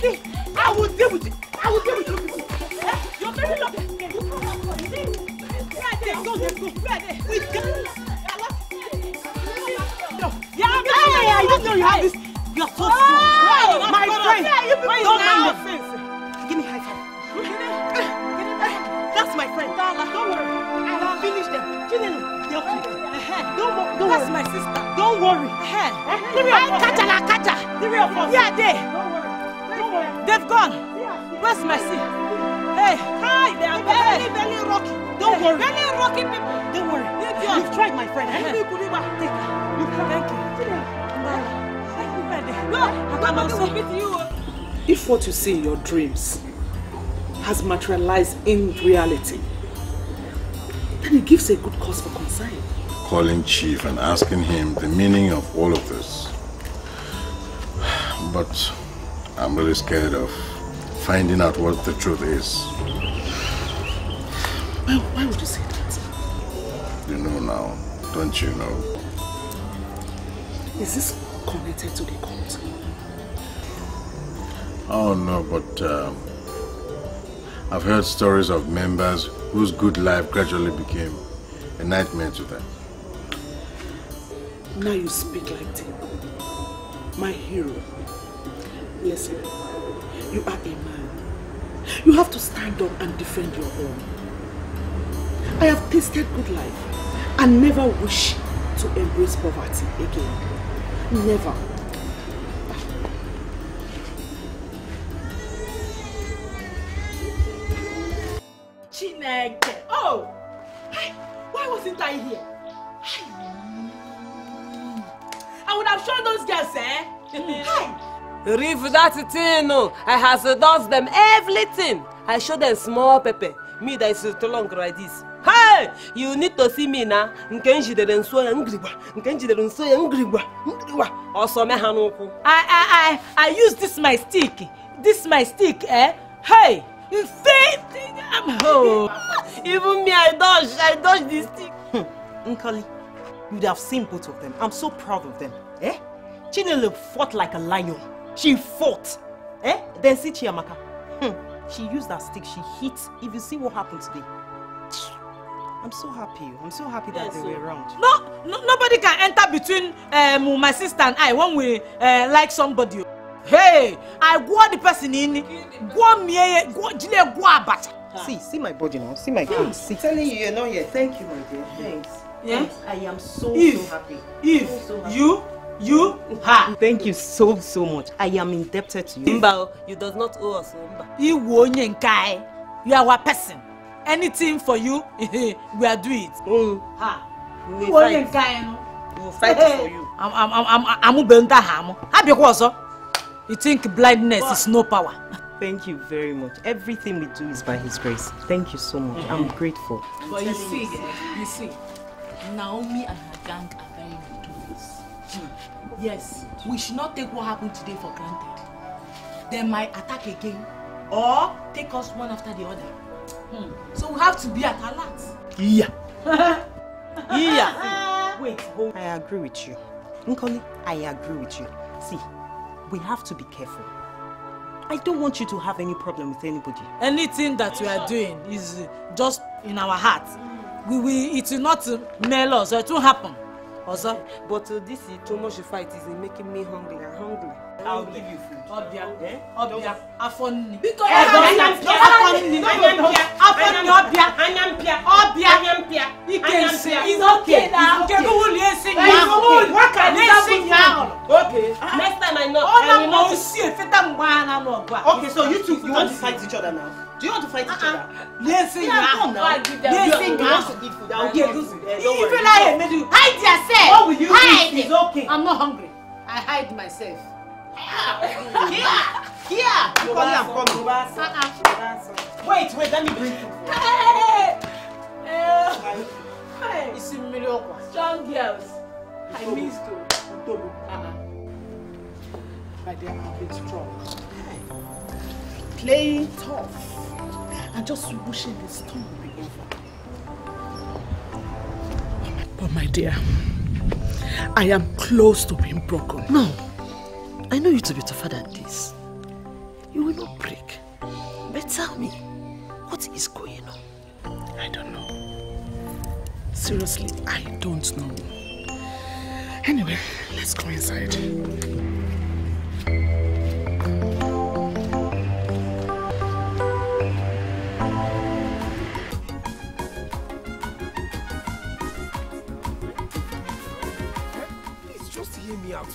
See, I will deal with you. I will deal with you people. Eh? You're very lucky. You come out for me. Let's go, let's go. We got Yeah, hey, I didn't know you had this. You're so strong. My friend. Don't mind the Give me high five. That's my friend. Don't worry. I will finish them. Chinelo. Uh-huh. Don't, wo- don't That's worry. my sister. Don't worry. Three of us. Kacha la kacha. Three of us. Yeah, they. Don't worry. Don't worry. They've gone. Where's Mercy? Hey. Hi, they are very, very rocky. Don't worry. Very rocky people. Don't worry. They've gone. You've tried, my friend. Hey. You've tried. Thank you. Go. I'm also with you. If what you see in your dreams has materialized in reality, then it gives a good cause for concern. calling Chief and asking him the meaning of all of this. But I'm really scared of finding out what the truth is. Why, why would you say that? You know now, don't you know? Is this connected to the cult? Oh no, but um, I've heard stories of members whose good life gradually became a nightmare to them. Now you speak like Tim, my hero. Listen, you are a man. You have to stand up and defend your home. I have tasted good life and never wish to embrace poverty again. Never. Chineke. Oh! Hey, why wasn't I here? Hey. I would have shown those girls, eh? Hey! Reef that thing, oh. I has done them everything. I show them small pepper. Me that is too long like this. Hey! You need to see me now. Nke m jidere nso ya ngirigba. Nke m jidere nso ya ngirigba. Ngirigba. Ọsọ me ha n'ụkwụ. I, I, I, I use this my stick. This my stick, eh? Hey, you think I'm oh. Even me, I dodge. I dodge this stick. Nkali, you'd have seen both of them. I'm so proud of them. Eh? Chinelo fought like a lion. She fought. Eh? Then see Chiamaka. Hmm. She used that stick. She hit. If you see what happened today. I'm so happy. I'm so happy that they were around. No, no, nobody can enter between um, my sister and I when we uh, like somebody. Hey, I go the person in. Go me, go jile go abacha. See, see my body now. See my face. See. Telling you, you're not here. Thank you, my dear. Thanks. Yeah? Thanks. I am so, If- so happy. If So, so happy. you, you, ha. Thank you so, so much. I am indebted to you. Mba, you does not owe us. oh, Mba. Iwu onye nke anyị. You are our person. Anything for you, we are do it. Mm. Ha. We Iwu onye fight. nke anyị nụ. We will fight for you. Am- am- am- am- amụbe ndị ahụ amụ. Ha bịakwa ọzọ. You think blindness is no power. Thank you very much. Everything we do is by His grace. Thank you so much. I'm grateful. But you see, you see, Naomi and her gang are very notorious. Yes, we should not take what happened today for granted. They might attack again or take us one after the other. Hmm. So we have to be at alert. Yeah. yeah. Wait, hold. I agree with you. Nkoli, I agree with you. See, we have to be careful. I don't want you to have any problem with anybody. Anything that we are doing is just in our heart. We will, it will not mail us, it won't happen. Ọzọ but uh, this is too much fight. Is making me hungry. I'm hungry. I'll give you food. ọbịa ọbịa afọ nni biko Eh, anya mpịa, afọ nni anya mpịa, afọ anya nni ọbịa anya mpịa ọbịa anya mpịa ike anya nsi mpịa. is okay na It's nke okay. gị wụlụ esi Eh, nya it's ahụ okay. What can na-esi you nya ahụ Okay. Next time I know. ọ na I will mma not- osi efeta mgbe a na n'ọgụ a Okay, so you two, you want to fight each other now? Do you want to fight each other? na-esi Yeah, ahụ come now. na-esi You nya want to eat food? I'll give you food. Worry. na ya emedu hide yourself What will you hide? It's okay. i'm not hungry i hide myself Here, here. You call me, I'm coming. Wait, wait, let me bring food. isi mmiri ọkwa strong girls i miss to My dear, I've been strong. Playing tough. And just wishing the storm will be over. But my dear, I am close to being broken. No. I know you to be tougher than this. You will not break. But tell me, what is going on? I don't know. Seriously, I don't know. Anyway, let's go inside.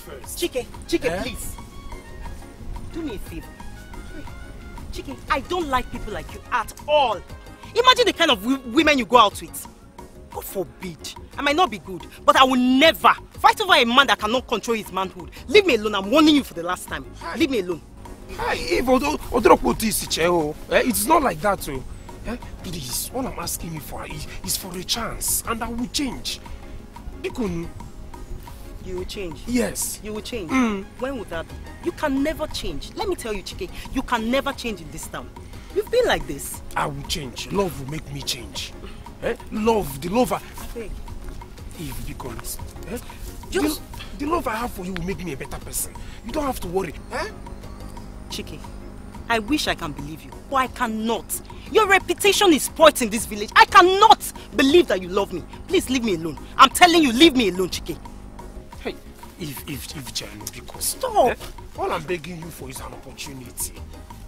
First. Chike, Chike, Eh? please. Do me a favor. Chike, I don't like people like you at all. Imagine the kind of women you go out with. God forbid. I might not be good, but I will never fight over a man that cannot control his manhood. Leave me alone. I'm warning you for the last time. Leave me alone. Hi, Eve, Sicheo. It's not like that. Eh? Please, all I'm asking you for is, is for a chance, and I will change. Bikunu. You will change. Yes. You will change. Mm. When would that be? You can never change. Let me tell you, Chike, you can never change in this town. You've been like this. I will change. Love will make me change. Eh? Love, the love I... Hey. Eve, because... Eh? The, the love I have for you will make me a better person. You don't have to worry. Eh? Chike, I wish I can believe you, but I cannot. Your reputation is spoilt in this village. I cannot believe that you love me. Please leave me alone. I'm telling you, leave me alone, Chike. Eve, Eve, Eve, Chano, because... Stop. Eh? All I'm begging you for is an opportunity.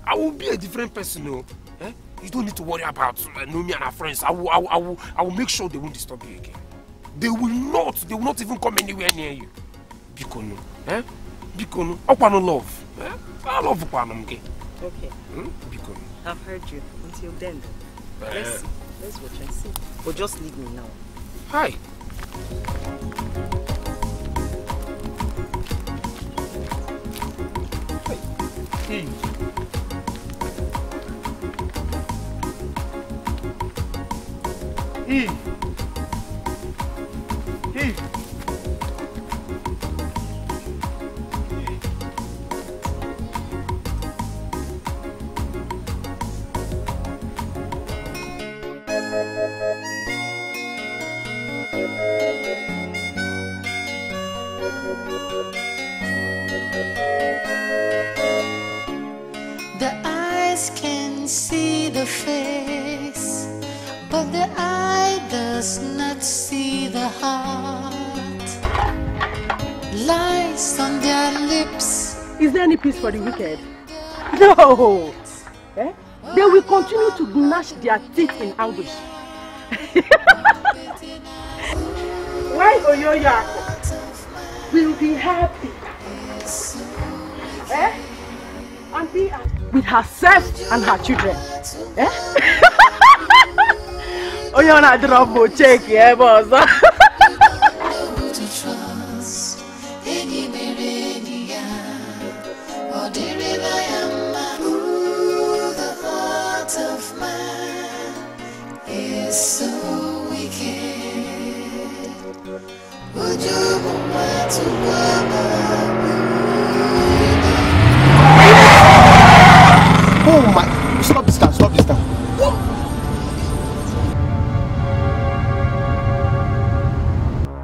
I will be a different person, no? Eh? You don't need to worry about uh, Nomi and her friends. I will, I, will, I, will, I will make sure they won't disturb you again. They will not. They will not even come anywhere near you. Bikono. Eh? Bikono. Okwano love. Eh? I love Okwano mge. Okay, Hmm? Bikono. I've heard you. Until then, Eh. let's see. Let's watch and see. But just leave me now. Hi. quente. E. E. see the face, but the eye does not see the heart. Lies on their lips. Is there any peace for the wicked? No. Eh? They will continue to gnash their teeth in anguish. Why Oyoyo will be happy eh? and be at with herself and her children. Eh? Onye na drop mo check ebe ọzọ. to trust. Enyi mere enyi ya, Oh my! Stop this car! Stop this car!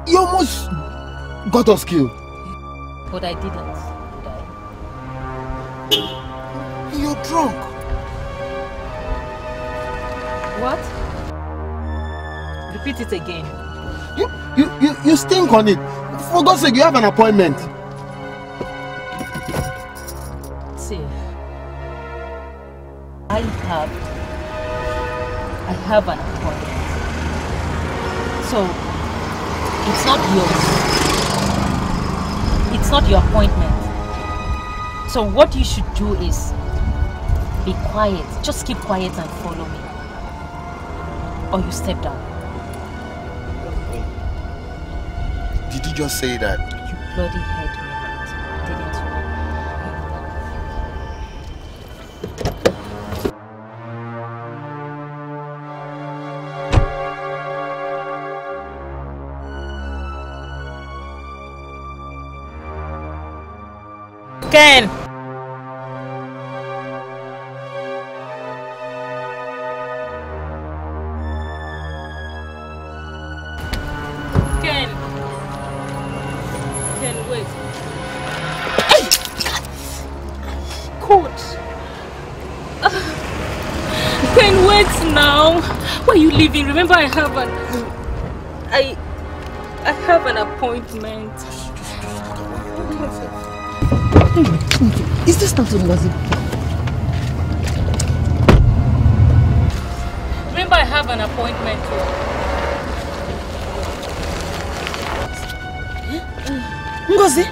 You almost got us killed. But I didn't. You're drunk. What? Repeat it again. You, you, you, you stink on it. For God's sake, you have an appointment. I have, I have an appointment. So, it's not yours. It's not your appointment. So what you should do is be quiet. Just keep quiet and follow me. Or you step down. Did you just say that? You bloody heard Ken! Is this not Ngozi? Remember I have an appointment. Ngozi,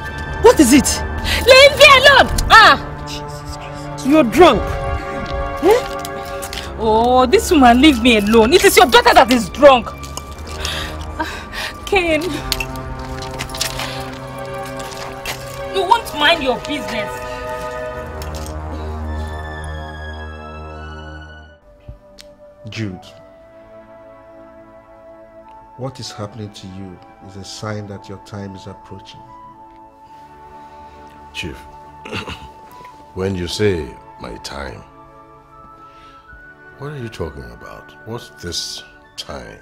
what is it? Leave me alone! Ah! You're drunk. Oh, this woman, leave me alone. It is your daughter that is drunk. Ken. Your business. Jude, what is happening to you is a sign that your time is approaching. Chief, when you say my time, what are you talking about? What's this time?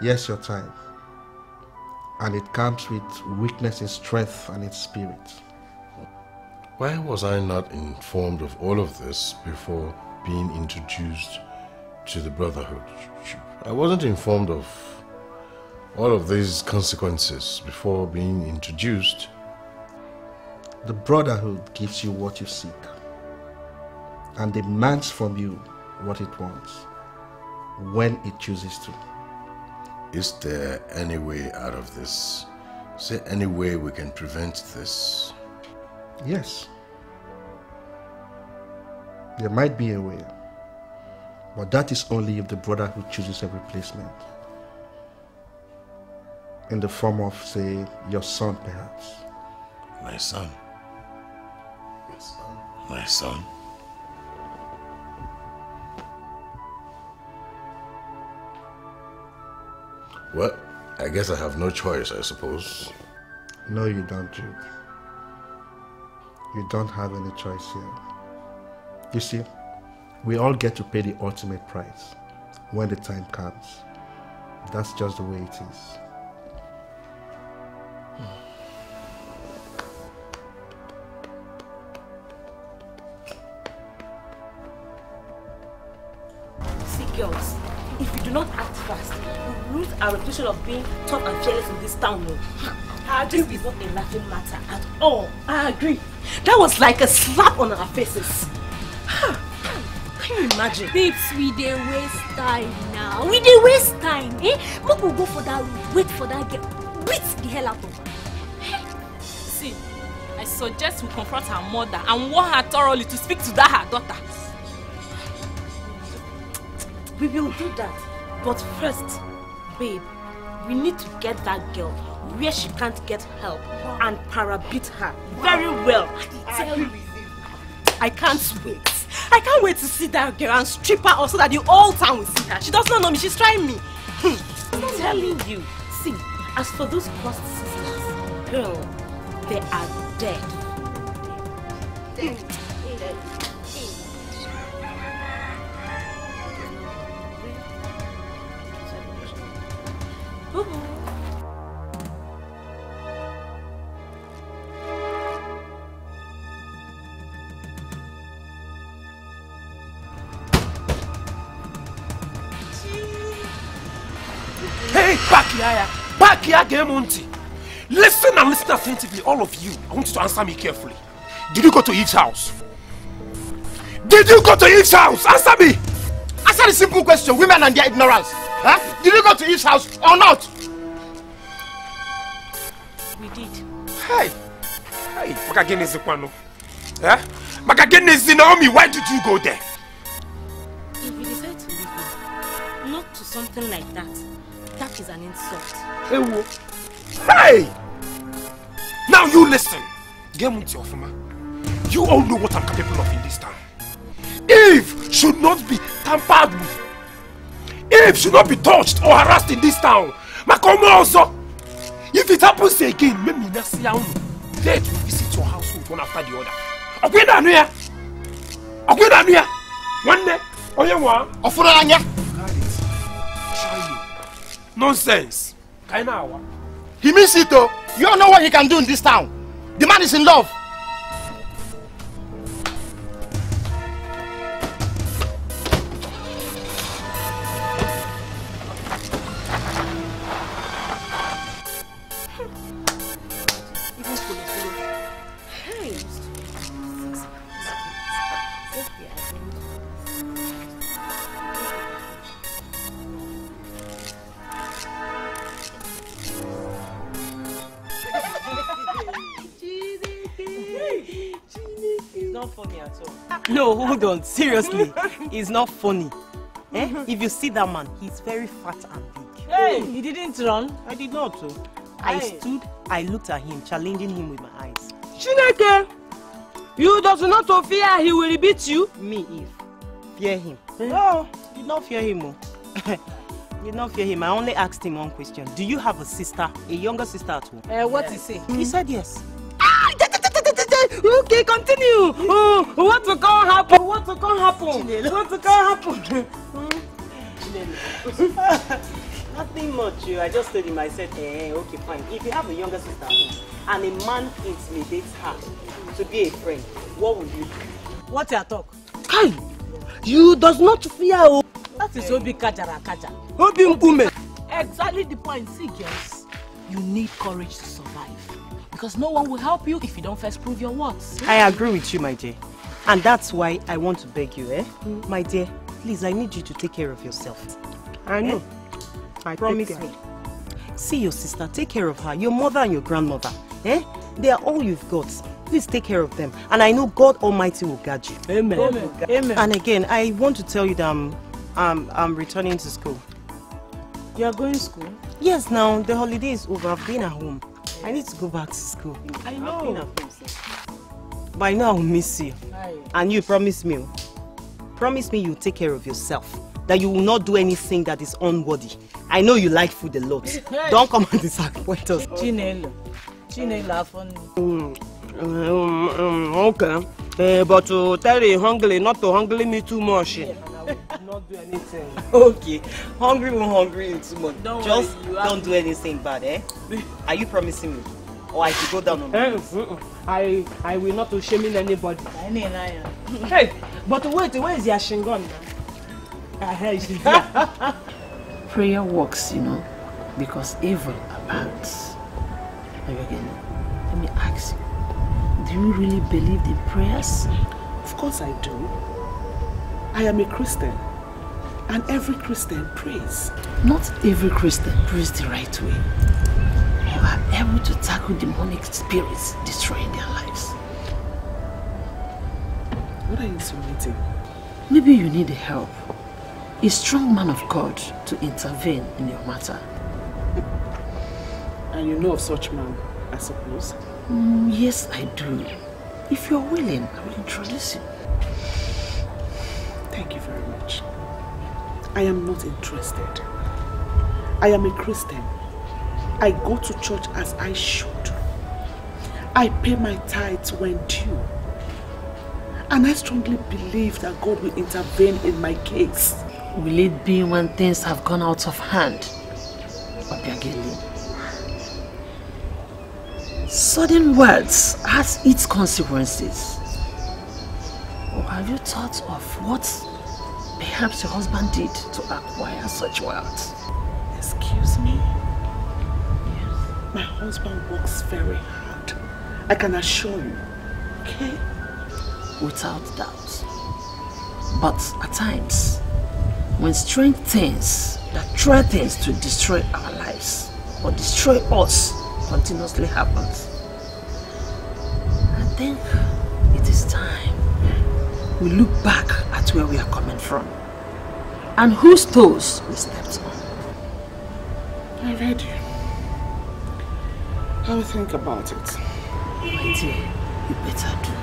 Yes, your time. And it comes with weakness in strength and in spirit. Why was I not informed of all of this before being introduced to the Brotherhood? I wasn't informed of all of these consequences before being introduced. The Brotherhood gives you what you seek and demands from you what it wants when it chooses to. Is there any way out of this? Is there any way we can prevent this? Yes. There might be a way. But that is only if the Brotherhood chooses a replacement. In the form of, say, your son, perhaps. My son. My son. Well, I guess I have no choice, I suppose. No, you don't, Jude. You don't have any choice here. You see, we all get to pay the ultimate price when the time comes. That's just the way it is. See, girls, if you do not act fast, we lose our reputation of being tough and fearless in this town. Oh. I agree. This is not a laughing matter at all. I agree. That was like a slap on our faces. Can you imagine? Babes, we dey waste time now. We dey waste time. Eh? Make we go for that room, wait for that girl, beat the hell out of her. See, I suggest we confront her mother and warn her thoroughly to speak to that her daughter. We will do that. But first, babe, we need to get that girl where she can't get help and parabit her very well. I agree you. I can't wait. I can't wait to see that girl and strip her off so that the whole town will see her. She does not know me. She's trying me. Hmm. I'm telling you. See, as for those lost sisters, girl, they are dead. Hey, back back game. Listen and listen attentively, all of you. I want you to answer me carefully. Did you go to Eve's house? Did you go to Eve's house? Answer me! Answer the simple question, women and their ignorance. Huh? Did you go to Eve's house or not? We did. Hey! Hey, maka gịnị zikwanụ? Eh? Maka Naomi, why did you go there? If you decide to leave me, not to something like that, that is an insult. Ewo. Hey! Now you listen. Get ntị ọfụma. You all know what I'm capable of in this town. Eve should not be tampered with. Eve should not be touched or harassed in this town. Ọmụ ọzọ. If it happens again, make me see ya unu. Death will visit your household one after the other. Ọkwa ị na-anụ ya? Ọkwa ị na-anụ ya? Nwanne, onye nwa? Ọ fụrụ anya? Nonsense. Ka ị na-awa. He means it though. You don't know what he can do in this town. The man is in love. Not funny at all. No, hold on. Seriously, it's not funny. Eh? If you see that man, he's very fat and big. Hey, he didn't run. I did not. oh. I Hey. stood, I looked at him, challenging him with my eyes. Chineke, you does not fear he will beat you? Me, Eve. Fear him. No, did not fear him. oh. did not fear him. I only asked him one question. Do you have a sister, a younger sister at home? Uh, what he say? He said yes. Okay, continue. Oh, what will come happen? What will come happen? What will come happen? Nothing much. I just told him, I said, eh, okay, fine. If you have a younger sister and a man intimidates her to be a friend, what would you do? What you talk? Kai, you does not fear. Oh. That is Obi Kajara Kaja. Obi Mpume. Exactly the point. See, girls, you need courage to survive. Because no one will help you if you don't first prove your worth. I agree with you, my dear. And that's why I want to beg you, eh? My dear, please, I need you to take care of yourself. I know. I take promise me. See your sister, take care of her. Your mother and your grandmother, eh? They are all you've got. Please take care of them. And I know God Almighty will guide you. Amen. Amen. Amen. And again, I want to tell you that I'm, I'm, I'm returning to school. You are going to school? Yes, now the holiday is over. I've been at home. I need to go back to school. I know. been at home since. But I know I'll miss you. And you promise me, oh, promise me you'll take care of yourself. That you will not do anything that is unworthy. I know you like food a lot. Don't come and disappoint us. Chinelo. Chinelo. Mm, um, um, okay. Uh, but to tell you hungry, not to hungry me too much. Not do anything. Okay. Hungry won't hungry you too much. Don't Just worry, you don't do anything bad, eh? Are you promising me? Or I should go down on my knees? I I will not to shaming anybody. I need an hey, but wait, where is your shingon? I heard you. Prayer works, you know, because evil abounds. Now again, let me ask you, do you really believe in prayers? Of course I do. I am a Christian. And every Christian prays. Not every Christian prays the right way. Or are able to tackle demonic spirits destroying their lives. What are you insinuating? Maybe you need help. A strong man of God to intervene in your matter. And you know of such man, I suppose. Mm, yes, I do. If you're willing, I will introduce you. Thank you very much. I am not interested. I am a Christian. I go to church as I should. I pay my tithes when due. And I strongly believe that God will intervene in my case. Will it be when things have gone out of hand? Obiageli? Sudden words has its consequences. Or have you thought of what Perhaps your husband did to acquire such wealth. Excuse me? Yes. My husband works very hard. I can assure you. Okay? Without doubt. But at times, when strange things that threatens to destroy our lives or destroy us continuously happens, I think it is time we look back that's where we are coming from. And whose toes we stepped on. I've heard you. I'll think about it. My dear, you better do.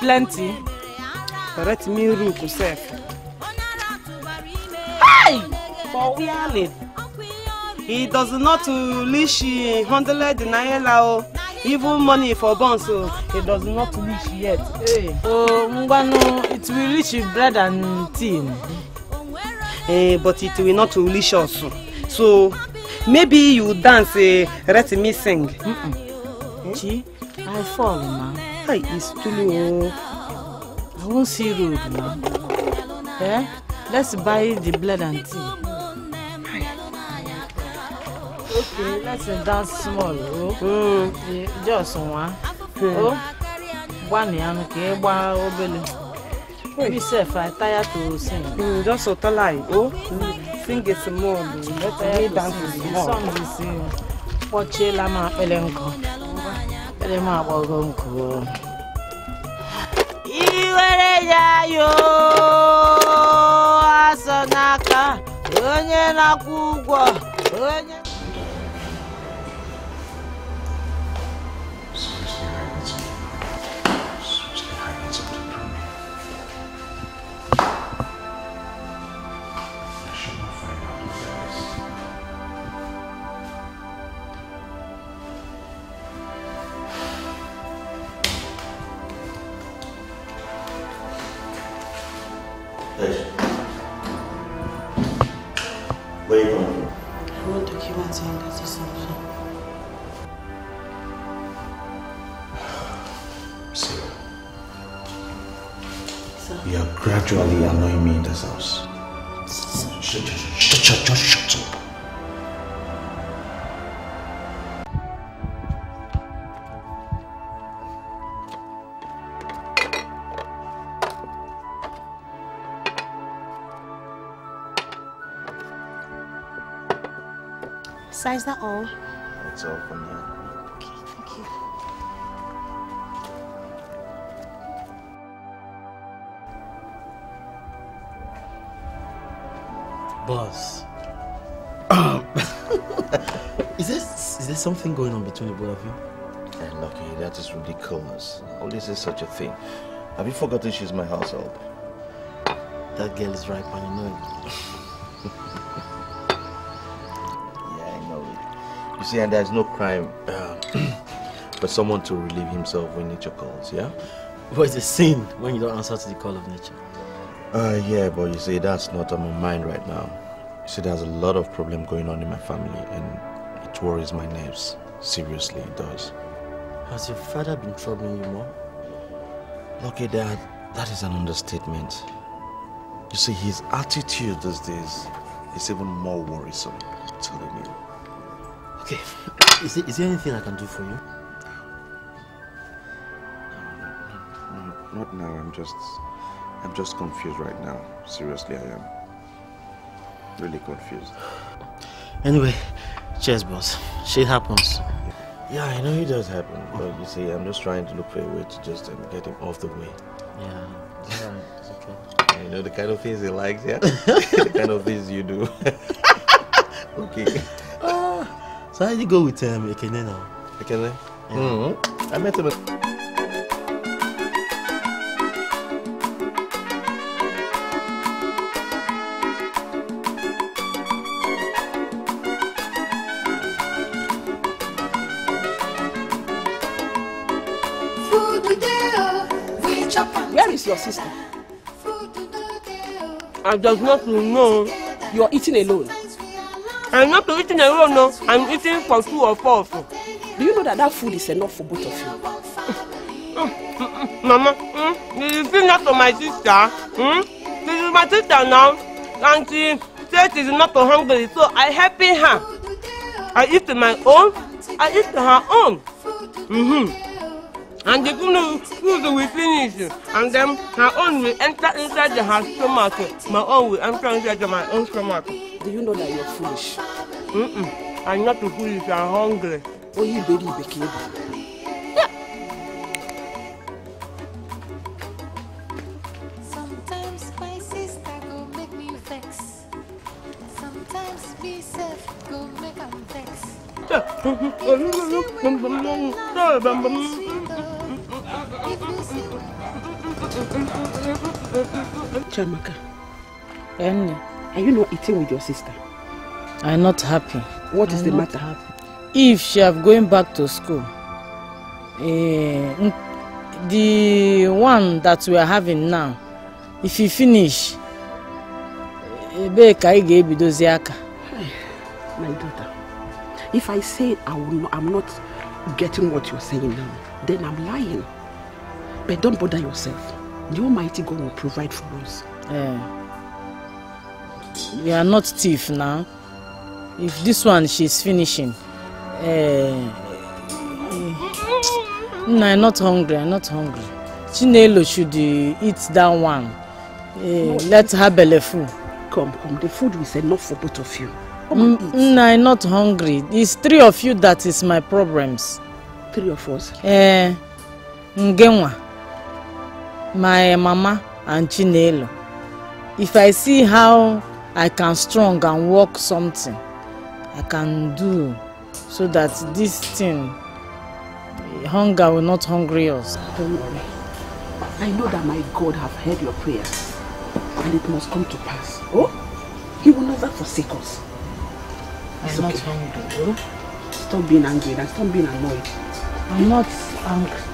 plenty. Correct me room to serve. Hey! For wearing. He does not leash 100 naira o. Even money for bonds So He does not leash yet. Hey. Oh, Ngwanu, it will reach bread and tea. Eh, but it will not leash us. So, maybe you dance, uh, let me sing. Mm -mm. Hmm? Chi, I fall now. Hey, it's. I won't see road now. Eh? Let's buy the blood and tea. Okay, let's dance small. Oh, mm. just one. Mm. Oh, one yam ke gba obele. Hmm. Myself, I tired to sing. Mm, just so tell I. Oh, mm. sing it small. Oh. Let me dance small. The song is. Poche la ma pele nko. Pele ma gbo nko. ya asọ n'aka onye na-akwụ ụgwọ onye Size that all? It's all for now. Okay, thank you. Boss. is this is there something going on between the both of you? And lucky, that is ridiculous. How this is such a thing? Have you forgotten she's my house help? That girl is ripe and annoying. know it. See, and there's no crime uh, for someone to relieve himself when nature calls, yeah? But it's a sin when you don't answer to the call of nature. Uh, yeah, but you see, that's not on my mind right now. You see, there's a lot of problem going on in my family, and it worries my nerves. Seriously, it does. Has your father been troubling you more? Lucky Dad, that is an understatement. You see, his attitude these days is even more worrisome, I'm telling you. Okay. Is there, is there anything I can do for you? No, not now. I'm just, I'm just confused right now. Seriously, I am. Really confused. Anyway, cheers, boss. Shit happens. Yeah, I know it does happen, but you see, I'm just trying to look for a way to just um, get him off the way. Yeah, it's alright. It's okay. You know the kind of things he likes, yeah? the kind of things you do. okay. So how did you go with um, Ekene now? Ekene? Yeah. Mhm. I met him at... Where is your sister? I does not know. You are eating alone. I'm not eating alone, no. I'm eating for two of us. Do you know that that food is enough for both of you? Mama, mm, this is still not to my sister. Mm? This is my sister now. And she said she's not hungry, so I helping her. I eat my own, I eat her own. Mm-hmm. And the food food will finish, and then her own will enter inside the her stomach. My own will enter inside my own stomach. Do you know that you're foolish? Mm-mm. I'm not foolish, I'm hungry. Oh, you baby, baby. Chamaka. Enne are you not eating with your sister? I'm not happy. What is I'm the not matter? happy. If she have going back to school, eh, n- the one that we are having now, if you finish, ka ị ga-ebidozi aka? My daughter, if I say I will not, I'm not getting what you're saying now, then I'm lying. But don't bother yourself. The Almighty God will provide for us. Eh, we are not thief now. If this one she's finishing, eh, no, I'm not hungry. I'm not hungry. Chinelo should uh, eat that one. Eh, let her belly full. Come, come. The food is enough for both of you. Mm, no, I'm not hungry. It's three of you that is my problems. Three of us? Eh, Ngenwa, my mama, and Chinelo. If I see how I can strong and work something, I can do so that this thing, hunger will not hungry us. Don't worry. I know that my God have heard your prayers and it must come to pass. Oh, He will never forsake us. It's I'm not okay. hungry. Oh? Stop being angry and stop being annoyed. I'm not angry.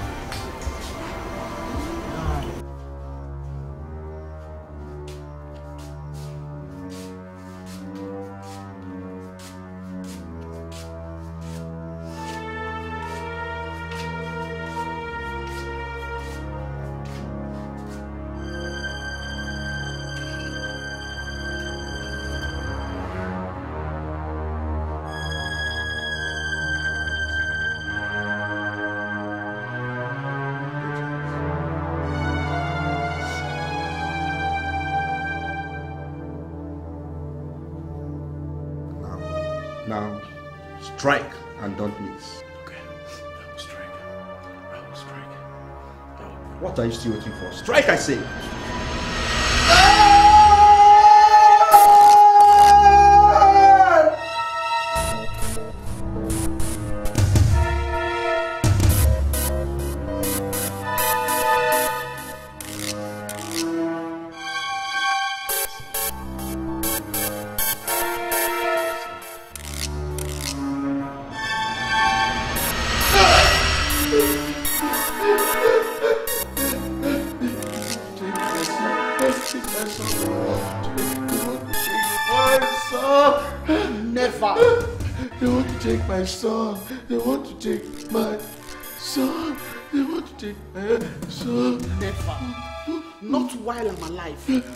What are you still waiting for? Strike, I say! While I'm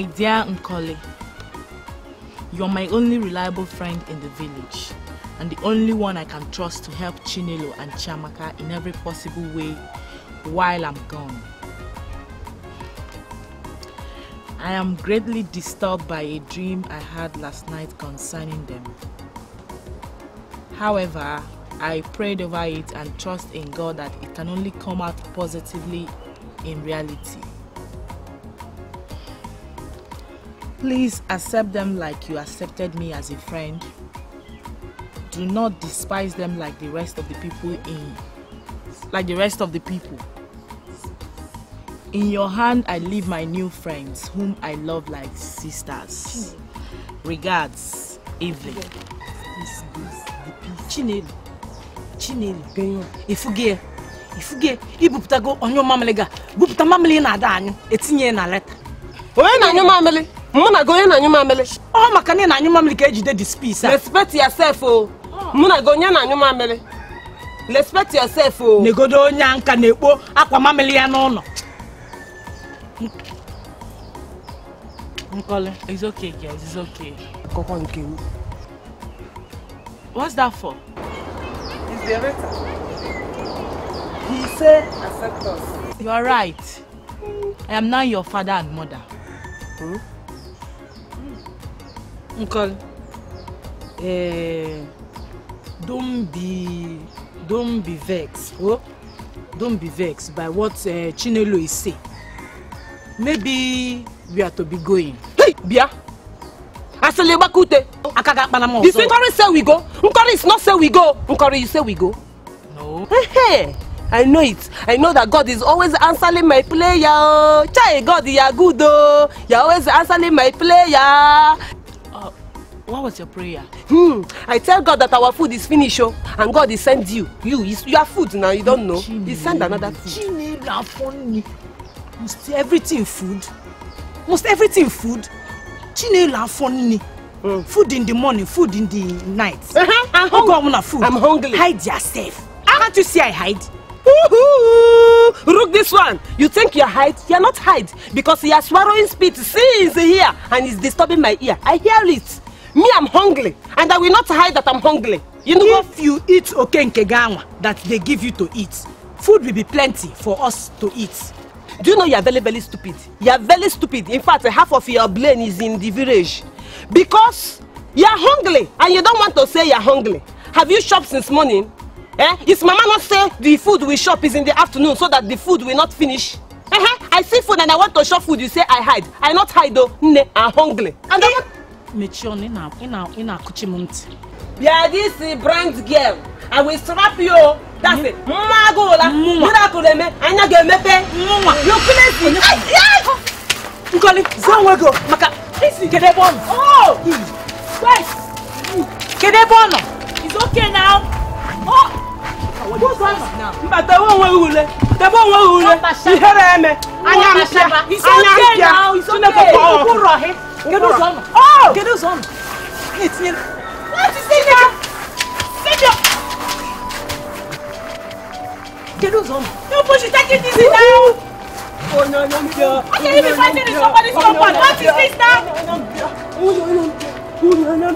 My dear Nkoli, you're my only reliable friend in the village and the only one I can trust to help Chinelo and Chiamaka in every possible way while I'm gone. I am greatly disturbed by a dream I had last night concerning them. However, I prayed over it and trust in God that it can only come out positively in reality. Please accept them like you accepted me as a friend. Do not despise them like the rest of the people in like the rest of the people. In your hand I leave my new friends whom I love like sisters. Regards, Evelyn. Chinelo Chinelo genyo ifugie ifugie ibupụtago onye mamịlị ga. Bupụta mamịlị na-ada anyụ etinye ya na leta. Onye na-anyụ mamịlị mụ na gị onye na-anyụ mamịlị ọ maka na ị na-anyụ ka ejide the space a respect yourself o mụ na gị onye na-anyụ respect yourself o negodo onye a nka na-ekpo akwa mamịlị ya n'ụlọ Nkole, it's okay guys, it's okay. Kọkwa nke m. What's that for? It's the letter. He say accept us. You are right. I am now your father and mother. Hmm? Nkol, eh, don't be, don't be vexed, oh, don't be vexed by what uh, Chinelo is saying. Maybe we are to be going. Hey, Bia! Asịlị gbakute. Aka ga akpana m You say Nkọrị say we go. Nkọrị is not say we go. Nkọrị you say we go. No. Hey, I know it. I know that God is always answering my prayer. oh. Chai, God, you are good. Oh. You are always answering my prayer. What was your prayer? Hmm. I tell God that our food is finished, oh, and God is send you. You, is you are food now. You don't know. He send another food. Chinela funny. Must everything food? Must everything food? Chinela funny. Food in the morning, food in the night. Uh-huh, I'm hungry. Food. I'm hungry. Hide yourself. Can't you see I hide? Woohoo! Look this one. You think you're hide? You're not hide because you're swallowing spit since here and it's disturbing my ear. I hear it. Me, I'm hungry and I will not hide that I'm hungry. You know If you eat okenke ganwa that they give you to eat, food will be plenty for us to eat. Do you know you're very, very stupid? You're very stupid. In fact, half of your brain is in the village. Because you're hungry and you don't want to say you're hungry. Have you shopped since morning? Eh? Is mama not say the food we shop is in the afternoon so that the food will not finish? Uh-huh. I see food and I want to shop food. You say I hide. I not hide though. Nne, I'm hungry. And I want... Mechie ọnụ, ị na- ị na- ị na-akụchi m ntị. Yeah, this brand girl. I will slap you. That's it. Mma agụla. Miracle eme. Anya ga-emepe. Mma. You crazy. Yes. Nkoli, zaa onwe gị maka isi kedu ebe ọ nọ? Oh! Kedu ebe ọ nọ? It's okay now. Oh! Mba, tebe onwe gị ule. Tebe onwe gị ule. Ihere eme. Anya mpịa. Anya mpịa. Chineke kpọọ. Kedu ụzọ ọnụ? Kedu ụzọ ọnụ? Na-etinye Kedu ụzọ ọnụ? You push it, take it easy now. Oh, no, no, no. How oh, can you be fighting in somebody's oh, compound? What is this now? Oh, no, no. Oh, no, no.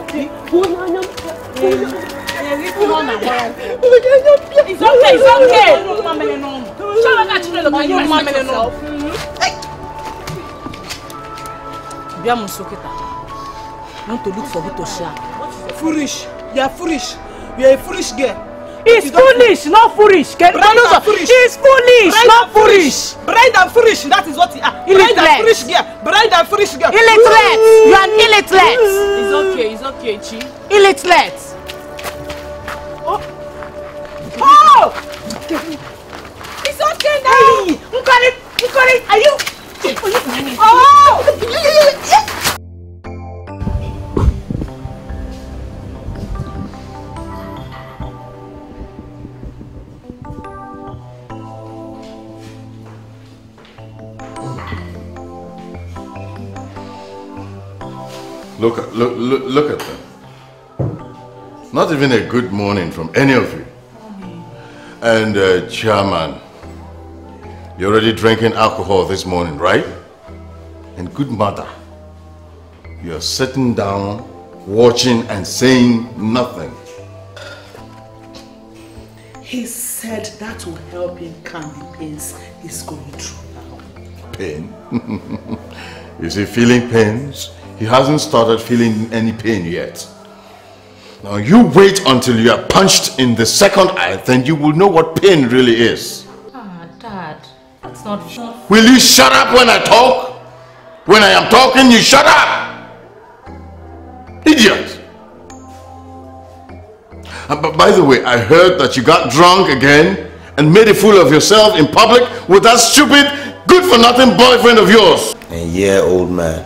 Oh, oh no, no. It's okay, it's okay. Show her that you know the man, you're a man mo so kita. Want to look for who to share. Foolish. You are foolish. You are a foolish girl. It's foolish, not foolish. Can you and foolish. It's foolish, not foolish. Brand and foolish. That is what you are. Brand Illiterate. and foolish girl. Brand and foolish girl. Illiterate. You are an illiterate. It's okay, it's okay, Chi. Illiterate. Oh! It's okay now. Nkari, Nkari, are you? Look, at- look, look, look at them. Not even a good morning from any of you. And uh, chairman, you're already drinking alcohol this morning, right? And good mother, you're sitting down, watching and saying nothing. He said that will help him calm the pains he's going through now. Pain? Is he feeling pains? He hasn't started feeling any pain yet. Now you wait until you are punched in the second eye, then you will know what pain really is. Dad, that's not fun. Will you shut up when I talk? When I am talking, you shut up! Idiot! Uh, but by the way, I heard that you got drunk again and made a fool of yourself in public with that stupid, good-for-nothing boyfriend of yours. And yeah, old man,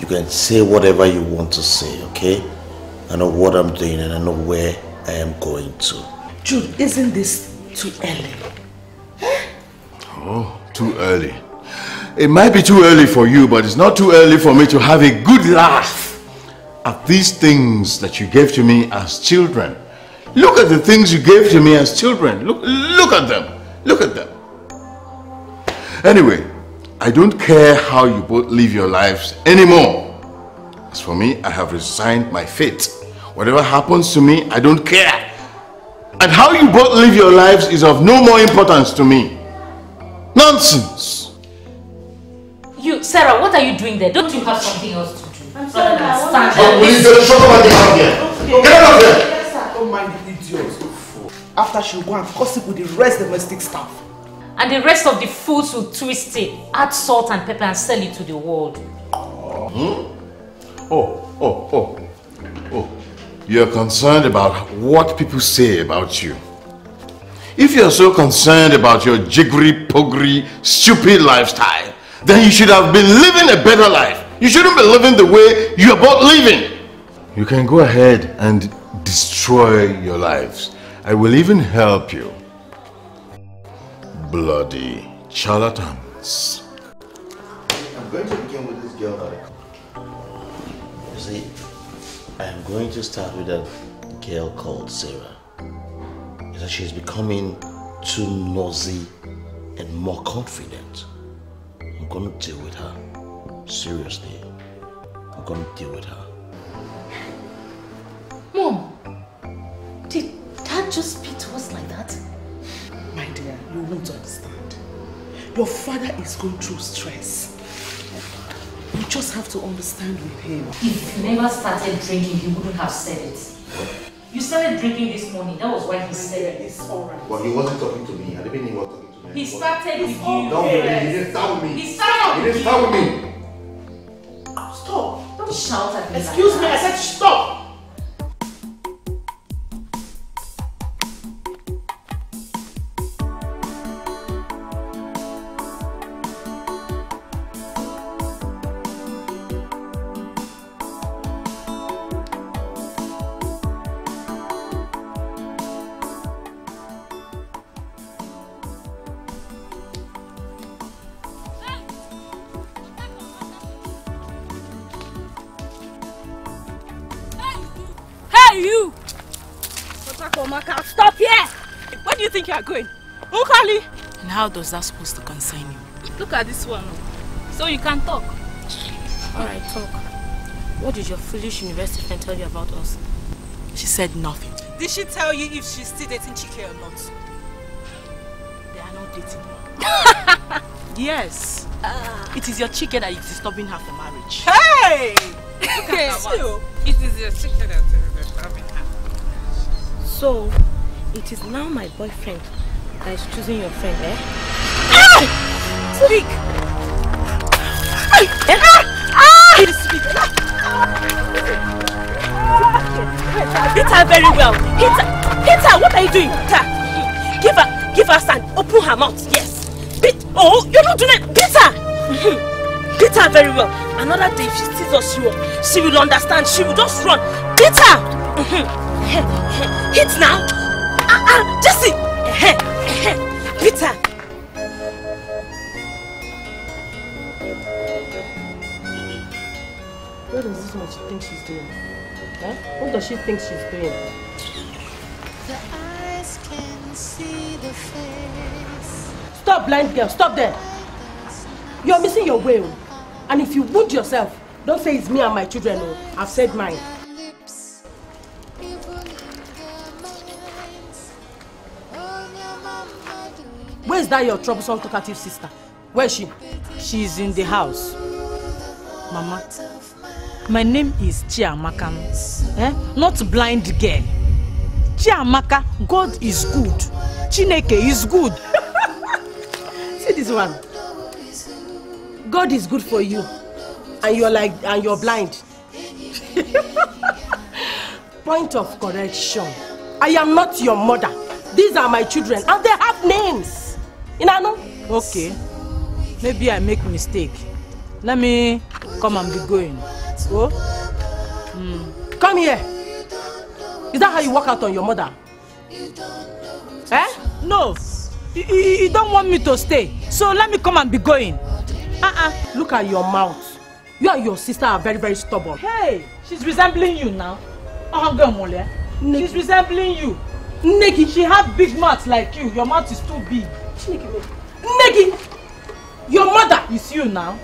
you can say whatever you want to say, okay? I know what I'm doing and I know where I am going to. Jude, isn't this too early? Oh, too early. It might be too early for you, but it's not too early for me to have a good laugh at these things that you gave to me as children. Look at the things you gave to me as children. Look, look at them. Look at them. Anyway, I don't care how you both live your lives anymore. As for me, I have resigned my fate. Whatever happens to me, I don't care. And how you both live your lives is of no more importance to me. Nonsense. You, Sarah, what are you doing there? Don't you have something else to do? I'm sorry, Rather I want stand to- Oh, will you get- shut up and get out here. Get out of here! Yes, sir. Don't mind the idiot. After she go and gossip with the rest domestic staff. And the rest of the foods will twist it, add salt and pepper and sell it to the world. Hmm? Oh, oh, oh, oh. You're concerned about what people say about you. If you're so concerned about your jiggery, poggery, stupid lifestyle, then you should have been living a better life. You shouldn't be living the way you're both living. You can go ahead and destroy your lives. I will even help you. Bloody charlatans. I'm going to begin with this girl that You see, I am going to start with a girl called Sarah. Is that she's becoming too nosy and more confident. I'm going to deal with her. Seriously. I'm going to deal with her. Mom, did dad just speak to us like that? My dear, you won't understand. Your father is going through stress. You just have to understand with him. If you never started drinking, he wouldn't have said it. You started drinking this morning, that was why he said it. It's alright. Well, he wasn't talking to me. I didn't he was talking to me. He started with you. No, he didn't start with me. He started He with didn't you. start with me. Stop. Don't shout at me like Excuse me, I said stop. How does that supposed to concern you? Look at this one. So you can talk. Alright, talk. What did your foolish university friend tell you about us? She said nothing. Did she tell you if she's still dating Chike or not? They are not dating. yes. Ah. It is your chicken that is disturbing her for marriage. Hey! Okay, so, it is your Chike that is disturbing her. So, it is now my boyfriend that is choosing your friend, eh? Speak! Eh? It is speak. Hit her very well. Hit her. Hit her. What are you doing? Hit her. Give her. Give her sand. Open her mouth. Yes. Beat. Oh, you're not doing it. Beat her. Beat her very well. Another day, if she sees us, she will, she will understand. She will just run. Beat her. Hit now. Ah, ah, Jesse. Her. What does this one she think she's doing? Huh? What does she think she's doing? The eyes can see the face. Stop, blind girl. Stop there. You're missing your way. oh. And if you wound yourself, don't say it's me and my children. Oh. I've said mine. Where is that your troublesome talkative sister? Where is she? She's in the house. Mama, my name is Chiamaka. Eh? Not blind girl. Chiamaka, God is good. Chineke is good. See this one. God is good for you. And you're like and you're blind. Point of correction. I am not your mother. These are my children and they have names. Know? Okay. Maybe I make mistake. Let me come and be going. Oh? Mm. Come here. Is that how you walk out on your mother? Eh? No. You, you, you don't want me to stay. So let me come and be going. Uh-uh. Look at your mouth. You and your sister are very, very stubborn. Hey, she's resembling you now. Oh, girl, Mole. She's resembling you. Neki. She have big mouth like you. Your mouth is too big. Neki. Your mother. It's you now.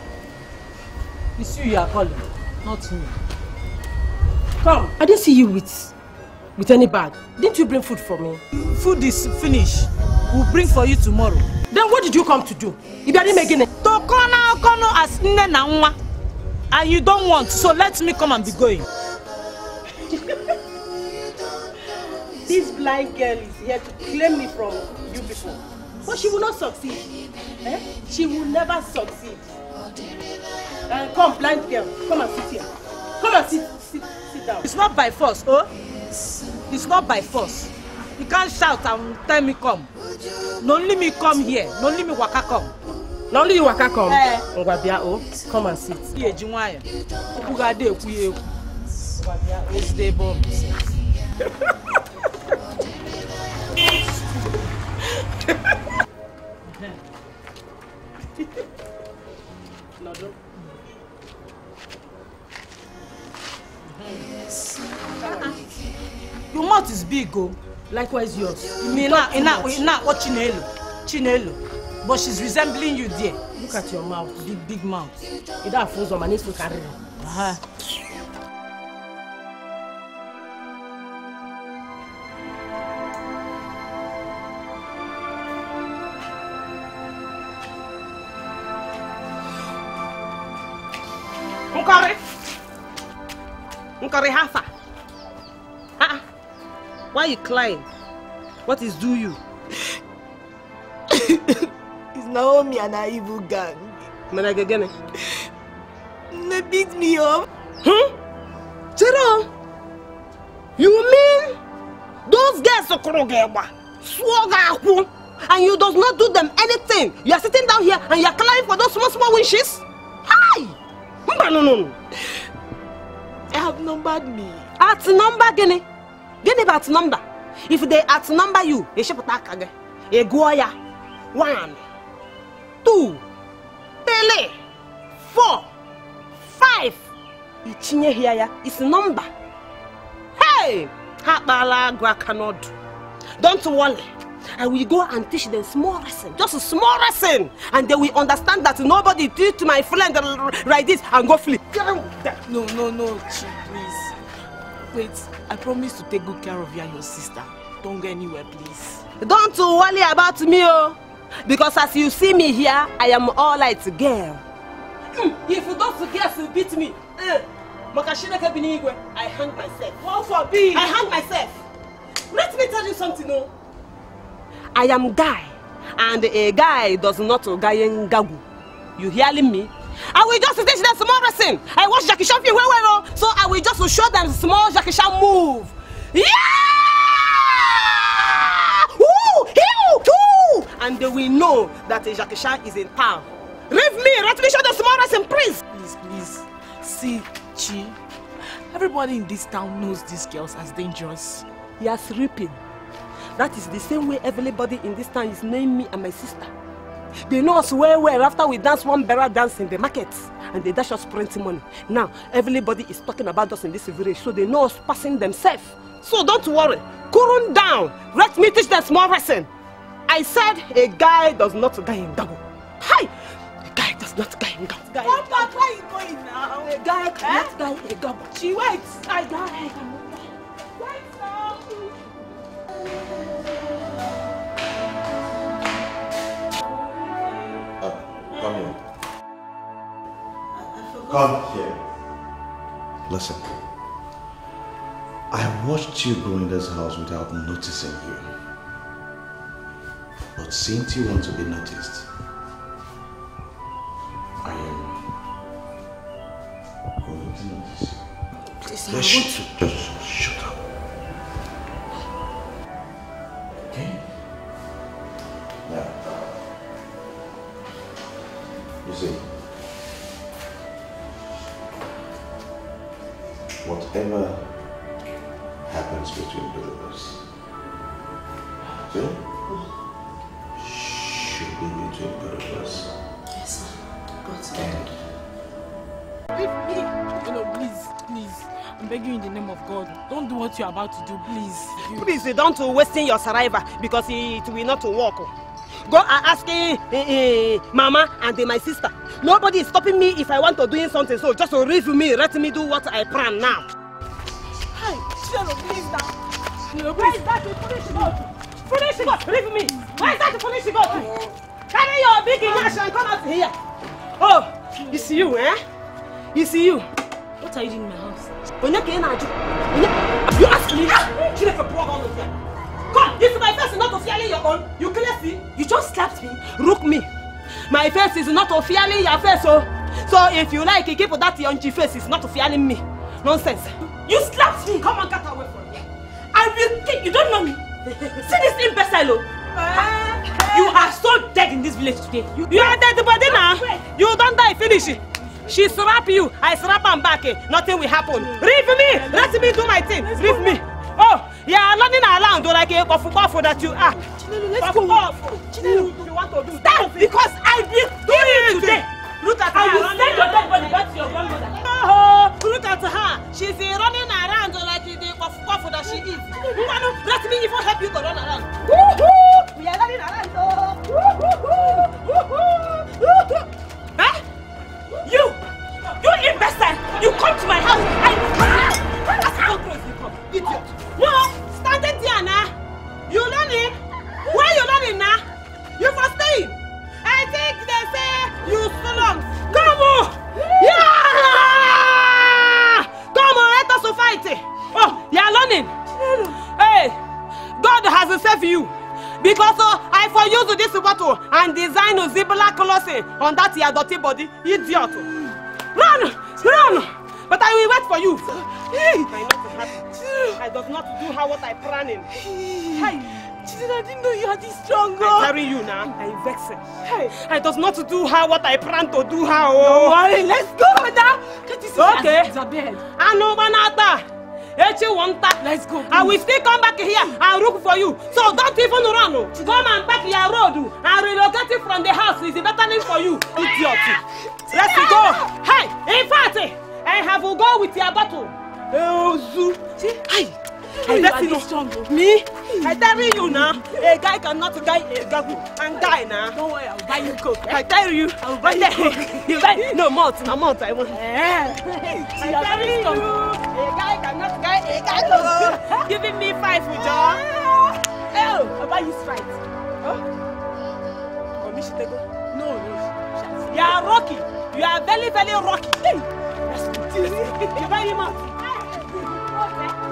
It's you you are calling, not me. Come. I didn't see you with with any bag. Didn't you bring food for me? Food is finished. We'll bring for you tomorrow. Then what did you come to do? If you didn't make it. To corner corner as nne na nwa. And you don't want, so let me come and be going. This blind girl is here to claim me from you people. But she will not succeed. Eh? She will never succeed. Uh, come, blind girl. Come and sit here. Come and sit, sit, sit down. It's not by force, oh? It's not by force. You can't shout and tell me come. No only me come here. No only me waka come. Na only you waka come? Eh. Ngwa bịa o. Come and sit. Ihe ji nwayọ. Okwu ga-adị ekwu ya ekwu. ezigbo ebe ọ bụ Nọdụ. Your mouth is big, oh. Likewise yours. You mean not, not, not what Chinelo. Chinelo. But she's resembling you there. Look at your mouth. Big, big mouth. It that fools on my knees to carry. Ah. Nkọrị how far? Ah, why you crying? What is do you? It's Naomi and her evil gang. Gịnị? They beat me up. Hmm? Chere You mean those girls sụọ gị akwụ and you does not do them anything? You are sitting down here and you are crying for those small small wishes? Hi! Mba no no no. They have numbered me. At number gịnị? Gịnị at number? If they at number you, eshepụta aka gị. Ị gụọ ya. One, two, three, four, five. I tinye hịa ya. Isi nọmba. Hey! Ha kpaala agụ aka n'ọdụ. Don't worry. I will go and teach them small lesson, just a small lesson, and they will understand that nobody teach my friend like this and go flip. No no no chi please wait i promise to take good care of you and your sister don't go anywhere please. Don't worry about me, oh, because as you see me here, I am all right girl. Mm, if those girls will beat me, n'igwe, I hang myself. What forbid? I hang myself. Let me tell you something, oh. I am guy, and a guy does not guy ngagu. You hearing me? I will just teach them small lesson. I watch Jackie Chan film well well, so I will just show them small Jackie Chan move. Yeah! Woo! Hee! Woo! And they will know that a Jackie Chan is in town. Leave me, let me show them small lesson, please. please please see chi everybody in this town knows these girls as dangerous. You are sleeping. That is the same way everybody in this town is knowing me and my sister. They know us well well after we dance one barrel dance in the market and they dash us plenty money. Now everybody is talking about us in this village so they know us passing themselves. So don't worry. Cool down. Let me teach them small lesson. I said a guy does not die in double. Hi! A guy does not die in double. Come back, where you going now? A guy cannot eh? die in double. She waits. I die. Uh, come here. Come here. Listen. I watched you go in this house without noticing you. But since you want to be noticed, I am going to notice you. Please, I want shut up. Okay? Now, you see, whatever happens between both of us, okay? should be between both of us. Yes, sir. God's And I'm begging you in the name of God. Don't do what you're about to do, please. You- Please don't wasting your saliva because it will not work. Go and ask eh, eh, eh, mama and eh, my sister. Nobody is stopping me if I want to doing something. So just leave me, let me do what I plan now. Hi, Chelo, please now. Where please. is that the foolish goat? Foolish goat, leave me. Where is that the foolish goat? Carry your big yash and come out here. Oh, it's you, eh? It's you. What are you doing in my house? Onye ka ị na-ajụ? Onye? You ask me? Chineke pụọ gị ọnụ here. Come, if my face is not officially your own, you clear see? You just slapped me. Rook me. My face is not officially your face, oh. So if you like, keep that yonchi face is not officially me. Nonsense. You slapped me. Come on, get away from here. I will kick. You don't know me. See this imbecile, oh. You are so dead in this village today. You, you are dead body now. You don't die, finish it. She slap you i slap am back eh, nothing will happen leave me let me do my thing leave me oh you are running around like a kọfukọfu that you are kọfukọfu you you want to do stand because i did do it today look at her I will send your dead body back to your grandmother. Oh, look at her. She's uh, running around like the puff that she is. Mwanu, let me even help you to run around. Woohoo! We are running around. Oh. Woohoo! Woohoo! Woohoo! You! You imbecile! You come to my house and That's how close you come, idiot. No, stand it there now. You learning? Where you learning now? You for staying? I think they say you slums. Come on! Yeah! Come on, let us fight. Oh, you are learning. Hey, God has saved you. Because uh, I for use this bottle and design a zebra clothing on that your dirty body. Idiot. Run! Run! But I will wait for you. I not happy. I does not do how what I planning. Hey. I didn't know you are this strong. I carry you now. I vex. Hey. I does not do how what I plan to do how. Don't worry, let's go now. Can't you see Okay. Isabel? Anu banata. Echi wanta. Let's go. I will still come back here and look for you. So don't even run. oh. Come and back your road and relocate it from the house. It's a better thing for you. Idiot. Let's go. Hey, in fact, eh, I have to go with your bottle. Hey. I You let are you strong, oh. Me? I tell you now, a guy cannot guy a gagu and guy now. Don't worry, I'll buy you coke. I tell you, I will buy you coke. You buy no malt, no malt. I want. I you are tell very you, a guy cannot guy a gagu. Giving me five John. Oh, I'll buy you Sprite. Oh, for me, take go. No, no. You are rocky. You are very, very rocky. Do this. You buy him out. Hello.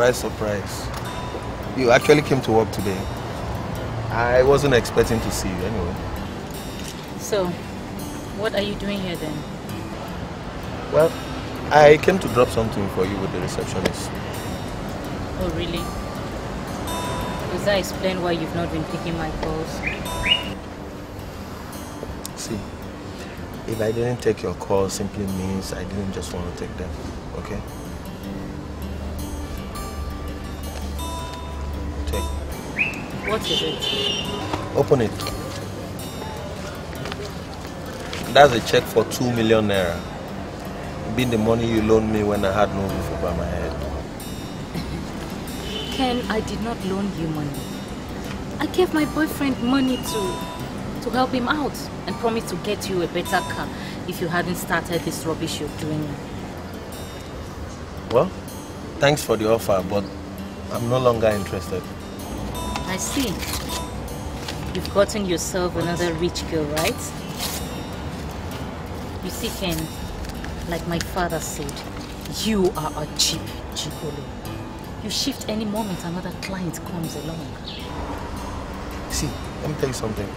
Surprise, surprise. You actually came to work today. I wasn't expecting to see you anyway. So, what are you doing here then? Well, I came to drop something for you with the receptionist. Oh, really? Does that explain why you've not been picking my calls? See, if I didn't take your call, simply means I didn't just want to take them. Okay? What is it? Open it. That's a check for two million naira. Being the money you loaned me when I had no roof over my head. Ken, I did not loan you money. I gave my boyfriend money to to help him out and promised to get you a better car if you hadn't started this rubbish you're doing. Well, thanks for the offer, but I'm no longer interested. I see. You've gotten yourself another rich girl, right? You see, Ken, like my father said, you are a cheap gigolo. You shift any moment another client comes along. See, let me tell you something.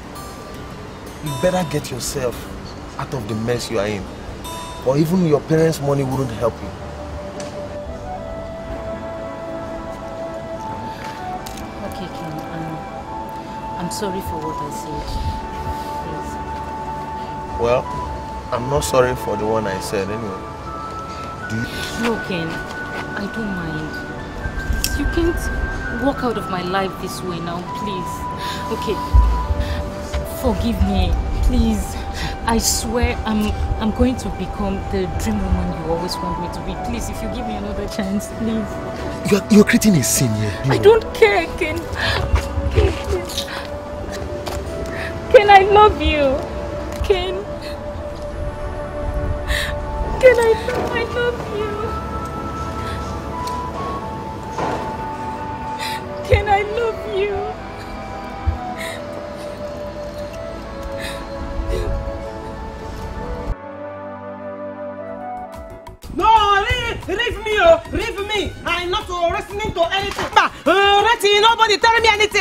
You better get yourself out of the mess you are in. Or even your parents' money wouldn't help you. Sorry for what I said. Well, I'm not sorry for the one I said anyway. Do you... Please. No, Ken, I don't mind. You can't walk out of my life this way now, please. Okay. Forgive me, please. I swear I'm I'm going to become the dream woman you always want me to be. Please, if you give me another chance, please. You are, you're creating a scene here. I don't care, Ken. Ken, I love you. Ken. Ken, I know I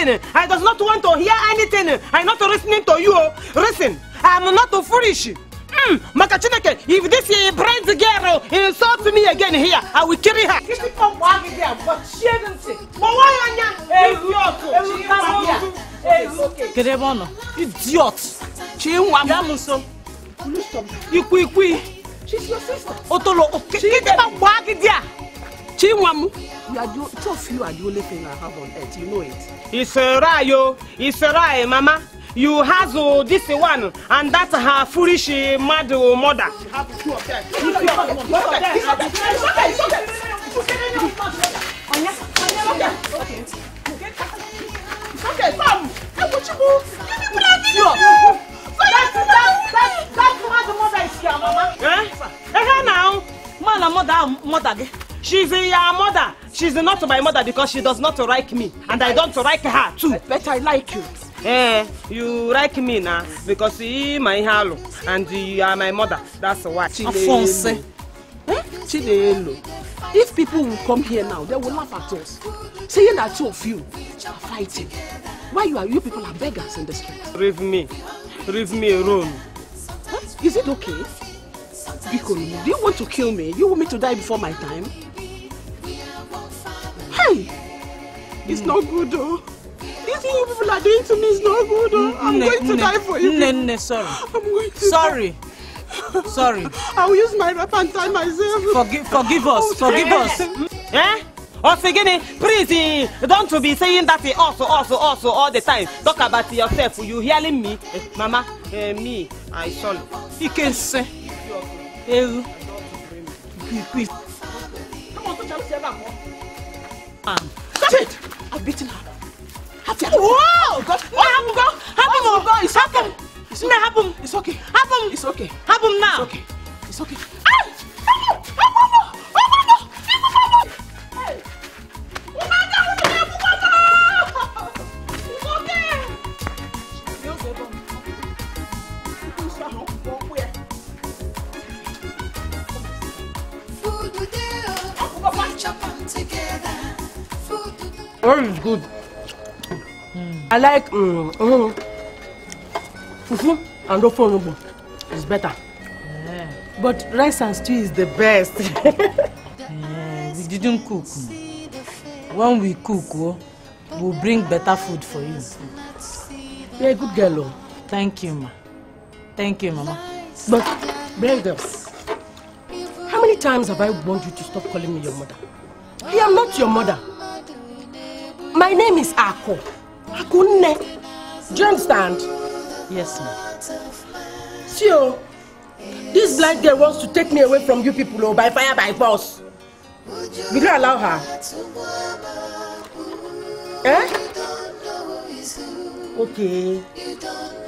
anything. I does not want to hear anything. I'm not listening to you. Listen, I'm not foolish. Mm, maka Chineke, if this uh, bright girl insults me again here, I will kill her. Kisi pom wa gi there, but she didn't say. But why anya? Idiot. Kedu ebe ọ nọ? Idiot! Chinwa m. Bịa m nso. Ikwiikwi. She's your sister. Otolo. Gbaa gị dị a. Chinwam, you are the, two of you are the only thing I have on earth. You know it. It's right, yo. It's right, mama. You have uh, this one and that her foolish uh, mad uh, mother. She have two of them. Okay. Come. You? Give me bread. That, that, that, that mad mother is mama. Eh? Eh, now. Man, mother, mother gị. She's a your mother. She's not my mother because she does not like me, and I don't like her too. But I like you. Eh, you like me now because you my halo and you are my mother. That's why. Afonse. Eh? Chinelo. If people will come here now, they will laugh at us, saying that two of you are fighting. Why you are you people are beggars in the street? Leave me, leave me alone. Huh? Is it okay? Biko, do you want to kill me? You want me to die before my time? Hey! It's not good though. This thing you people are doing to me is not good though. I'm Nne, going to nne, die for you. People. nne, sorry. I'm going to Sorry. Sorry. I will use my rap and tie myself. Forgive, forgive us. Forgive us. Eh? Osigini, please don't be saying that also, also, also all the time. Talk about yourself. You hearing me? Eh, Mama, eh, me, I sorry. Ikense eru um, quick Stop it! I've beaten her. Whoa! What happened? Go. Happen. It's. Okay. It's okay. It's okay. Happen. It's now. It's okay. It's okay. Ah! Happen. Happen. All is good. I like mm, mm, fufu and ofe onugbu. It's better. But rice and stew is the best. Eh, we didn't cook. When we cook, oh, we'll bring better food for you. You're a good girl, oh. Thank you, ma. Thank you, mama. But, Brenda, how many times have I warned you to stop calling me your mother? I am not your mother. My name is Ako. Akunne. Do you understand? Yes, ma. See, oh, this blind girl wants to take me away from you people oh, by fire, by force. Will you allow her? Eh? Okay.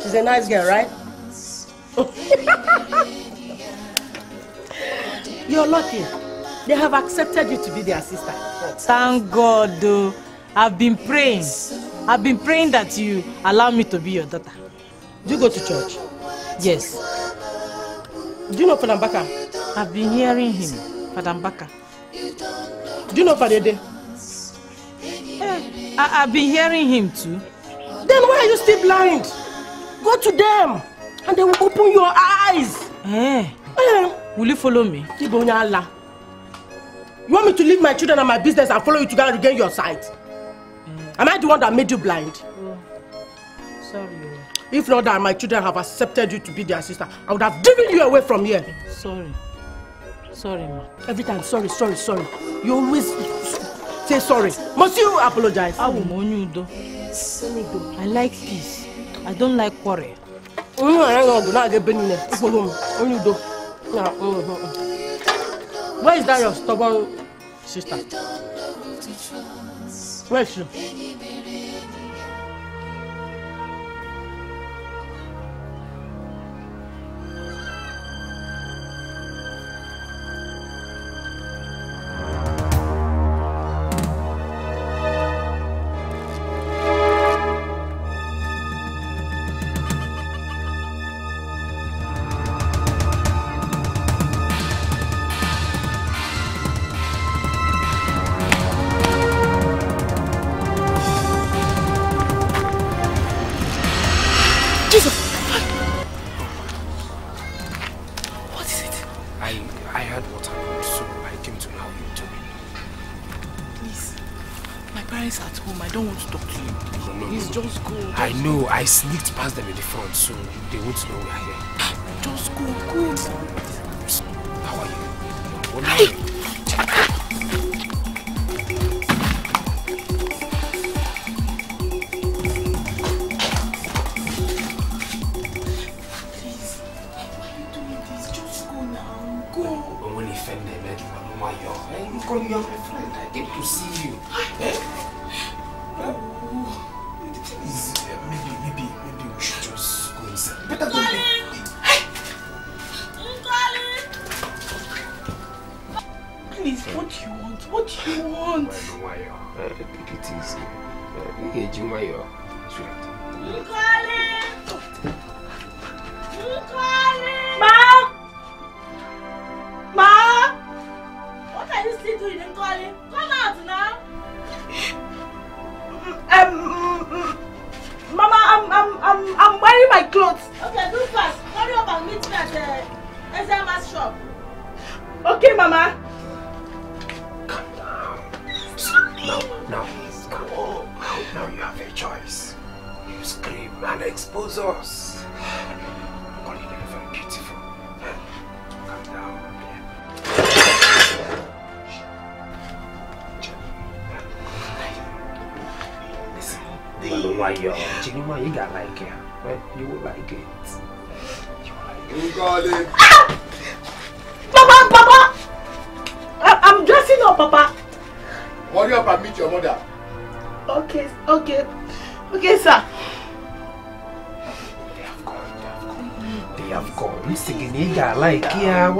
She's a nice girl, right? You're lucky. They have accepted you to be their sister. Thank God. I've been praying. I've been praying that you allow me to be your daughter. Do you go to church? Yes. Do you know Father Mbaka? I've been hearing him, Father Mbaka. Do you know Father Ede? Eh, I, I've been hearing him too. Then why are you still blind? Go to them and they will open your eyes. Eh. Eh. Will you follow me? Ibo. You want me to leave my children and my business and follow you to go and regain your sight? Am I the one that made you blind? Sorry. If not that my children have accepted you to be their sister, I would have driven you away from here. Sorry. Sorry, ma. Every time, sorry, sorry, sorry. You always say sorry must you apologize. abụ m onye udo i like peace i don't like quarrel onye nwere na ọgụ na-aga ebe niile ịkpọrọ m onye udo mm, mm, mm. where is that your stubborn sister is I sneaked past them in the front, so they won't know we are here. Ah, just go, go.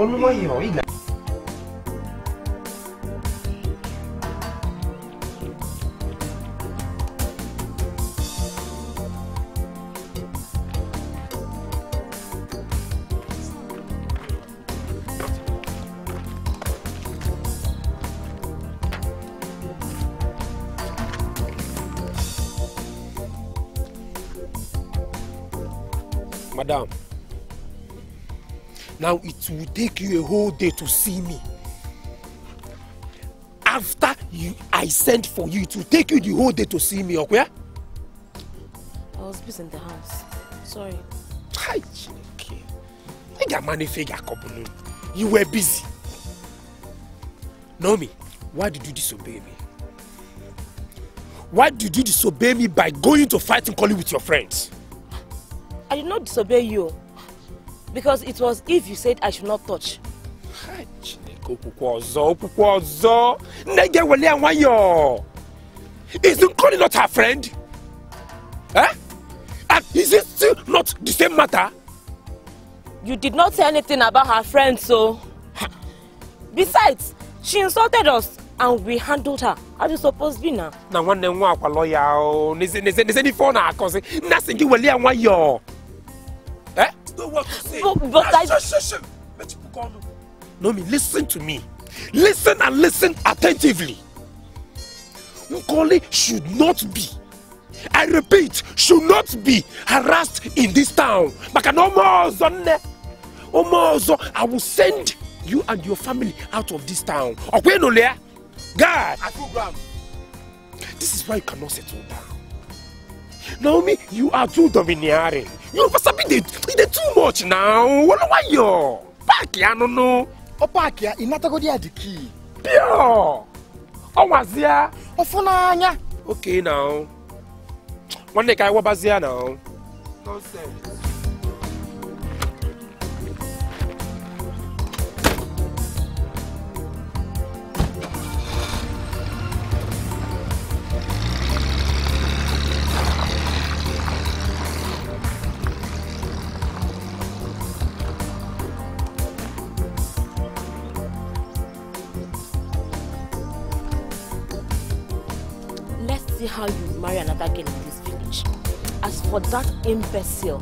얼마 이요 이나 will take you a whole day to see me. After you, I sent for you, it will take you the whole day to see me, okay? I was busy in the house. Sorry. Hi, Chineke. Money figure couple. You were busy. Naomi, why did you disobey me? Why did you disobey me by going to fight in calling with your friends? I did not disobey you. Because it was if you said I should not touch. Hi, Chineke, okwukwe ọzọ, okwukwe ọzọ. Nne gị ewele ya nwayọọ. Is Nkoli not her friend? Eh? And is it still not the same matter? You did not say anything about her friend, so. Besides, she insulted us and we handled her. How you supposed to be now? na nwanne nwa akwa lọya o n'eze n'eze n'ife ọ na-akọzi nna sị gị weli ya nwayọọ Eh? know what to say. But, but I... Shh, shh, shh. Naomi, listen to me. Listen and listen attentively. Nkoli should not be, I repeat, should not be harassed in this town. Maka na ọmọ ọzọ nne, ọmọ ọzọ, I will send you and your family out of this town. Ọkwa ịnụlị ya? God. This is why you cannot settle down naomi you are too domineering yoruba sabi dey dey too much now What are you? wọlọwayọ paaki anunu. ọ paaki a inatagodi adiki. pure ọwazia. ọfunanya. okay now One nwanne ka anyị wọbazia now. nonsense. Imbecile,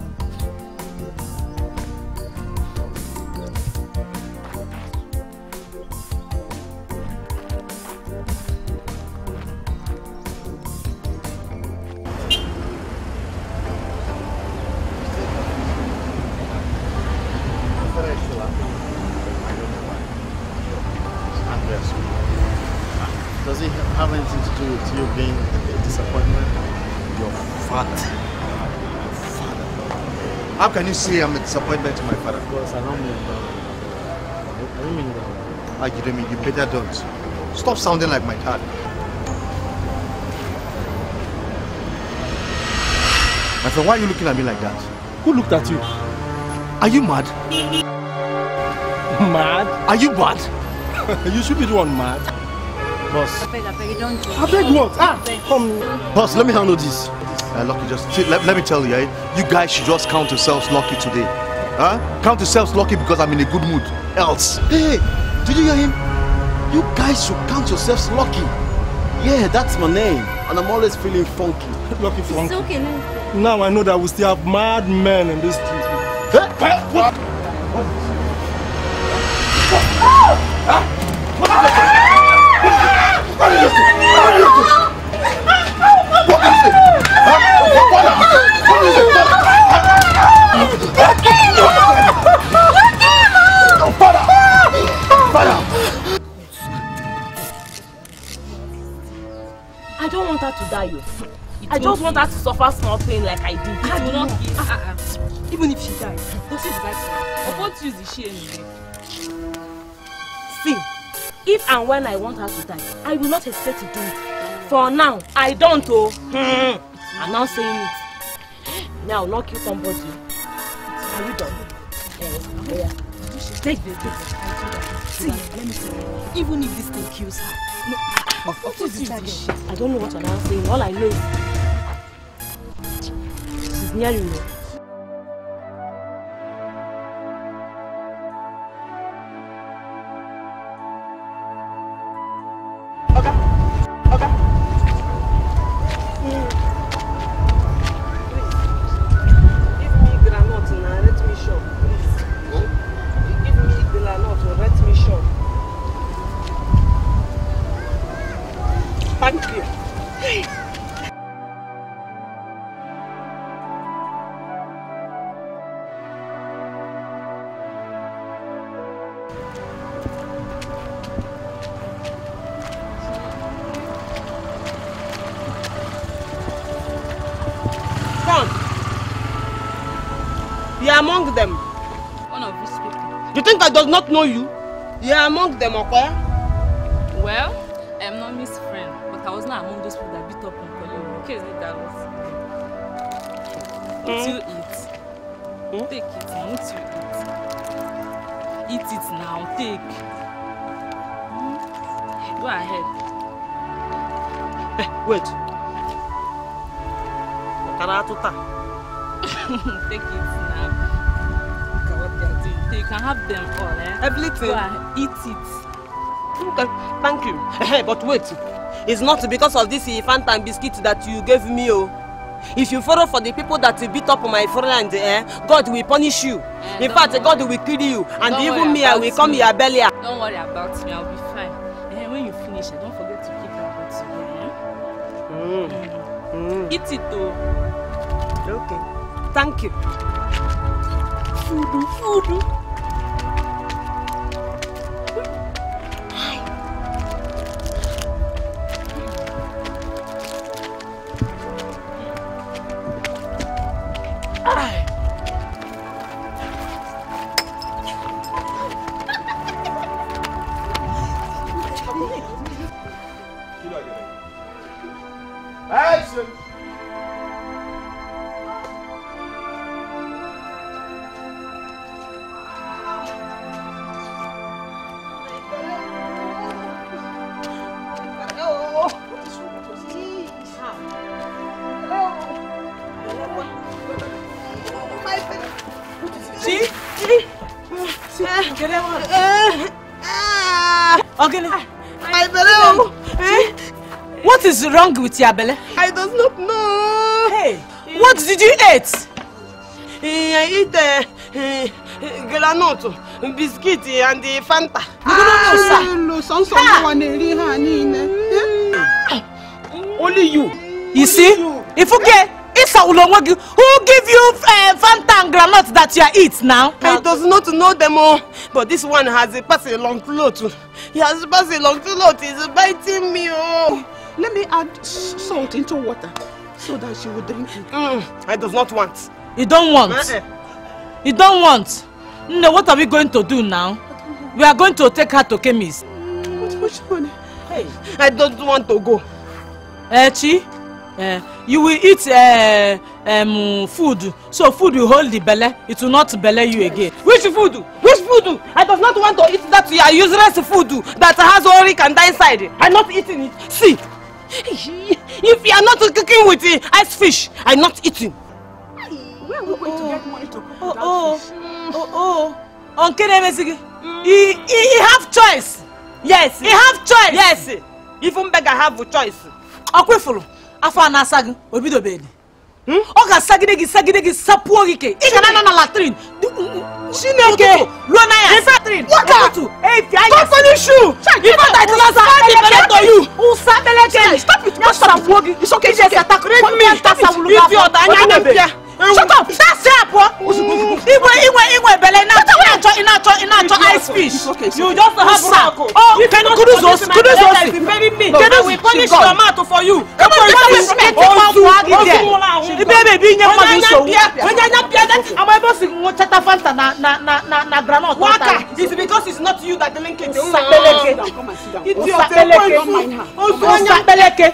can you say I'm a disappointment to my father? Because I don't mean that. I don't mean that. Ah, you don't mean you better don't. Stop sounding like my dad. My friend, why are you looking at me like that? Who looked at you? Are you mad? Mad? Are you mad? you should be the one mad. Boss. I beg, I beg, don't I beg what? Ah, come. Boss, let me handle this. Uh, Lucky, just see, let, let me tell you, eh? You guys should just count yourselves lucky today. Huh? Count yourselves lucky because I'm in a good mood. Else, hey, did you hear him? You guys should count yourselves lucky. Yeah, that's my name, and I'm always feeling funky. Lucky It's Frank. okay, no. Now I know that we still have mad men in this street. What? I don't want her to die. oh. I just want her to suffer small pain like I did. It will not. Ah, ah, ah. Even if she dies, say the right. Of what use is she anyway? See, if and when I want her to die, I will not hesitate to do it. For now, I don't oh. Hmm. I'm not saying it. Now, not kill somebody. Are you done? Eh, yeah. Take the take See, let me see. Even if this thing kills her, no, of what is this shit? I don't know what I'm saying. All I know is she's nearing me. Not know you? You are among them, okay? Well, I'm not Miss Friend, but I was not among those people that beat up on Colin. Okay, is it that was? Mm. you eat? Take it. What you eat? It now. Take. Mm. Go ahead. Eh, wait. Karatuta. Take it now. You can have them all, eh? Everything. Go ahead. Eat it. Okay, thank you. Eh, but wait. It's not because of this Fanta and biscuit that you gave me, oh. If you follow for the people that beat up my friend, eh, God will punish you. In don't fact, worry. God will kill you. And Don't even me, I will come me. your belly. Don't worry about me. I'll be fine. And when you finish, eh, don't forget to keep that bottle here. Eh? Mm. Eat it though. Okay. Thank you. Food, food. Wrong with your belly? I does not know. Hey, what did you eat? I eat uh, uh, granite, biscuit and the Fanta. Rí hàn ní iná. Only you. You see? If you get Isa Ulonwagi, who give you uh, Fanta and granite that you are eat now? I does not know them all, but this one has a pass a long float. He has passed a long float. He's biting me. Oh. Let me add salt into water so that she will drink it. Mm, I does not want. You don't want? Uh-uh. You don't want? No, what are we going to do now? We are going to take her to chemist. What, which one? Hey, I don't want to go. Eh, Chi? Eh, you will eat uh, um, food, so food will hold the belly. It will not belly you again. Which food? Which food? I does not want to eat that useless food that has uric and inside. I'm not eating it. See, if you are not cooking with uh, ice fish, I'm not eating. Where are we going to get money to cook Oh, without oh, fish? oh, oh. Uncle Emesigi, he, he, he have choice. Yes. He have choice. Yes. Even beggar have a choice. Ọkwefụrụ afọ a na-asa gị o bidobedi ọ ga-asagide gị sagide gị sapuo gị ike ị ga na-anọ na latrin chineke ruo na ya fi ọ̀tá anya na fia. Shut up! That's it, bro. Iwe, iwe, iwe, bele. Ina chọ, ina chọ, ina chọ, ina chọ ice fish. You just have rock. Oh, can you kudu zosi? Kudu zosi. Kudu zosi. We punish your mouth for you. Come on, come on, come on. Ozu, ozu. Ibe ebi nye mmadụ nsogbu. Onye anya pịa, ama ebe o si nwechata fanta na na na na na groundnut. Waka, it's because it's not you that the link is. Sapeleke. Sapeleke. Ozu onye sapeleke.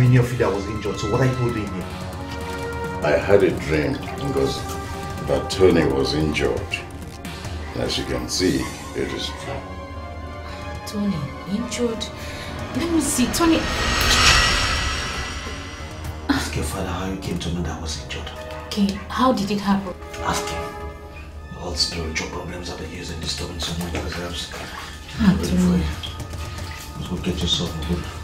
not inform any of you that I was injured, so what are you all doing here? I had a dream because that Tony was injured. As you can see, it is true. Tony, injured? Let me see, Tony. Ask your father how you came to know that I was injured. Okay, how did it happen? Ask him. All spiritual problems that are using disturbing so much reserves. Ah, Ready for you. Let's go get yourself a good.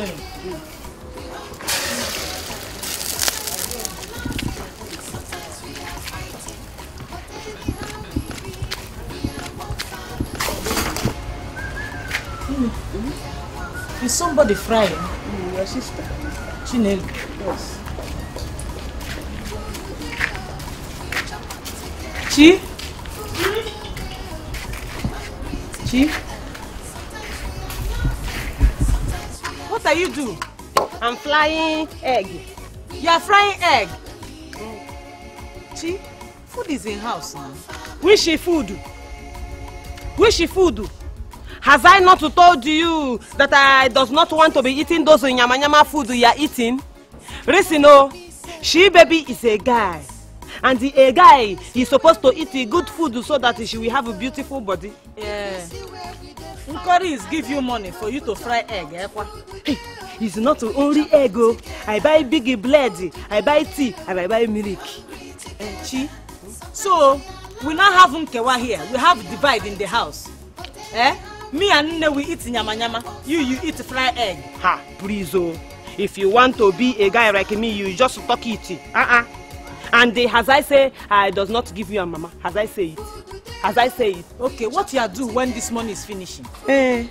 Here. I'm going. Is somebody frying? Mm, your sister. Chinelo. Yes. Chi? Flying egg. You are frying egg? Chi, food is in house now. Which food? Which food? Has I not told you that I does not want to be eating those nyama nyama food you are eating? Listen, oh, she baby is a guy. And the a guy is supposed to eat good food so that she will have a beautiful body. Yeah. Nkoris give you money for you to fry egg, eh? It's not only egg, oh. I buy big blood, I buy tea, and I buy milk. Eh, Chi? So, we now have Nkewa here. We have divide in the house. Eh? Me and Nne we eat nyama nyama. You, you eat fry egg. Ha, please, oh. If you want to be a guy like me, you just talk it. Uh-uh. And uh, as I say, I does not give you a mama. As I say it. As I say it. Okay, what you do when this money is finishing? Eh,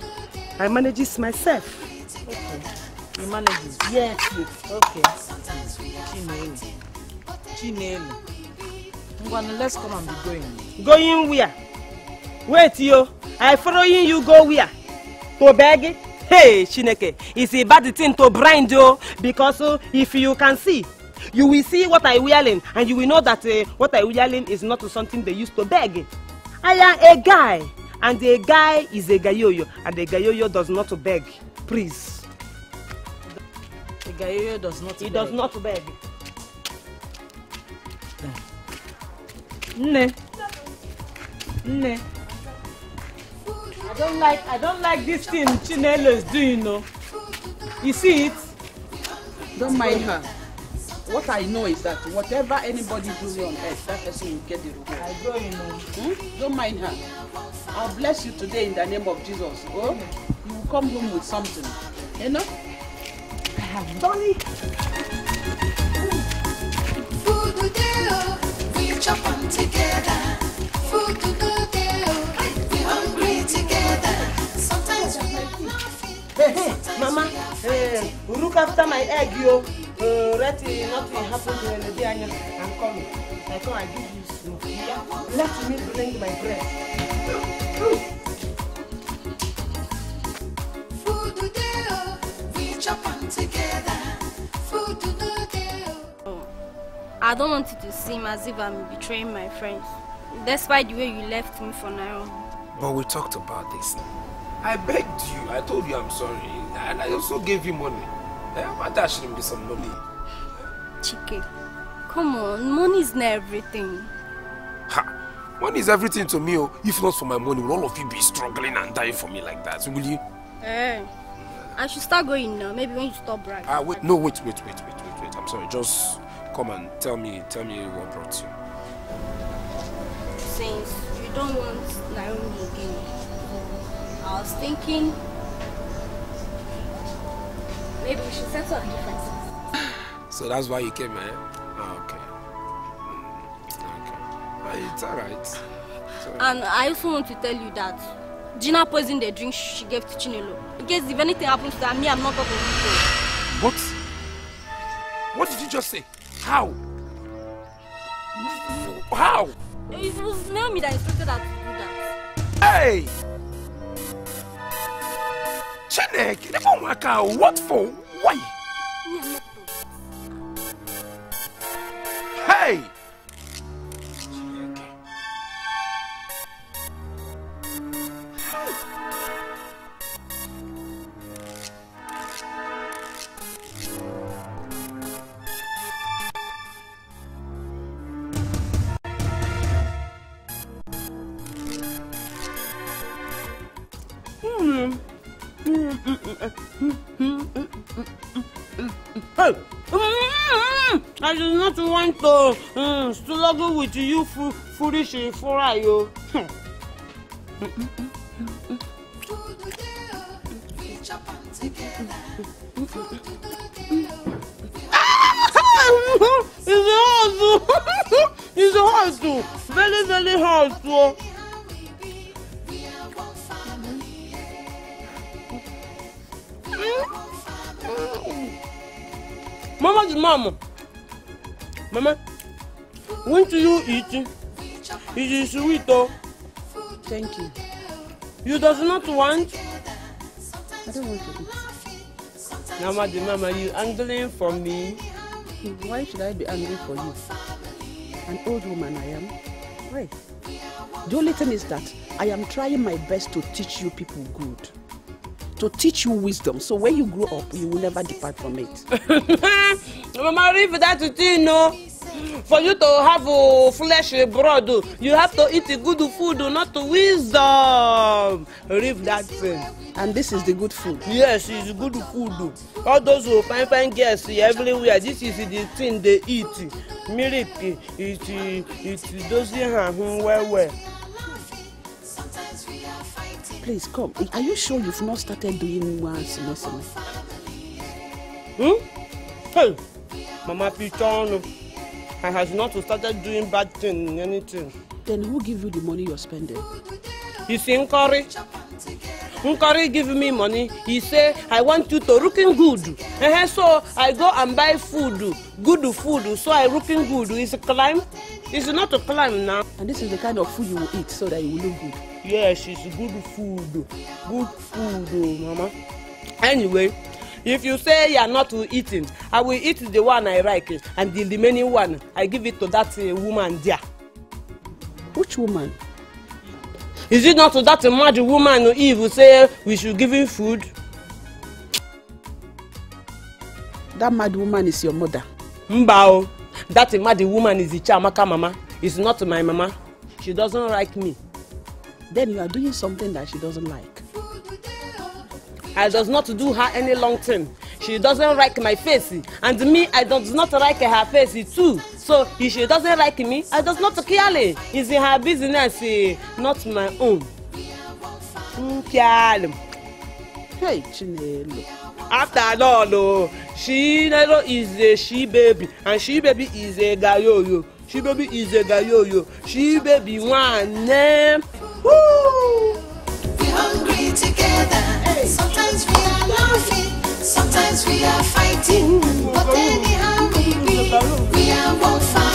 I manage this myself. Okay. You manage it? Yes. Okay. Chinelo. Chinelo. Ngwana, let's come and be going. Going where? Wait, yo. I following you go where? To beg? Hey, Chineke, it's a bad thing to blind you because uh, if you can see, you will see what I wearing and you will know that uh, what I wearing is not something they used to beg. I am a guy and a guy is a gayoyo and a gayoyo does not beg. Please. The gayoyo does not He beg. does not beg. Nne. Nne. I don't like I don't like this thing Chinelo is doing, no. You see it? Don't mind her. What I know is that whatever anybody do on earth, that person will get the reward. I go, you know. Hmm? Don't mind her. I'll bless you today in the name of Jesus. Oh, you will come home with something. You know? I have done it. Food to do, we chop on together. Food to do, we hungry together. Sometimes we Hey, hey, Mama, hey, look after my egg, yo. Uh, let it nothing happen to the day I'm coming. I come and give you some. Yeah? Let me bring my bread. I don't want it to seem as if I'm betraying my friends, despite the way you left me for Naomi. But we talked about this. I begged you. I told you I'm sorry. And I also gave you money. Eh, my dad shouldn't be some money. Chike, come on, money is not everything. Ha! Money is everything to me. Oh. If not for my money, will all of you be struggling and dying for me like that? Will you? Eh, I should start going now. Maybe when you stop bragging. Ah, wait. No, wait, wait, wait, wait, wait, wait. I'm sorry. Just come and tell me, tell me what brought you. Since you don't want Naomi again, I was thinking maybe we should settle our differences. So that's why you came, eh? Ah, okay. Mm, okay. Ah. It's alright. And I also want to tell you that Gina poisoned the drink she gave to Chinelo. In case if anything happens to her, me, I'm not talking to you. What? What did you just say? How? How? It was Naomi that instructed her to do that. Hey! Chenek, never work out. What for? Why? Hey! struggle with you fu foolish fúnra yo. It's a to, it's a to, very very hard to. Mama, mama, mama when do you eat? It is sweet oh. Thank you. You does not want? I don't want to eat. Mama the mama, you angling for me? Why should I be angry for you? An old woman I am. Why? The only thing is that I am trying my best to teach you people good. To teach you wisdom. So when you grow up, you will never depart from it. Mama, leave that thing, no. For you to have uh, flesh uh, you have to eat good food, not wisdom. Leave that thing. And this is the good food. Yes, it's good food. All those who fine fine girls everywhere, this is the thing they eat. Milk, it it doesn't have well well. Please come. Are you sure you've not started doing one semester? Hmm? Hey, Mama Pichon, I has not started doing bad thing, anything. Then who give you the money you're spending? It's Nkari. Nkari give me money. He say, I want you to looking good. Uh-huh, so I go and buy food, good food. So I looking good. It's a climb. It's not a climb now. And this is the kind of food you will eat so that you will look good. Yes, it's good food. Good food, mama. Anyway, if you say you are not eating, I will eat the one I like and the remaining one, I give it to that uh, woman there. Which woman? Is it not to that mad woman Eve say we should give him food? That mad woman is your mother. Mba o, that mad woman is Chiamaka mama. It's not my mama. She doesn't like me. Then you are doing something that she doesn't like. I does not do her any long thing. She doesn't like my face, and me, I does not like her face too. So if she doesn't like me, I does not care. It's in her business, eh, not my own. Hey, Chinelo. After all, oh, Chinelo is a she baby, and she baby is a gayoyo. She baby is a gayoyo. She baby one name. Woo! We're hungry. Sometimes we are laughing, sometimes we are fighting, but anyhow we be, we are one fine.